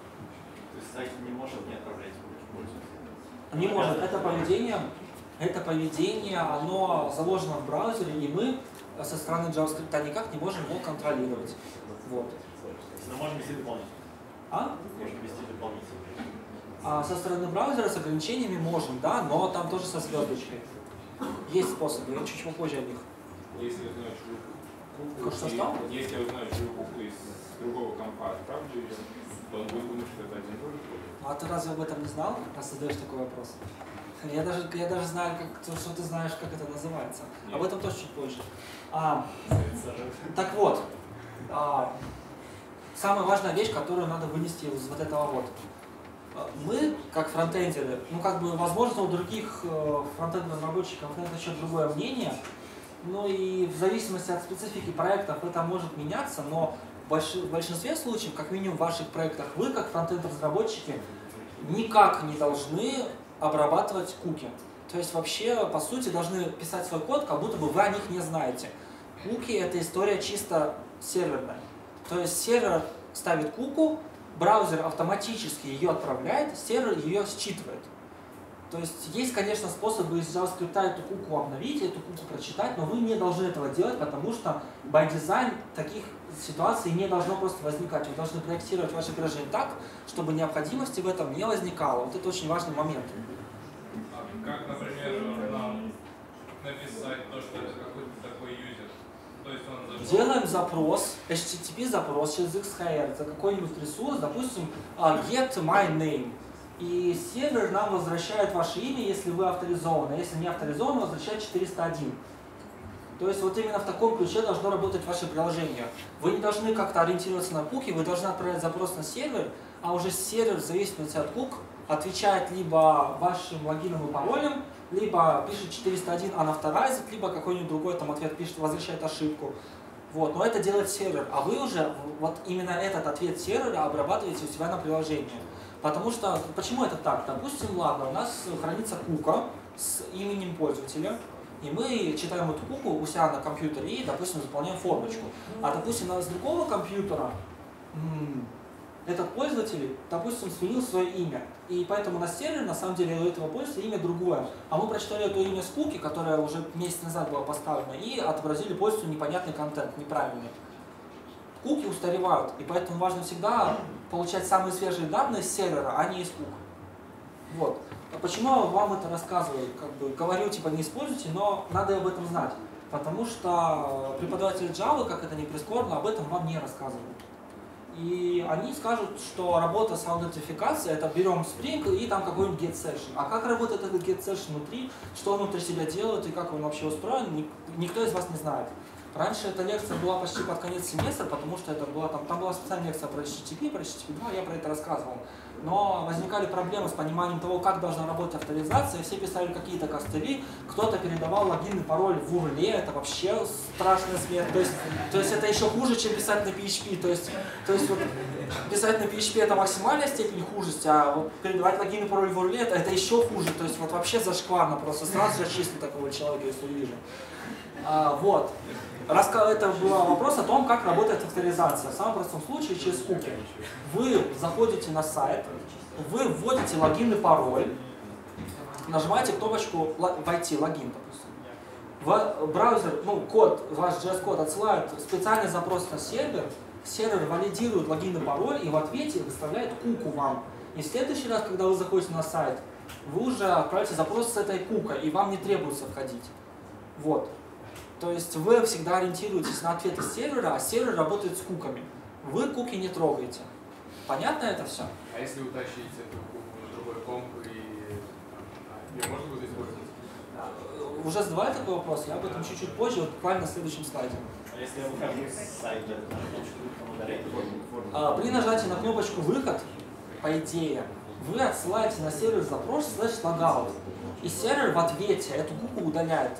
То есть сайт не может не отправлять пользователя? Не может. Это поведение это поведение, оно заложено в браузере, и мы со стороны JavaScript никак не можем его контролировать. Вот. Но можем вести дополнительно. А? Можем вести дополнительно. А со стороны браузера с ограничениями можем, да, но там тоже со звездочкой. Есть способы, я чуть попозже о них. Если я знаю чью Как что, что? если я узнаю чью куклу из другого компа, отправлю ее, то он будет думать, что это один А ты разве об этом не знал, раз задаешь такой вопрос? Я даже, я даже знаю, как, что ты знаешь, как это называется. Нет. Об этом тоже чуть позже. А, так вот, а, самая важная вещь, которую надо вынести из вот этого вот. Мы, как фронтендеры, ну как бы, возможно, у других э, фронтенд-разработчиков это еще другое мнение, ну и в зависимости от специфики проектов это может меняться, но в большинстве случаев, как минимум в ваших проектах, вы, как фронтенд-разработчики, никак не должны обрабатывать куки. То есть вообще, по сути, должны писать свой код, как будто бы вы о них не знаете. Куки — это история чисто серверная. То есть сервер ставит куку, браузер автоматически ее отправляет, сервер ее считывает. То есть есть, конечно, способы из JavaScript эту куку обновить, эту куку прочитать, но вы не должны этого делать, потому что by design таких ситуаций не должно просто возникать. Вы должны проектировать ваше приложение так, чтобы необходимости в этом не возникало. Вот это очень важный момент. А как, например, нам написать то, что это какой-то такой юзер? То есть он зашел... Делаем запрос, HTTP запрос через XHR за какой-нибудь ресурс, допустим, get my name и сервер нам возвращает ваше имя, если вы авторизованы. Если не авторизованы, возвращает 401. То есть вот именно в таком ключе должно работать ваше приложение. Вы не должны как-то ориентироваться на куки, вы должны отправить запрос на сервер, а уже сервер, в зависимости от кук, отвечает либо вашим логином и паролем, либо пишет 401 unauthorized, либо какой-нибудь другой там ответ пишет, возвращает ошибку. Вот, но это делает сервер, а вы уже вот именно этот ответ сервера обрабатываете у себя на приложении. Потому что, почему это так? Допустим, ладно, у нас хранится кука с именем пользователя, и мы читаем эту куку у себя на компьютере и, допустим, заполняем формочку. А, допустим, с другого компьютера этот пользователь, допустим, сменил свое имя. И поэтому на сервере, на самом деле, у этого пользователя имя другое. А мы прочитали это имя с куки, которое уже месяц назад было поставлено, и отобразили пользователю непонятный контент, неправильный. Куки устаревают, и поэтому важно всегда получать самые свежие данные с сервера, а не из кук. Вот. А почему я вам это рассказываю? Как бы говорю, типа, не используйте, но надо об этом знать. Потому что преподаватели Java, как это не прискорбно, об этом вам не рассказывают. И они скажут, что работа с аутентификацией, это берем Spring и там какой-нибудь get session. А как работает этот get session внутри, что он внутри себя делает и как он вообще устроен, никто из вас не знает. Раньше эта лекция была почти под конец семестра, потому что это была там, там была специальная лекция про HTTP, про HTTP2, я про это рассказывал. Но возникали проблемы с пониманием того, как должна работать авторизация, все писали какие-то костыли, кто-то передавал логин и пароль в URL, это вообще страшная смерть. То есть, то есть это еще хуже, чем писать на PHP. То есть, то есть вот, писать на PHP это максимальная степень хужести, а вот передавать логин и пароль в URL это, это еще хуже. То есть вот вообще зашкварно, просто сразу же чисто такого человека, если увижу. А, вот. Это был вопрос о том, как работает авторизация. В самом простом случае через куки. Вы заходите на сайт, вы вводите логин и пароль, нажимаете кнопочку «Войти логин», допустим. В браузер, ну, код, ваш JS-код отсылает специальный запрос на сервер, сервер валидирует логин и пароль и в ответе выставляет куку вам. И в следующий раз, когда вы заходите на сайт, вы уже отправите запрос с этой кукой, и вам не требуется входить. Вот. То есть вы всегда ориентируетесь на ответы сервера, а сервер работает с куками. Вы куки не трогаете. Понятно это все? А если утащить эту куку на другой комп и ее можно будет использовать? Уже задавали такой вопрос, я об этом чуть-чуть позже, вот буквально на следующем слайде. А если я выхожу с сайта? А, при нажатии на кнопочку «Выход», по идее, вы отсылаете на сервер запрос slash logout. И сервер в ответе эту куку удаляет.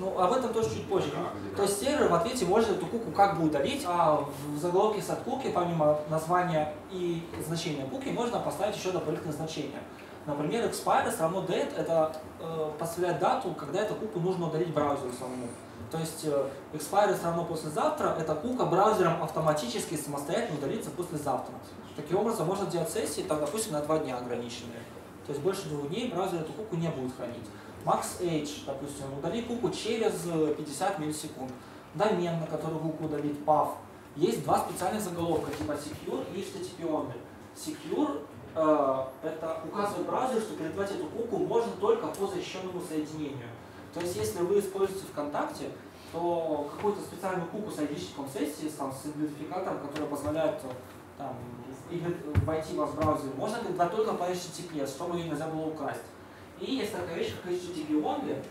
Ну, об этом тоже чуть позже. То есть сервер в ответе может эту куку как бы удалить, а в заголовке set cookie, помимо названия и значения куки, можно поставить еще дополнительное значение. Например, expires равно date, это э, поставляет дату, когда эту куку нужно удалить браузеру самому. То есть э, expires равно послезавтра, эта кука браузером автоматически самостоятельно удалится послезавтра. Таким образом, можно делать сессии, там, допустим, на два дня ограниченные. То есть больше двух дней браузер эту куку не будет хранить. Max Age, допустим, удали куку через 50 миллисекунд. Домен, на который куку удалить PAV. Есть два специальных заголовка, типа Secure и HTTP only. Secure э, это указывает браузер, что передавать эту куку можно только по защищенному соединению. То есть, если вы используете ВКонтакте, то какую-то специальную куку с айдишником сессии, там, с идентификатором, который позволяет там, войти в ваш браузер, можно передавать только по HTTPS, чтобы ее нельзя было украсть. И есть такая вещь, как HTTP only.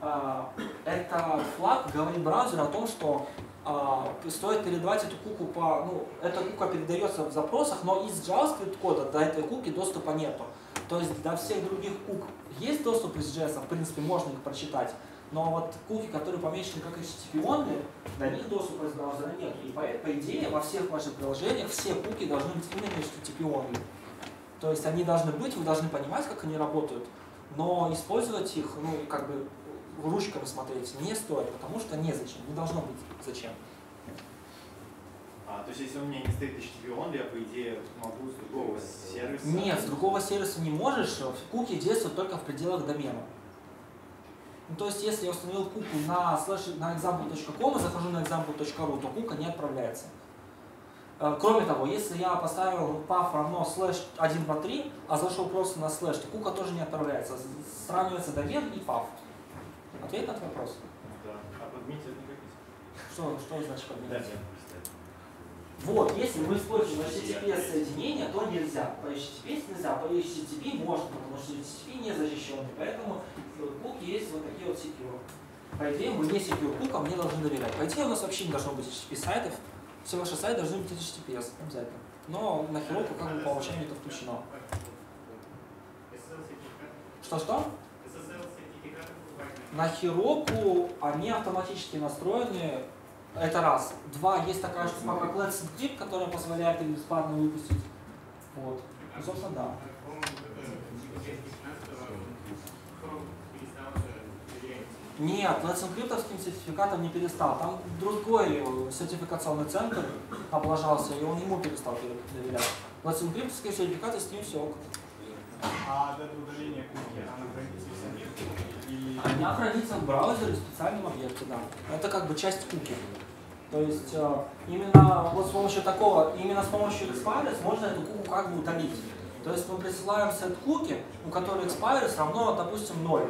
А, это флаг говорит браузеру о том, что а, стоит передавать эту куку по... Ну, эта кука передается в запросах, но из JavaScript кода до этой куки доступа нету. То есть до всех других кук есть доступ из JS, в принципе, можно их прочитать. Но вот куки, которые помечены как HTTP only, до них доступа из браузера нет. И по, по идее во всех ваших приложениях все куки должны быть именно HTTP only. То есть они должны быть, вы должны понимать, как они работают но использовать их, ну, как бы ручками смотреть не стоит, потому что незачем, не должно быть зачем. А, то есть если у меня не стоит HTTP only, я по идее могу с другого сервиса? Нет, с другого сервиса не можешь, куки действуют только в пределах домена. Ну, то есть если я установил куку на, slash, на example.com и захожу на example.ru, то кука не отправляется. Э, кроме того, если я поставил path равно слэш 1, 2, 3, а зашел просто на слэш, то кука тоже не отправляется. Сравнивается домен и path. Ответ на этот вопрос? Да. А подмите это не Что, что значит подмить? Да, вот, если мы используем HTTP соединение, то нельзя. По HTTP нельзя, по HTTP можно, потому что HTTP не защищенный. Поэтому куки есть вот такие вот secure. По идее, мы не secure кукам не должны доверять. По идее, у нас вообще не должно быть HTTP сайтов, все ваши сайты должны быть HTTPS обязательно. Но на Heroku как бы по умолчанию это включено. Что-что? На Heroku они автоматически настроены. Это раз. Два, есть такая штука, как Let's Encrypt, которая позволяет им бесплатно выпустить. Вот. Ну, собственно, да. Нет, Let's Encryptовским сертификатом не перестал. Там другой сертификационный центр облажался, и он ему перестал доверять. Encryptовские сертификаты с ним все ок. А дата удаления куки, она хранится в самих? Она хранится в браузере в специальном объекте, да. Это как бы часть куки. То есть э, именно вот с помощью такого, именно с помощью Expires можно эту куку как бы удалить. То есть мы присылаем сет куки, у которой Expires равно, допустим, 0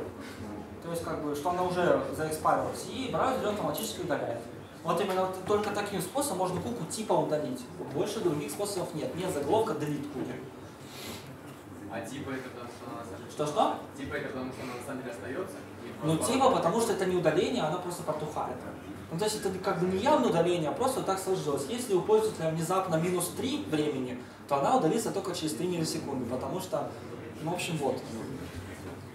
то есть как бы, что она уже заэкспарилась, и браузер автоматически удаляет. Вот именно только таким способом можно куку типа удалить. Больше других способов нет. Нет заголовка delete куки. А типа это потому, что она на самом деле... Что-что? Типа это потому, что она на самом деле остается? Ну типа потому, что это не удаление, она просто протухает. Ну, то есть это как бы не явное удаление, а просто так сложилось. Если у пользователя внезапно минус 3 времени, то она удалится только через 3 миллисекунды, потому что, ну, в общем, вот.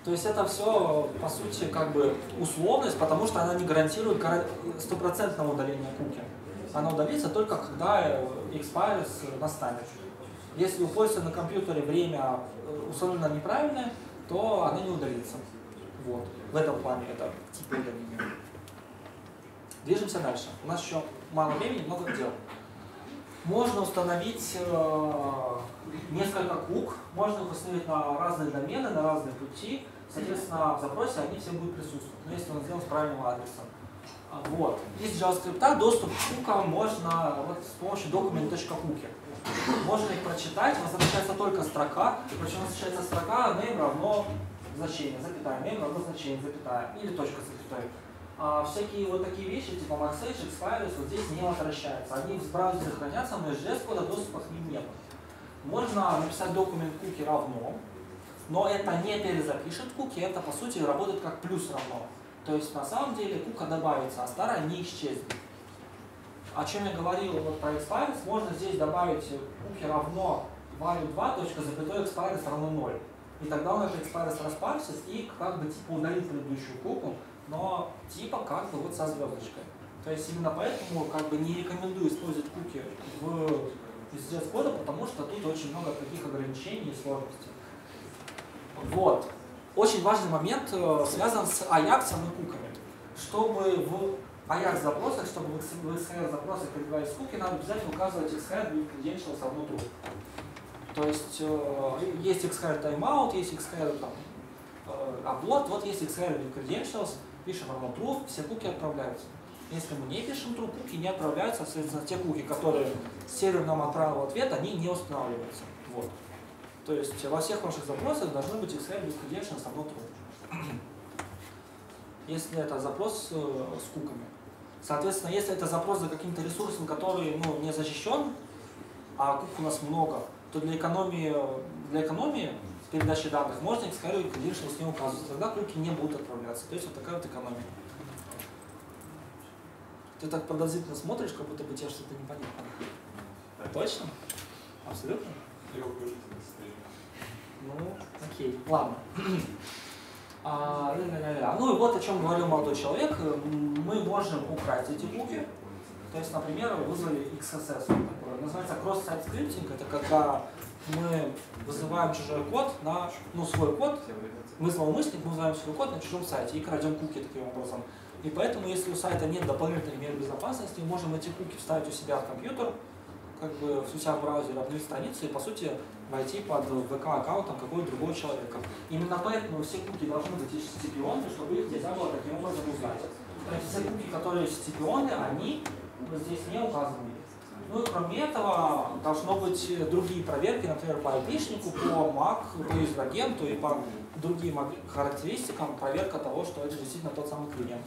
То есть это все, по сути, как бы условность, потому что она не гарантирует гара- стопроцентного удаления куки. Она удалится только когда э, expires настанет. Если у пользователя на компьютере время э, установлено неправильное, то она не удалится. Вот. В этом плане это тип удаления. Движемся дальше. У нас еще мало времени, много дел. Можно установить э, несколько кук, можно установить на разные домены, на разные пути. Соответственно, в запросе они все будут присутствовать, но если он сделан с правильным адресом. А, Вот. Из JavaScript доступ к кукам можно вот с помощью document.cookie. Можно их прочитать, возвращается только строка, причем возвращается строка name равно значение, запятая, name равно значение, запятая, или точка с запятой. А всякие вот такие вещи, типа MaxEdge, Xvirus, вот здесь не возвращаются. Они в браузере хранятся, но из JS кода доступа к ним нет. Можно написать документ куки равно, но это не перезапишет куки, это по сути работает как плюс равно. То есть на самом деле кука добавится, а старая не исчезнет. О чем я говорил вот про expires, можно здесь добавить куки равно value 2, точка запятой expires равно 0. И тогда он этот expires распарсит и как бы типа удалит предыдущую куку, но типа как бы вот со звездочкой. То есть именно поэтому как бы не рекомендую использовать куки в из JS кода, потому что тут очень много таких ограничений и сложностей. Вот. Очень важный момент э, связан с Ajax и куками. Чтобы в Ajax запросах, чтобы в XHR запросах передавались куки, надо обязательно указывать XHR credentials равно true. То есть э, есть XHR timeout, есть XHR там, э, upload, вот есть XHR credentials, пишем равно true, все куки отправляются. Если мы не пишем true, куки не отправляются, соответственно, те куки, которые сервер нам отправил ответ, они не устанавливаются. Вот. То есть во всех ваших запросах должны быть XHR with credentials равно true. Если это запрос э, с куками. Соответственно, если это запрос за каким-то ресурсом, который ну, не защищен, а кук у нас много, то для экономии, для экономии передачи данных можно XHR и credentials не указывать. Тогда куки не будут отправляться. То есть вот такая вот экономия. Ты так подозрительно смотришь, как будто бы тебе что-то непонятно. Точно? Абсолютно? Ну, окей, ладно. А, ля-ля-ля-ля. Ну и вот о чем говорил молодой человек. Мы можем убрать эти куки. То есть, например, вызвали XSS. Такое. Называется cross-site scripting. Это когда мы вызываем чужой код на, ну, свой код, мы злоумышленник, мы вызываем свой код на чужом сайте и крадем куки таким образом. И поэтому, если у сайта нет дополнительных мер безопасности, мы можем эти куки вставить у себя в компьютер, как бы у себя в браузере, обновить страницу и, по сути, войти под ВК-аккаунтом какого-то другого человека. Именно поэтому все куки должны быть HTTP, чтобы их нельзя было таким образом узнать. То есть все куки, которые HTTP, они здесь не указаны. Ну и кроме этого, должно быть другие проверки, например, по IP-шнику, по MAC, по юзер-агенту и по другим характеристикам проверка того, что это действительно тот самый клиент.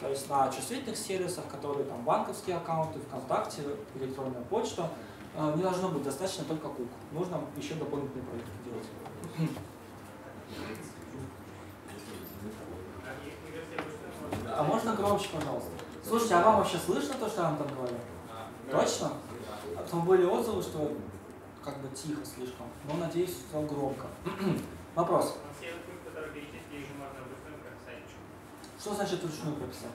То есть на чувствительных сервисах, которые там банковские аккаунты, ВКонтакте, электронная почта, не должно быть достаточно только кук. Нужно еще дополнительные проверки делать. А можно громче, пожалуйста? Слушайте, а вам вообще слышно то, что я вам там говорю? Точно? А то были отзывы, что как бы тихо слишком. Но надеюсь, что громко. Вопрос. Что значит вручную прописать?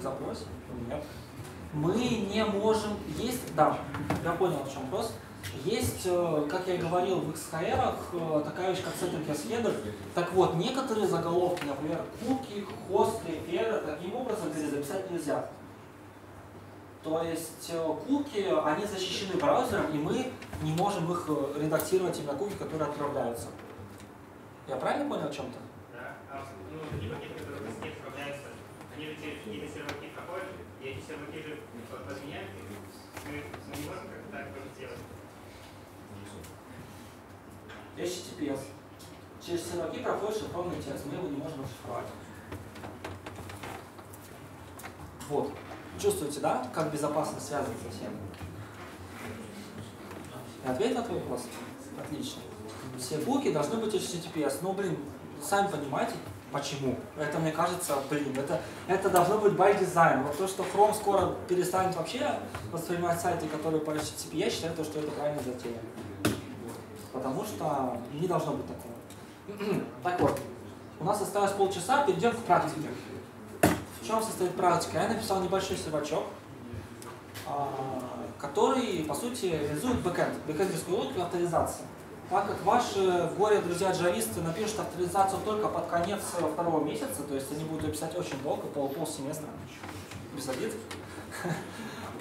Запрос? Нет. Мы не можем... Есть... Да, я понял, в чем вопрос. Есть, э, как я и говорил, в XHR э, такая вещь, как Center Cascade. Так вот, некоторые заголовки, например, куки, хосты, феры, таким образом перезаписать нельзя. То есть э, куки, они защищены браузером, и мы не можем их редактировать именно куки, которые отправляются. Я правильно понял о чем-то? Да, а ну, такие пакеты, которые в не отправляются, через какие-то серваки проходят, и эти серваки же подменяют. Мы, мы не можем как-то так тоже сделать. HTTPS. Через серваки проходит шифрованный текст, мы его не можем расшифровать. Вот. Чувствуете, да, как безопасно связано со всем? Я ответил на твой вопрос? Отлично. Все буки должны быть HTTPS. Ну, блин, сами понимаете, Почему? Это, мне кажется, блин, это, это должно быть by design. Вот то, что Chrome скоро перестанет вообще воспринимать сайты, которые по HTTP, я считаю, то, что это правильная затея. Потому что не должно быть такого. Так вот, у нас осталось полчаса, перейдем к практике. В чем состоит практика? Я написал небольшой сервачок, а, который, по сути, реализует бэкэнд, бэкэндерскую логику авторизации. Так как ваши горе друзья джависты напишут авторизацию только под конец второго месяца, то есть они будут ее писать очень долго, пол, полсеместра, без обид,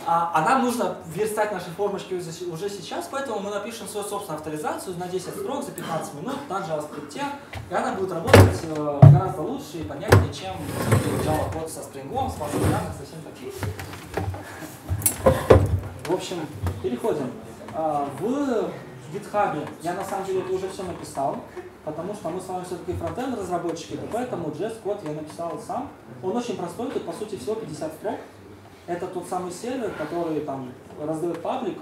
а, а нам нужно верстать наши формочки уже сейчас, поэтому мы напишем свою собственную авторизацию на 10 строк за 15 минут на JavaScript, и она будет работать э, гораздо лучше и понятнее, чем Java код со стрингом, с базой данных, со всем таким. В общем, переходим. А, В GitHub я на самом деле это уже все написал, потому что мы с вами все-таки фронтенд разработчики, поэтому JS код я написал сам. Он очень простой, тут по сути всего 50 строк. Это тот самый сервер, который там раздает паблик.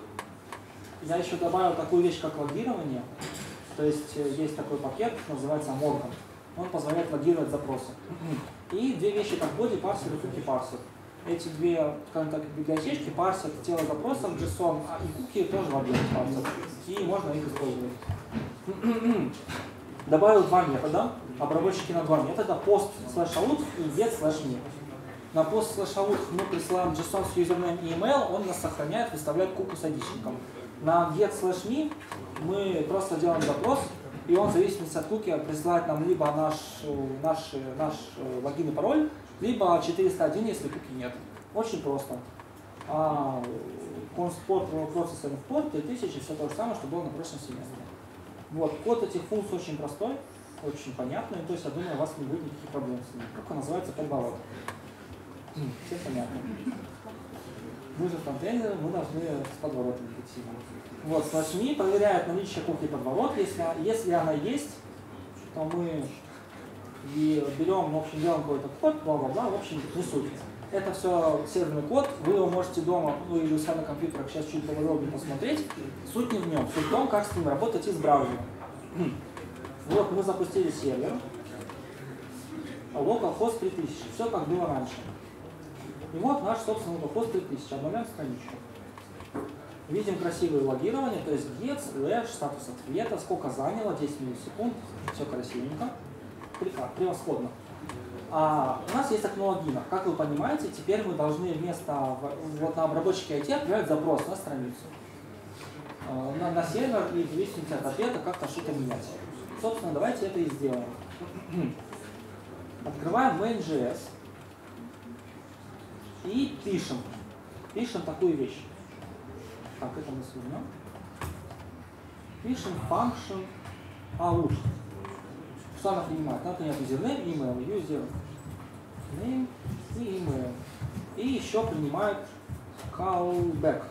Я еще добавил такую вещь, как логирование. То есть э, есть такой пакет, называется Morgan. Он позволяет логировать запросы. И две вещи, как body parser и cookie parser. Эти две, скажем так, библиотечки парсят тело запросов JSON, а и куки тоже в объект парсят. И можно их использовать. Добавил два метода, обработчики на два метода, post slash auth и get slash me. На post slash auth мы присылаем JSON с username и email, он нас сохраняет, выставляет куку с айдишником. На get slash me мы просто делаем запрос, и он в зависимости от куки присылает нам либо наш, наш, наш э, логин и пароль, либо 401, если куки нет. Очень просто. А конспорт процессор в порт 3000, все то же самое, что было на прошлом семестре. Вот, код этих функций очень простой, очень понятный, то есть я думаю, у вас не будет никаких проблем с ним. Как он называется, подворот. Все понятно. Мы же фронтендеры, мы должны с подворотом идти. Вот, с me проверяет наличие куки подворот. Если, если она есть, то мы и берем, в общем, делаем какой-то код, бла-бла-бла, в общем, не суть. Это все серверный код, вы его можете дома, ну или у себя на компьютерах сейчас чуть поподробнее посмотреть. Суть не в нем, суть в том, как с ним работать из браузера. Вот мы запустили сервер, localhost 3000, все как было раньше. И вот наш собственный localhost 3000, обновляем страничку. Видим красивое логирование, то есть get, slash, статус ответа, сколько заняло, 10 миллисекунд, все красивенько. Прекрасно, превосходно. А у нас есть окно логина. Как вы понимаете, теперь мы должны вместо вот на обработчике IT отправить запрос на страницу. А, на, на сервер и в зависимости от ответа как-то что-то менять. Собственно, давайте это и сделаем. Открываем main.js и пишем. Пишем такую вещь. Так, это мы свернем. Пишем function out. Что она принимает? Она принимает username, email, user name и email. И еще принимает callback.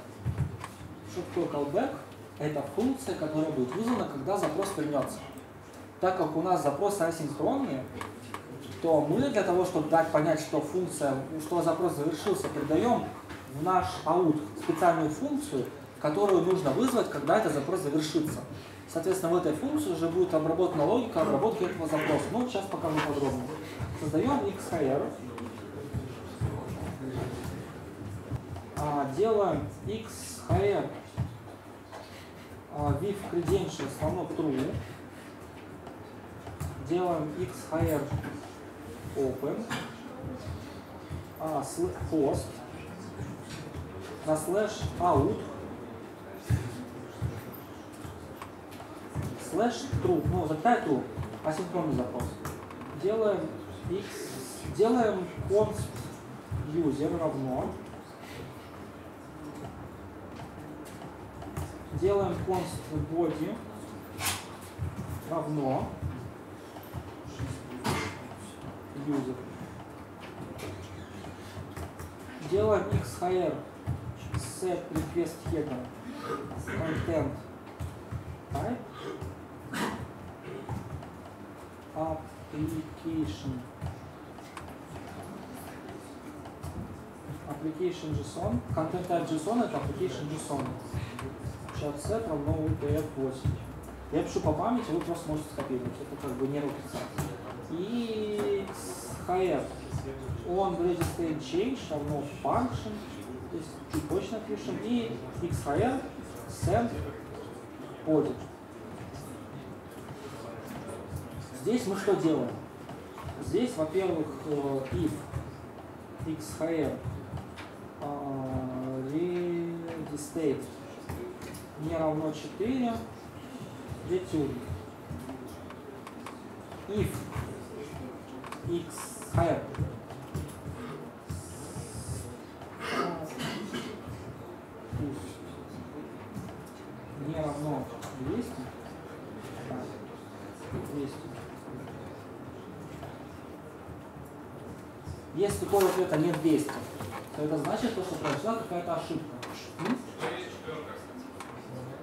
Что такое callback? Это функция, которая будет вызвана, когда запрос вернется. Так как у нас запросы асинхронные, то мы для того, чтобы дать понять, что функция, что запрос завершился, передаем в наш out специальную функцию, которую нужно вызвать, когда этот запрос завершится. Соответственно, в этой функции уже будет обработана логика обработки этого запроса. Ну, сейчас покажу подробно. Создаем xhr, а, делаем xhr а, with credentials равно true, делаем xhr open, а, post, на слэш out, слэш true, ну, запятая true, асинхронный запрос. Делаем x, делаем const user равно, делаем const body равно user. Делаем xhr set request header. Content type application application JSON content type JSON это application JSON chat равно UTF-8 я пишу по памяти, вы просто можете скопировать, это как бы не rocket xhr. Он в ready state change равно function, то есть чуть больше напишем, и xhr send body. Здесь мы что делаем? Здесь, во-первых, э, if xhr ready state не равно 4, return. If x higher не равно 200, так, 200. Если такого ответа нет 200, то это значит, то, что произошла какая-то ошибка. М?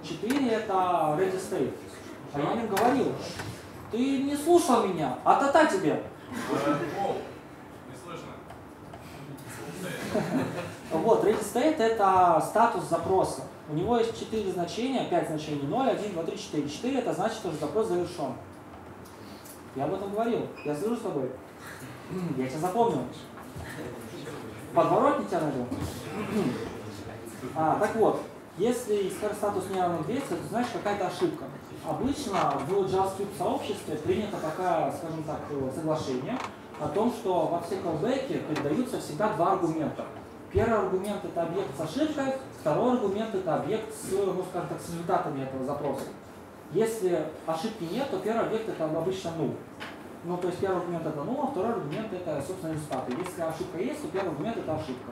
4 это ready state. А я им говорил, ты не слушал меня, а та-та тебе. Вот, ready state это статус запроса. У него есть 4 значения, 5 значений, 0, 1, 2, 3, 4. 4 это значит, что запрос завершен. Я об этом говорил. Я слежу с тобой. Я тебя запомнил. Подворотни тебя найду. А, так вот, если скажем, статус не равен 200, это значит какая-то ошибка. Обычно в JavaScript сообществе принято такое, скажем так, соглашение о том, что во все колбеки передаются всегда два аргумента. Первый аргумент это объект с ошибкой, второй аргумент это объект с, ну, скажем так, с результатами этого запроса. Если ошибки нет, то первый объект это обычно null. Ну, то есть первый аргумент это null, а второй аргумент это, собственно, результаты. Если ошибка есть, то первый аргумент это ошибка.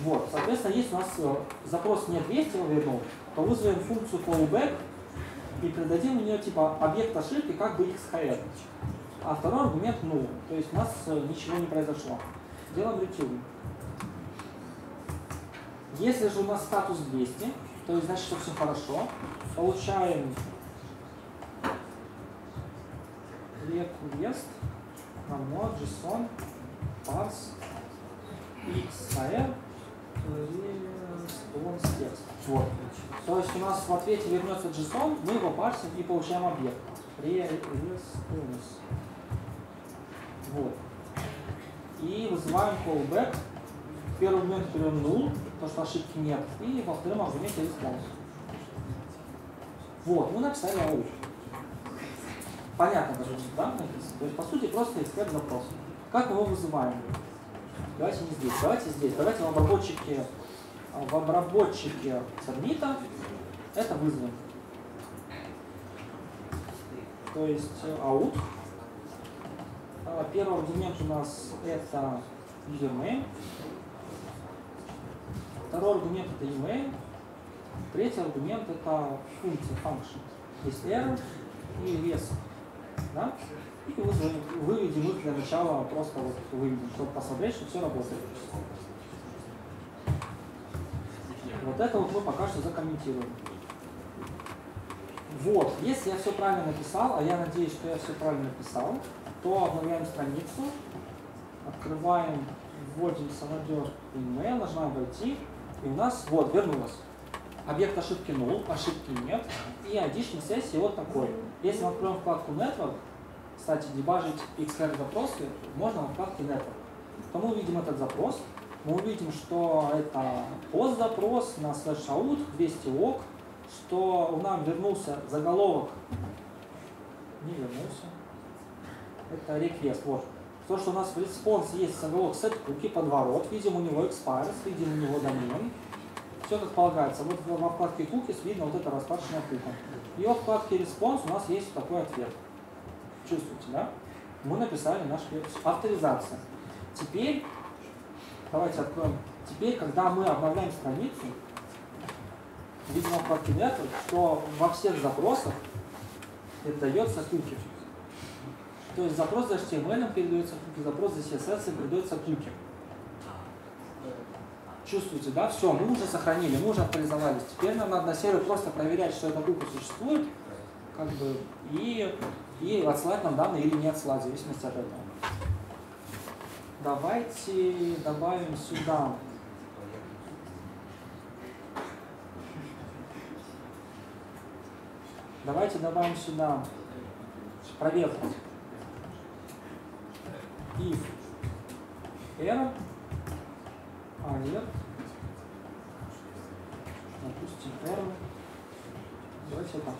Вот, соответственно, если у нас э, запрос не 200 его вернул, то вызовем функцию callback и придадим у нее типа объект ошибки как бы xhr. А второй аргумент null. То есть у нас э, ничего не произошло. Делаем return. Если же у нас статус 200, то есть значит, что все хорошо. Получаем request равно JSON parse xhr response text. Вот. То есть у нас в ответе вернется JSON, мы его парсим и получаем объект. Response. Вот. И вызываем callback. В первый момент берем null, потому что ошибки нет, и во втором аргументе response. Вот, мы написали out. Понятно, даже, да? То есть, по сути, просто искать запрос. Как его вызываем? Давайте не здесь, давайте здесь. Давайте в обработчике, в обработчике сабмита это вызовем. То есть out. Первый аргумент у нас это username. Второй аргумент это email. Третий аргумент это функция function. Есть error и вес. Да? И выведем их для начала, просто вот выведем, чтобы посмотреть, что все работает. Вот это вот мы пока что закомментируем. Вот, если я все правильно написал, а я надеюсь, что я все правильно написал, то обновляем страницу, открываем, вводим самодер email, нажимаем войти, и у нас вот вернулось. Объект ошибки null, ошибки нет, и addition сессии вот такой. Если мы откроем вкладку Network, кстати, дебажить XR запросы можно во вкладке Network, то мы увидим этот запрос, мы увидим, что это пост запрос на out 200 ок, что у нам вернулся заголовок, не вернулся, это request, вот. То, что у нас в response есть заголовок set cookie, подворот, видим у него expires, видим у него домен, все как полагается. Вот во вкладке cookies видно вот это распадочная кука. И во вкладке response у нас есть такой ответ. Чувствуете, да? Мы написали наш авторизация. Теперь, давайте откроем. Теперь, когда мы обновляем страницу, видим во вкладке Network, что во всех запросах передается куки. То есть запрос за HTML передается куки, запрос за CSS передается куки. Чувствуете, да? Все, мы уже сохранили, мы уже авторизовались. Теперь нам надо на сервере просто проверять, что эта кука существует, как бы, и, и отсылать нам данные или не отсылать, в зависимости от этого. Давайте добавим сюда Давайте добавим сюда проверку. if error alert, допустим, error, давайте так.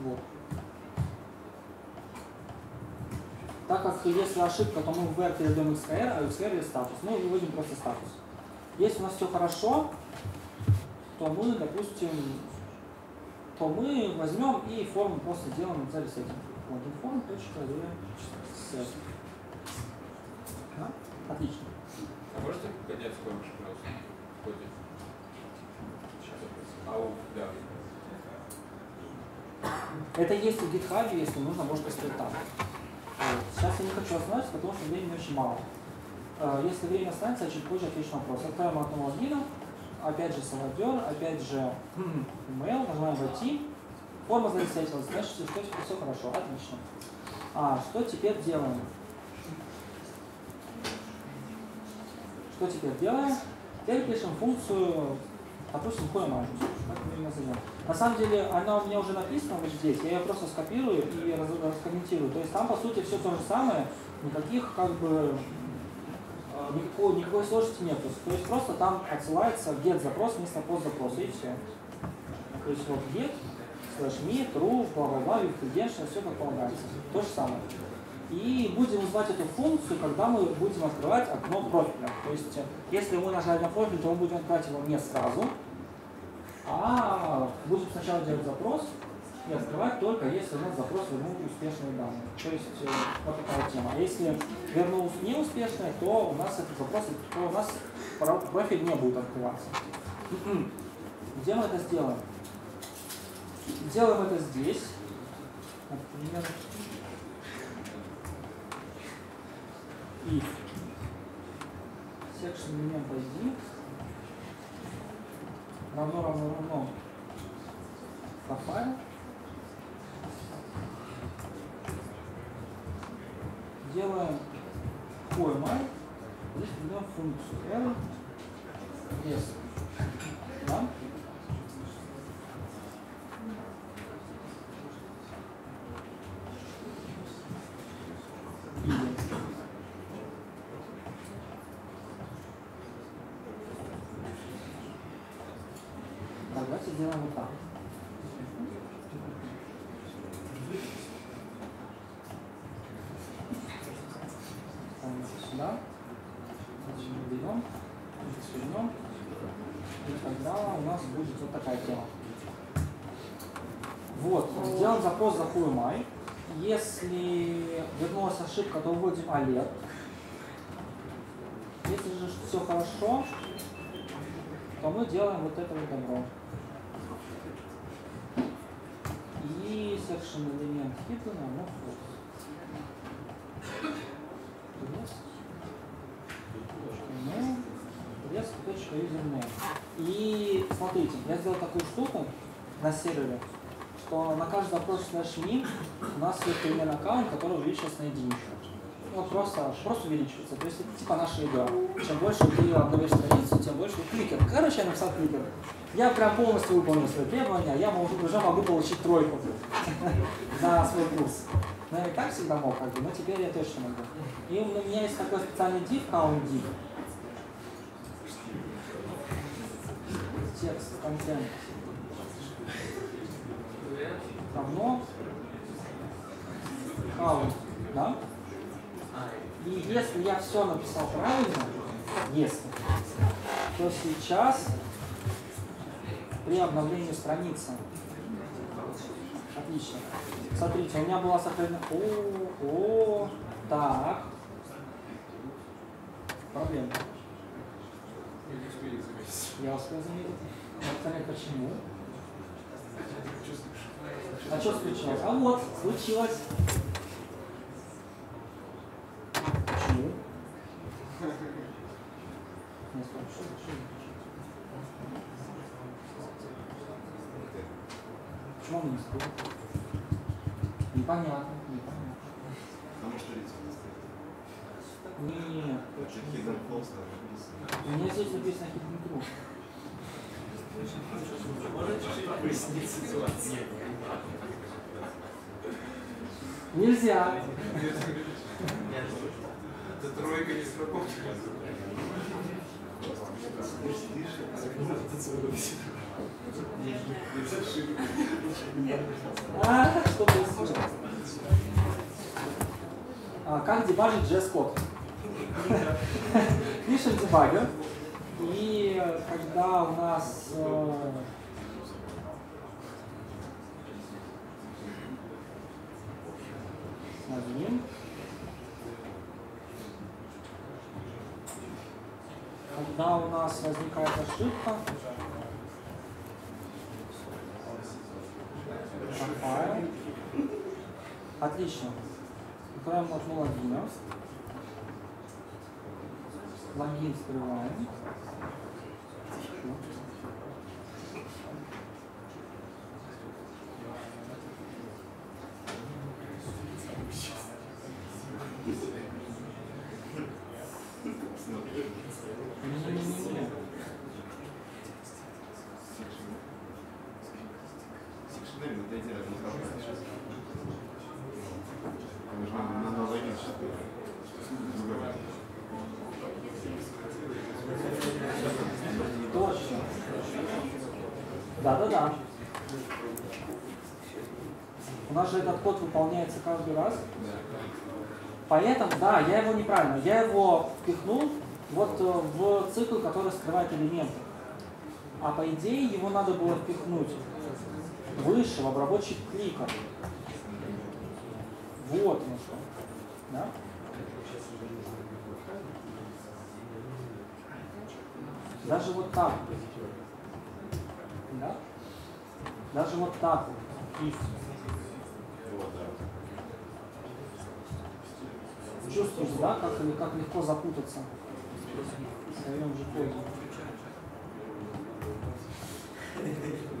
Вот. Так как если ошибка, то мы в where передаем xr, а xr есть статус. Мы выводим просто статус. Если у нас все хорошо, то мы, допустим, то мы возьмем и форму просто сделаем в с этим. Логин форм, точка, set. Да? Отлично. А можете поднять скорость, пожалуйста? Ау, да. Это есть в GitHub, если нужно, можно поставить там. Вот. Сейчас я не хочу остановиться, потому что времени очень мало. Э, Если время останется, я чуть позже отвечу на вопрос. Откроем окно логина, опять же саладер, опять же email, нажимаем войти. Форма зарегистрировалась, значит, что все хорошо, отлично. А, что теперь делаем? Что теперь делаем? Теперь пишем функцию, допустим, QMI. На самом деле, она у меня уже написана вот здесь, я ее просто скопирую и раскомментирую. То есть там, по сути, все то же самое, никаких, как бы, никакой, никакой сложности нет. То есть просто там отсылается get запрос вместо пост запроса и все. То есть вот get, слэш me, true, бла-бла-бла, credential, все как полагается. То же самое. И будем звать эту функцию, когда мы будем открывать окно профиля. То есть, если мы нажали на профиль, то мы будем открывать его не сразу, а будем сначала делать запрос и открывать только если у нас запрос вернул успешные данные. То есть э, вот такая тема. А если вернул неуспешные, то у нас этот запрос, то у нас про- профиль не будет открываться. Где мы это сделаем? Делаем это здесь. Например, if section element ID равно равно равно profile функцию L yes да? Давайте сделаем вот так. Ставим это сюда. Затем берем, свернем. И тогда у нас будет вот такая тема. Вот, запрос за QMI. Если вернулась ошибка, то вводим alert. Если же все хорошо, то мы делаем вот это вот добро. И section элемент. Yes. Yes.username. И смотрите, я сделал такую штуку на сервере, что на каждый запрос slash me у нас есть переменный аккаунт, который увеличивается на единицу. Вот просто, просто увеличивается. То есть это типа наша игра. Чем больше ты обновишь страницу, тем больше кликер. Короче, я написал кликер. Я прям полностью выполнил свои требования, я могу, уже могу получить тройку за свой курс. Но я и так всегда мог, как бы, но теперь я точно могу. И у меня есть такой специальный div, count div. Текст, контент. Равно count, да? И если я все написал правильно, если, то сейчас при обновлении страницы, отлично, смотрите, у меня была сохранена, о, о, так, проблема. Я успел заметить. Понять, почему. А что случилось? А вот, случилось. Почему? Не что, Почему он не стоит? Непонятно, непонятно. Потому что лицо Нет, Это hidden false даже написано. У меня здесь написано hidden true. Пояснить ситуацию? Нельзя. Это тройка не сроков. А, как дебажить JS-код? Пишем дебаггер. И когда у нас э, нажмем, когда у нас возникает ошибка, файл. Отлично. Откроем окно логина. Логин скрываем. Не-не-не. Точно. Да-да-да. У нас же этот код выполняется каждый раз. Поэтому, да, я его неправильно, я его впихнул вот э, в цикл, который скрывает элементы. А по идее его надо было впихнуть выше, в обработчик клика. Вот оно что. Да? Даже вот так. Да? Даже вот так вот. Чувствуешь, да, как, или как легко запутаться в своем же коде.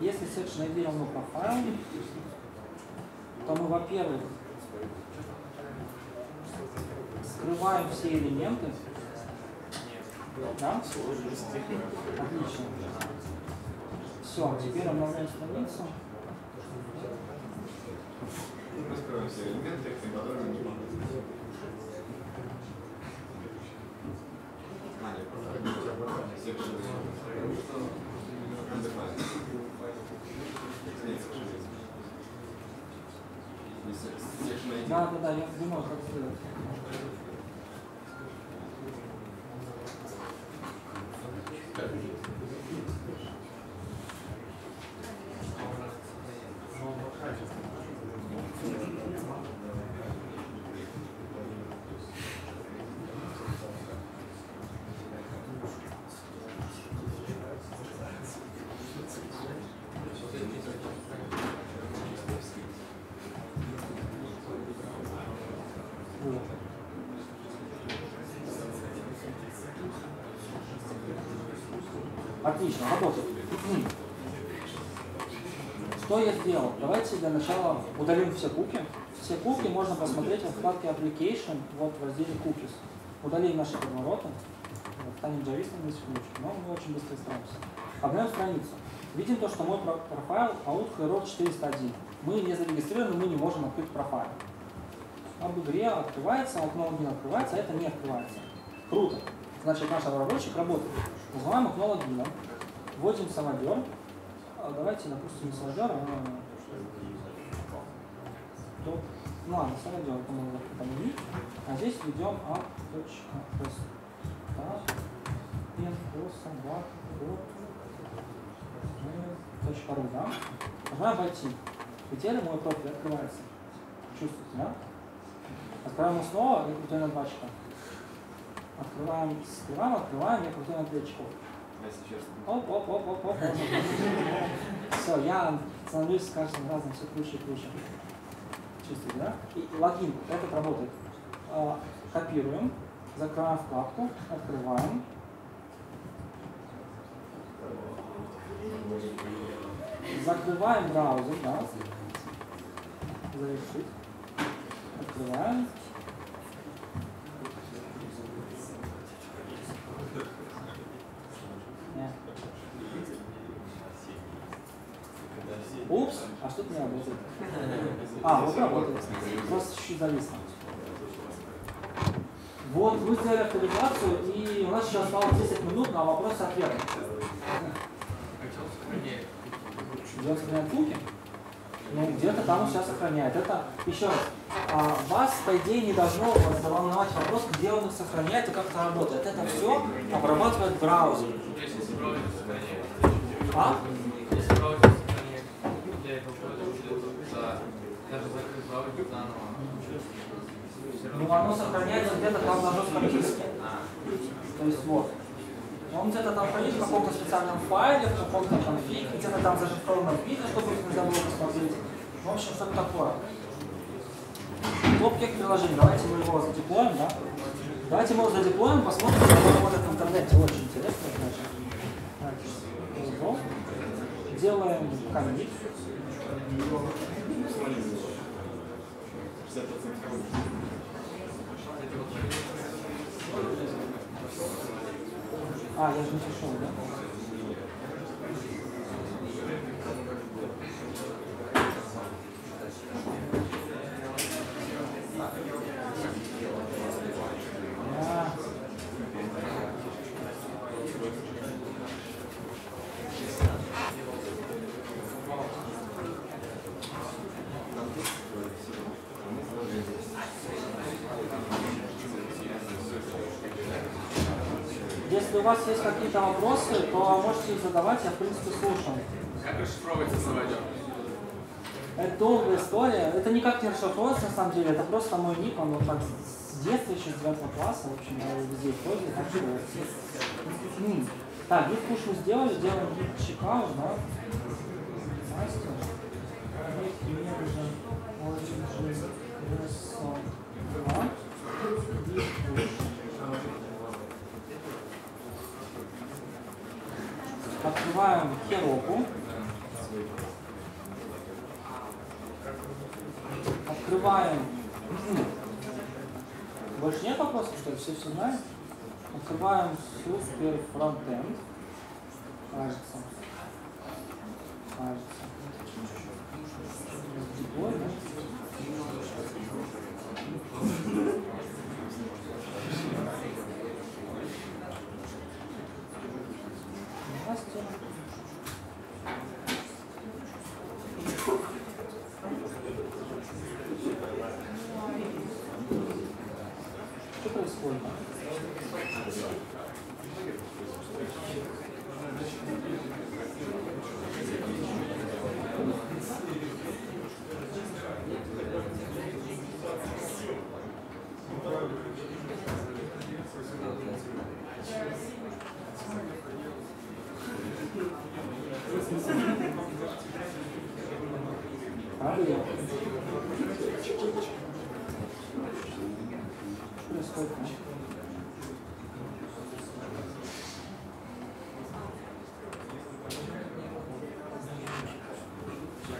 Если section ID равно профайл, то мы, во-первых, скрываем все элементы. Да? Отлично. Все, теперь обновляем страницу. Раскроем все элементы, которые не могут. А, нет, просто section. Undefined. Нет, section есть. Есть section ID. Да, да, да, я думал, как сделать. Вот. Отлично, работает. Что я сделал? Давайте для начала удалим все куки. Все куки можно посмотреть во вкладке Application, вот в разделе Cookies. Удалим наши подвороты. Вот, станем джавистом на секундочку, но мы очень быстро справимся. Обновим страницу. Видим то, что мой про- профайл out hero 401. Мы не зарегистрированы, мы не можем открыть профайл. Об игре открывается, окно логина открывается, а это не открывается. Круто. Значит, наш обработчик работает. Называем окно логина, вводим самодер. А, Давайте, допустим, самодер, а топ. Ну ладно, самодер, это мы поменять. А здесь введем app.test. Так. Info собак. .ru, да? Нажимаем войти. В идеале мой профиль открывается. Чувствуете, да? Открываем снова, я крутой на 2 очка. Открываем, скрываем, открываем, я крутой на 3 очков. Если честно. Оп, оп, оп, оп, оп. Все, я становлюсь с каждым разом все круче и круче. Чувствуете, да? И логин, этот работает. А, Копируем, закрываем вкладку, открываем. Закрываем браузер, да. Завершить. Открываем. Не. Работает. А, вот работает. Просто чуть-чуть зависло. Вот, вы сделали актуализацию, и у нас сейчас осталось 10 минут на вопросы-ответы. Где он сохраняет функи? Ну, где-то там сейчас сохраняет. Это, еще раз, а, вас, по идее, не должно вас волновать вопрос, где он их сохраняет и как это работает. Это все обрабатывает браузер. А? Этого пользователя, даже закрыть браузер заново, Ну, оно сохраняется где-то там на жестком диске. То есть вот. Он где-то там хранит в каком-то специальном файле, в каком-то конфиг, где-то там зашифровано в видео, чтобы их нельзя было посмотреть. В общем, что-то такое. Топ-кек. Давайте мы его задеплоим, да? Давайте мы его задеплоим, посмотрим, как он работает в интернете. Очень интересно, значит. Делаем коммит. А, я же не пришел, да? Да. Если у вас есть какие-то вопросы, то можете их задавать, я в принципе слушаю. как расшифровывается самолет? Это долгая история. Это никак не расшифровывается на самом деле, это просто мой ник, он вот так с детства, еще с 9 класса, в общем, я его везде использую, так что... М. Так, git push мы сделали, делаем git checkout, да? Настя. Heroku. Открываем. Больше нет вопросов, что? Все все знают? Открываем супер фронтенд. Кажется. Кажется. Деплой, да? Здравствуйте. Что происходит? Правда? Что происходит? а?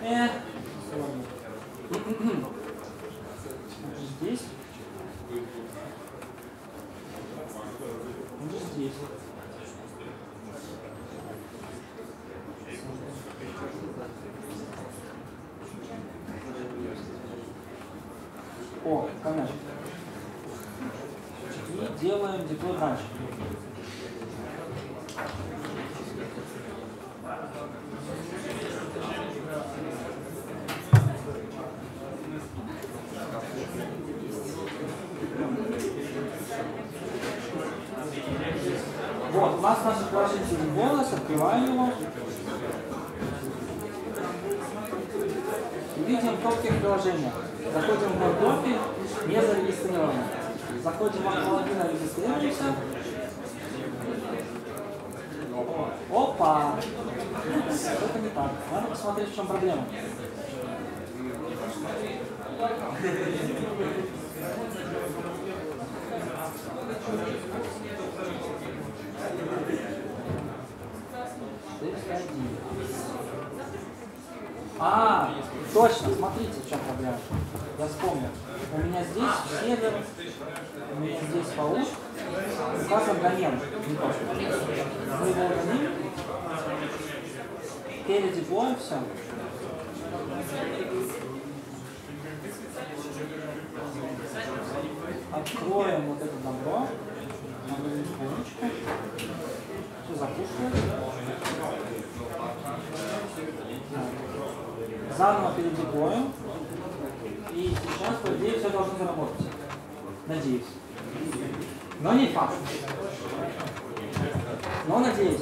Э, ладно. Здесь. Ну, здесь. О, конечно. И деплой раньше. Вот, у нас наше приложение голос, открываем его. И видим топ приложения. Заходим в мой профиль, не зарегистрировано. Заходим в Аквалагина, регистрируемся. Опа! Что-то не так. Надо посмотреть, в чем проблема. А, точно, смотрите, в чем проблема. Я вспомнил. У меня здесь сервер, у меня здесь паук, указан домен. Не то. Мы его удалим, передеплоим все. Откроем вот это добро. Обновим страничку. Все запушиваем. Заново передеплоим. И сейчас, по идее, все должно заработать. Надеюсь. Но не факт. Но надеюсь.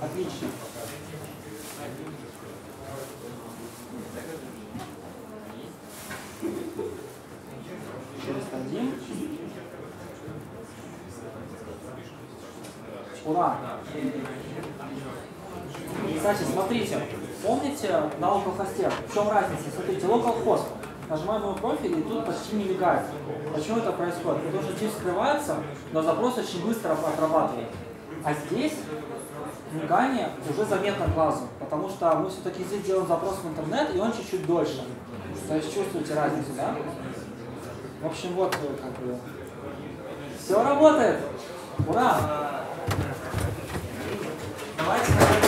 Отлично. Ура! Кстати, смотрите, помните на локалхосте, в чем разница? Смотрите, localhost. Нажимаем его профиль, и тут почти не мигает. Почему это происходит? Потому что чип скрывается, но запрос очень быстро отрабатывает. А здесь мигание уже заметно глазу, потому что мы все-таки здесь делаем запрос в интернет, и он чуть-чуть дольше. То есть чувствуете разницу, да? В общем, вот э, как бы. Все работает! Ура! Давайте,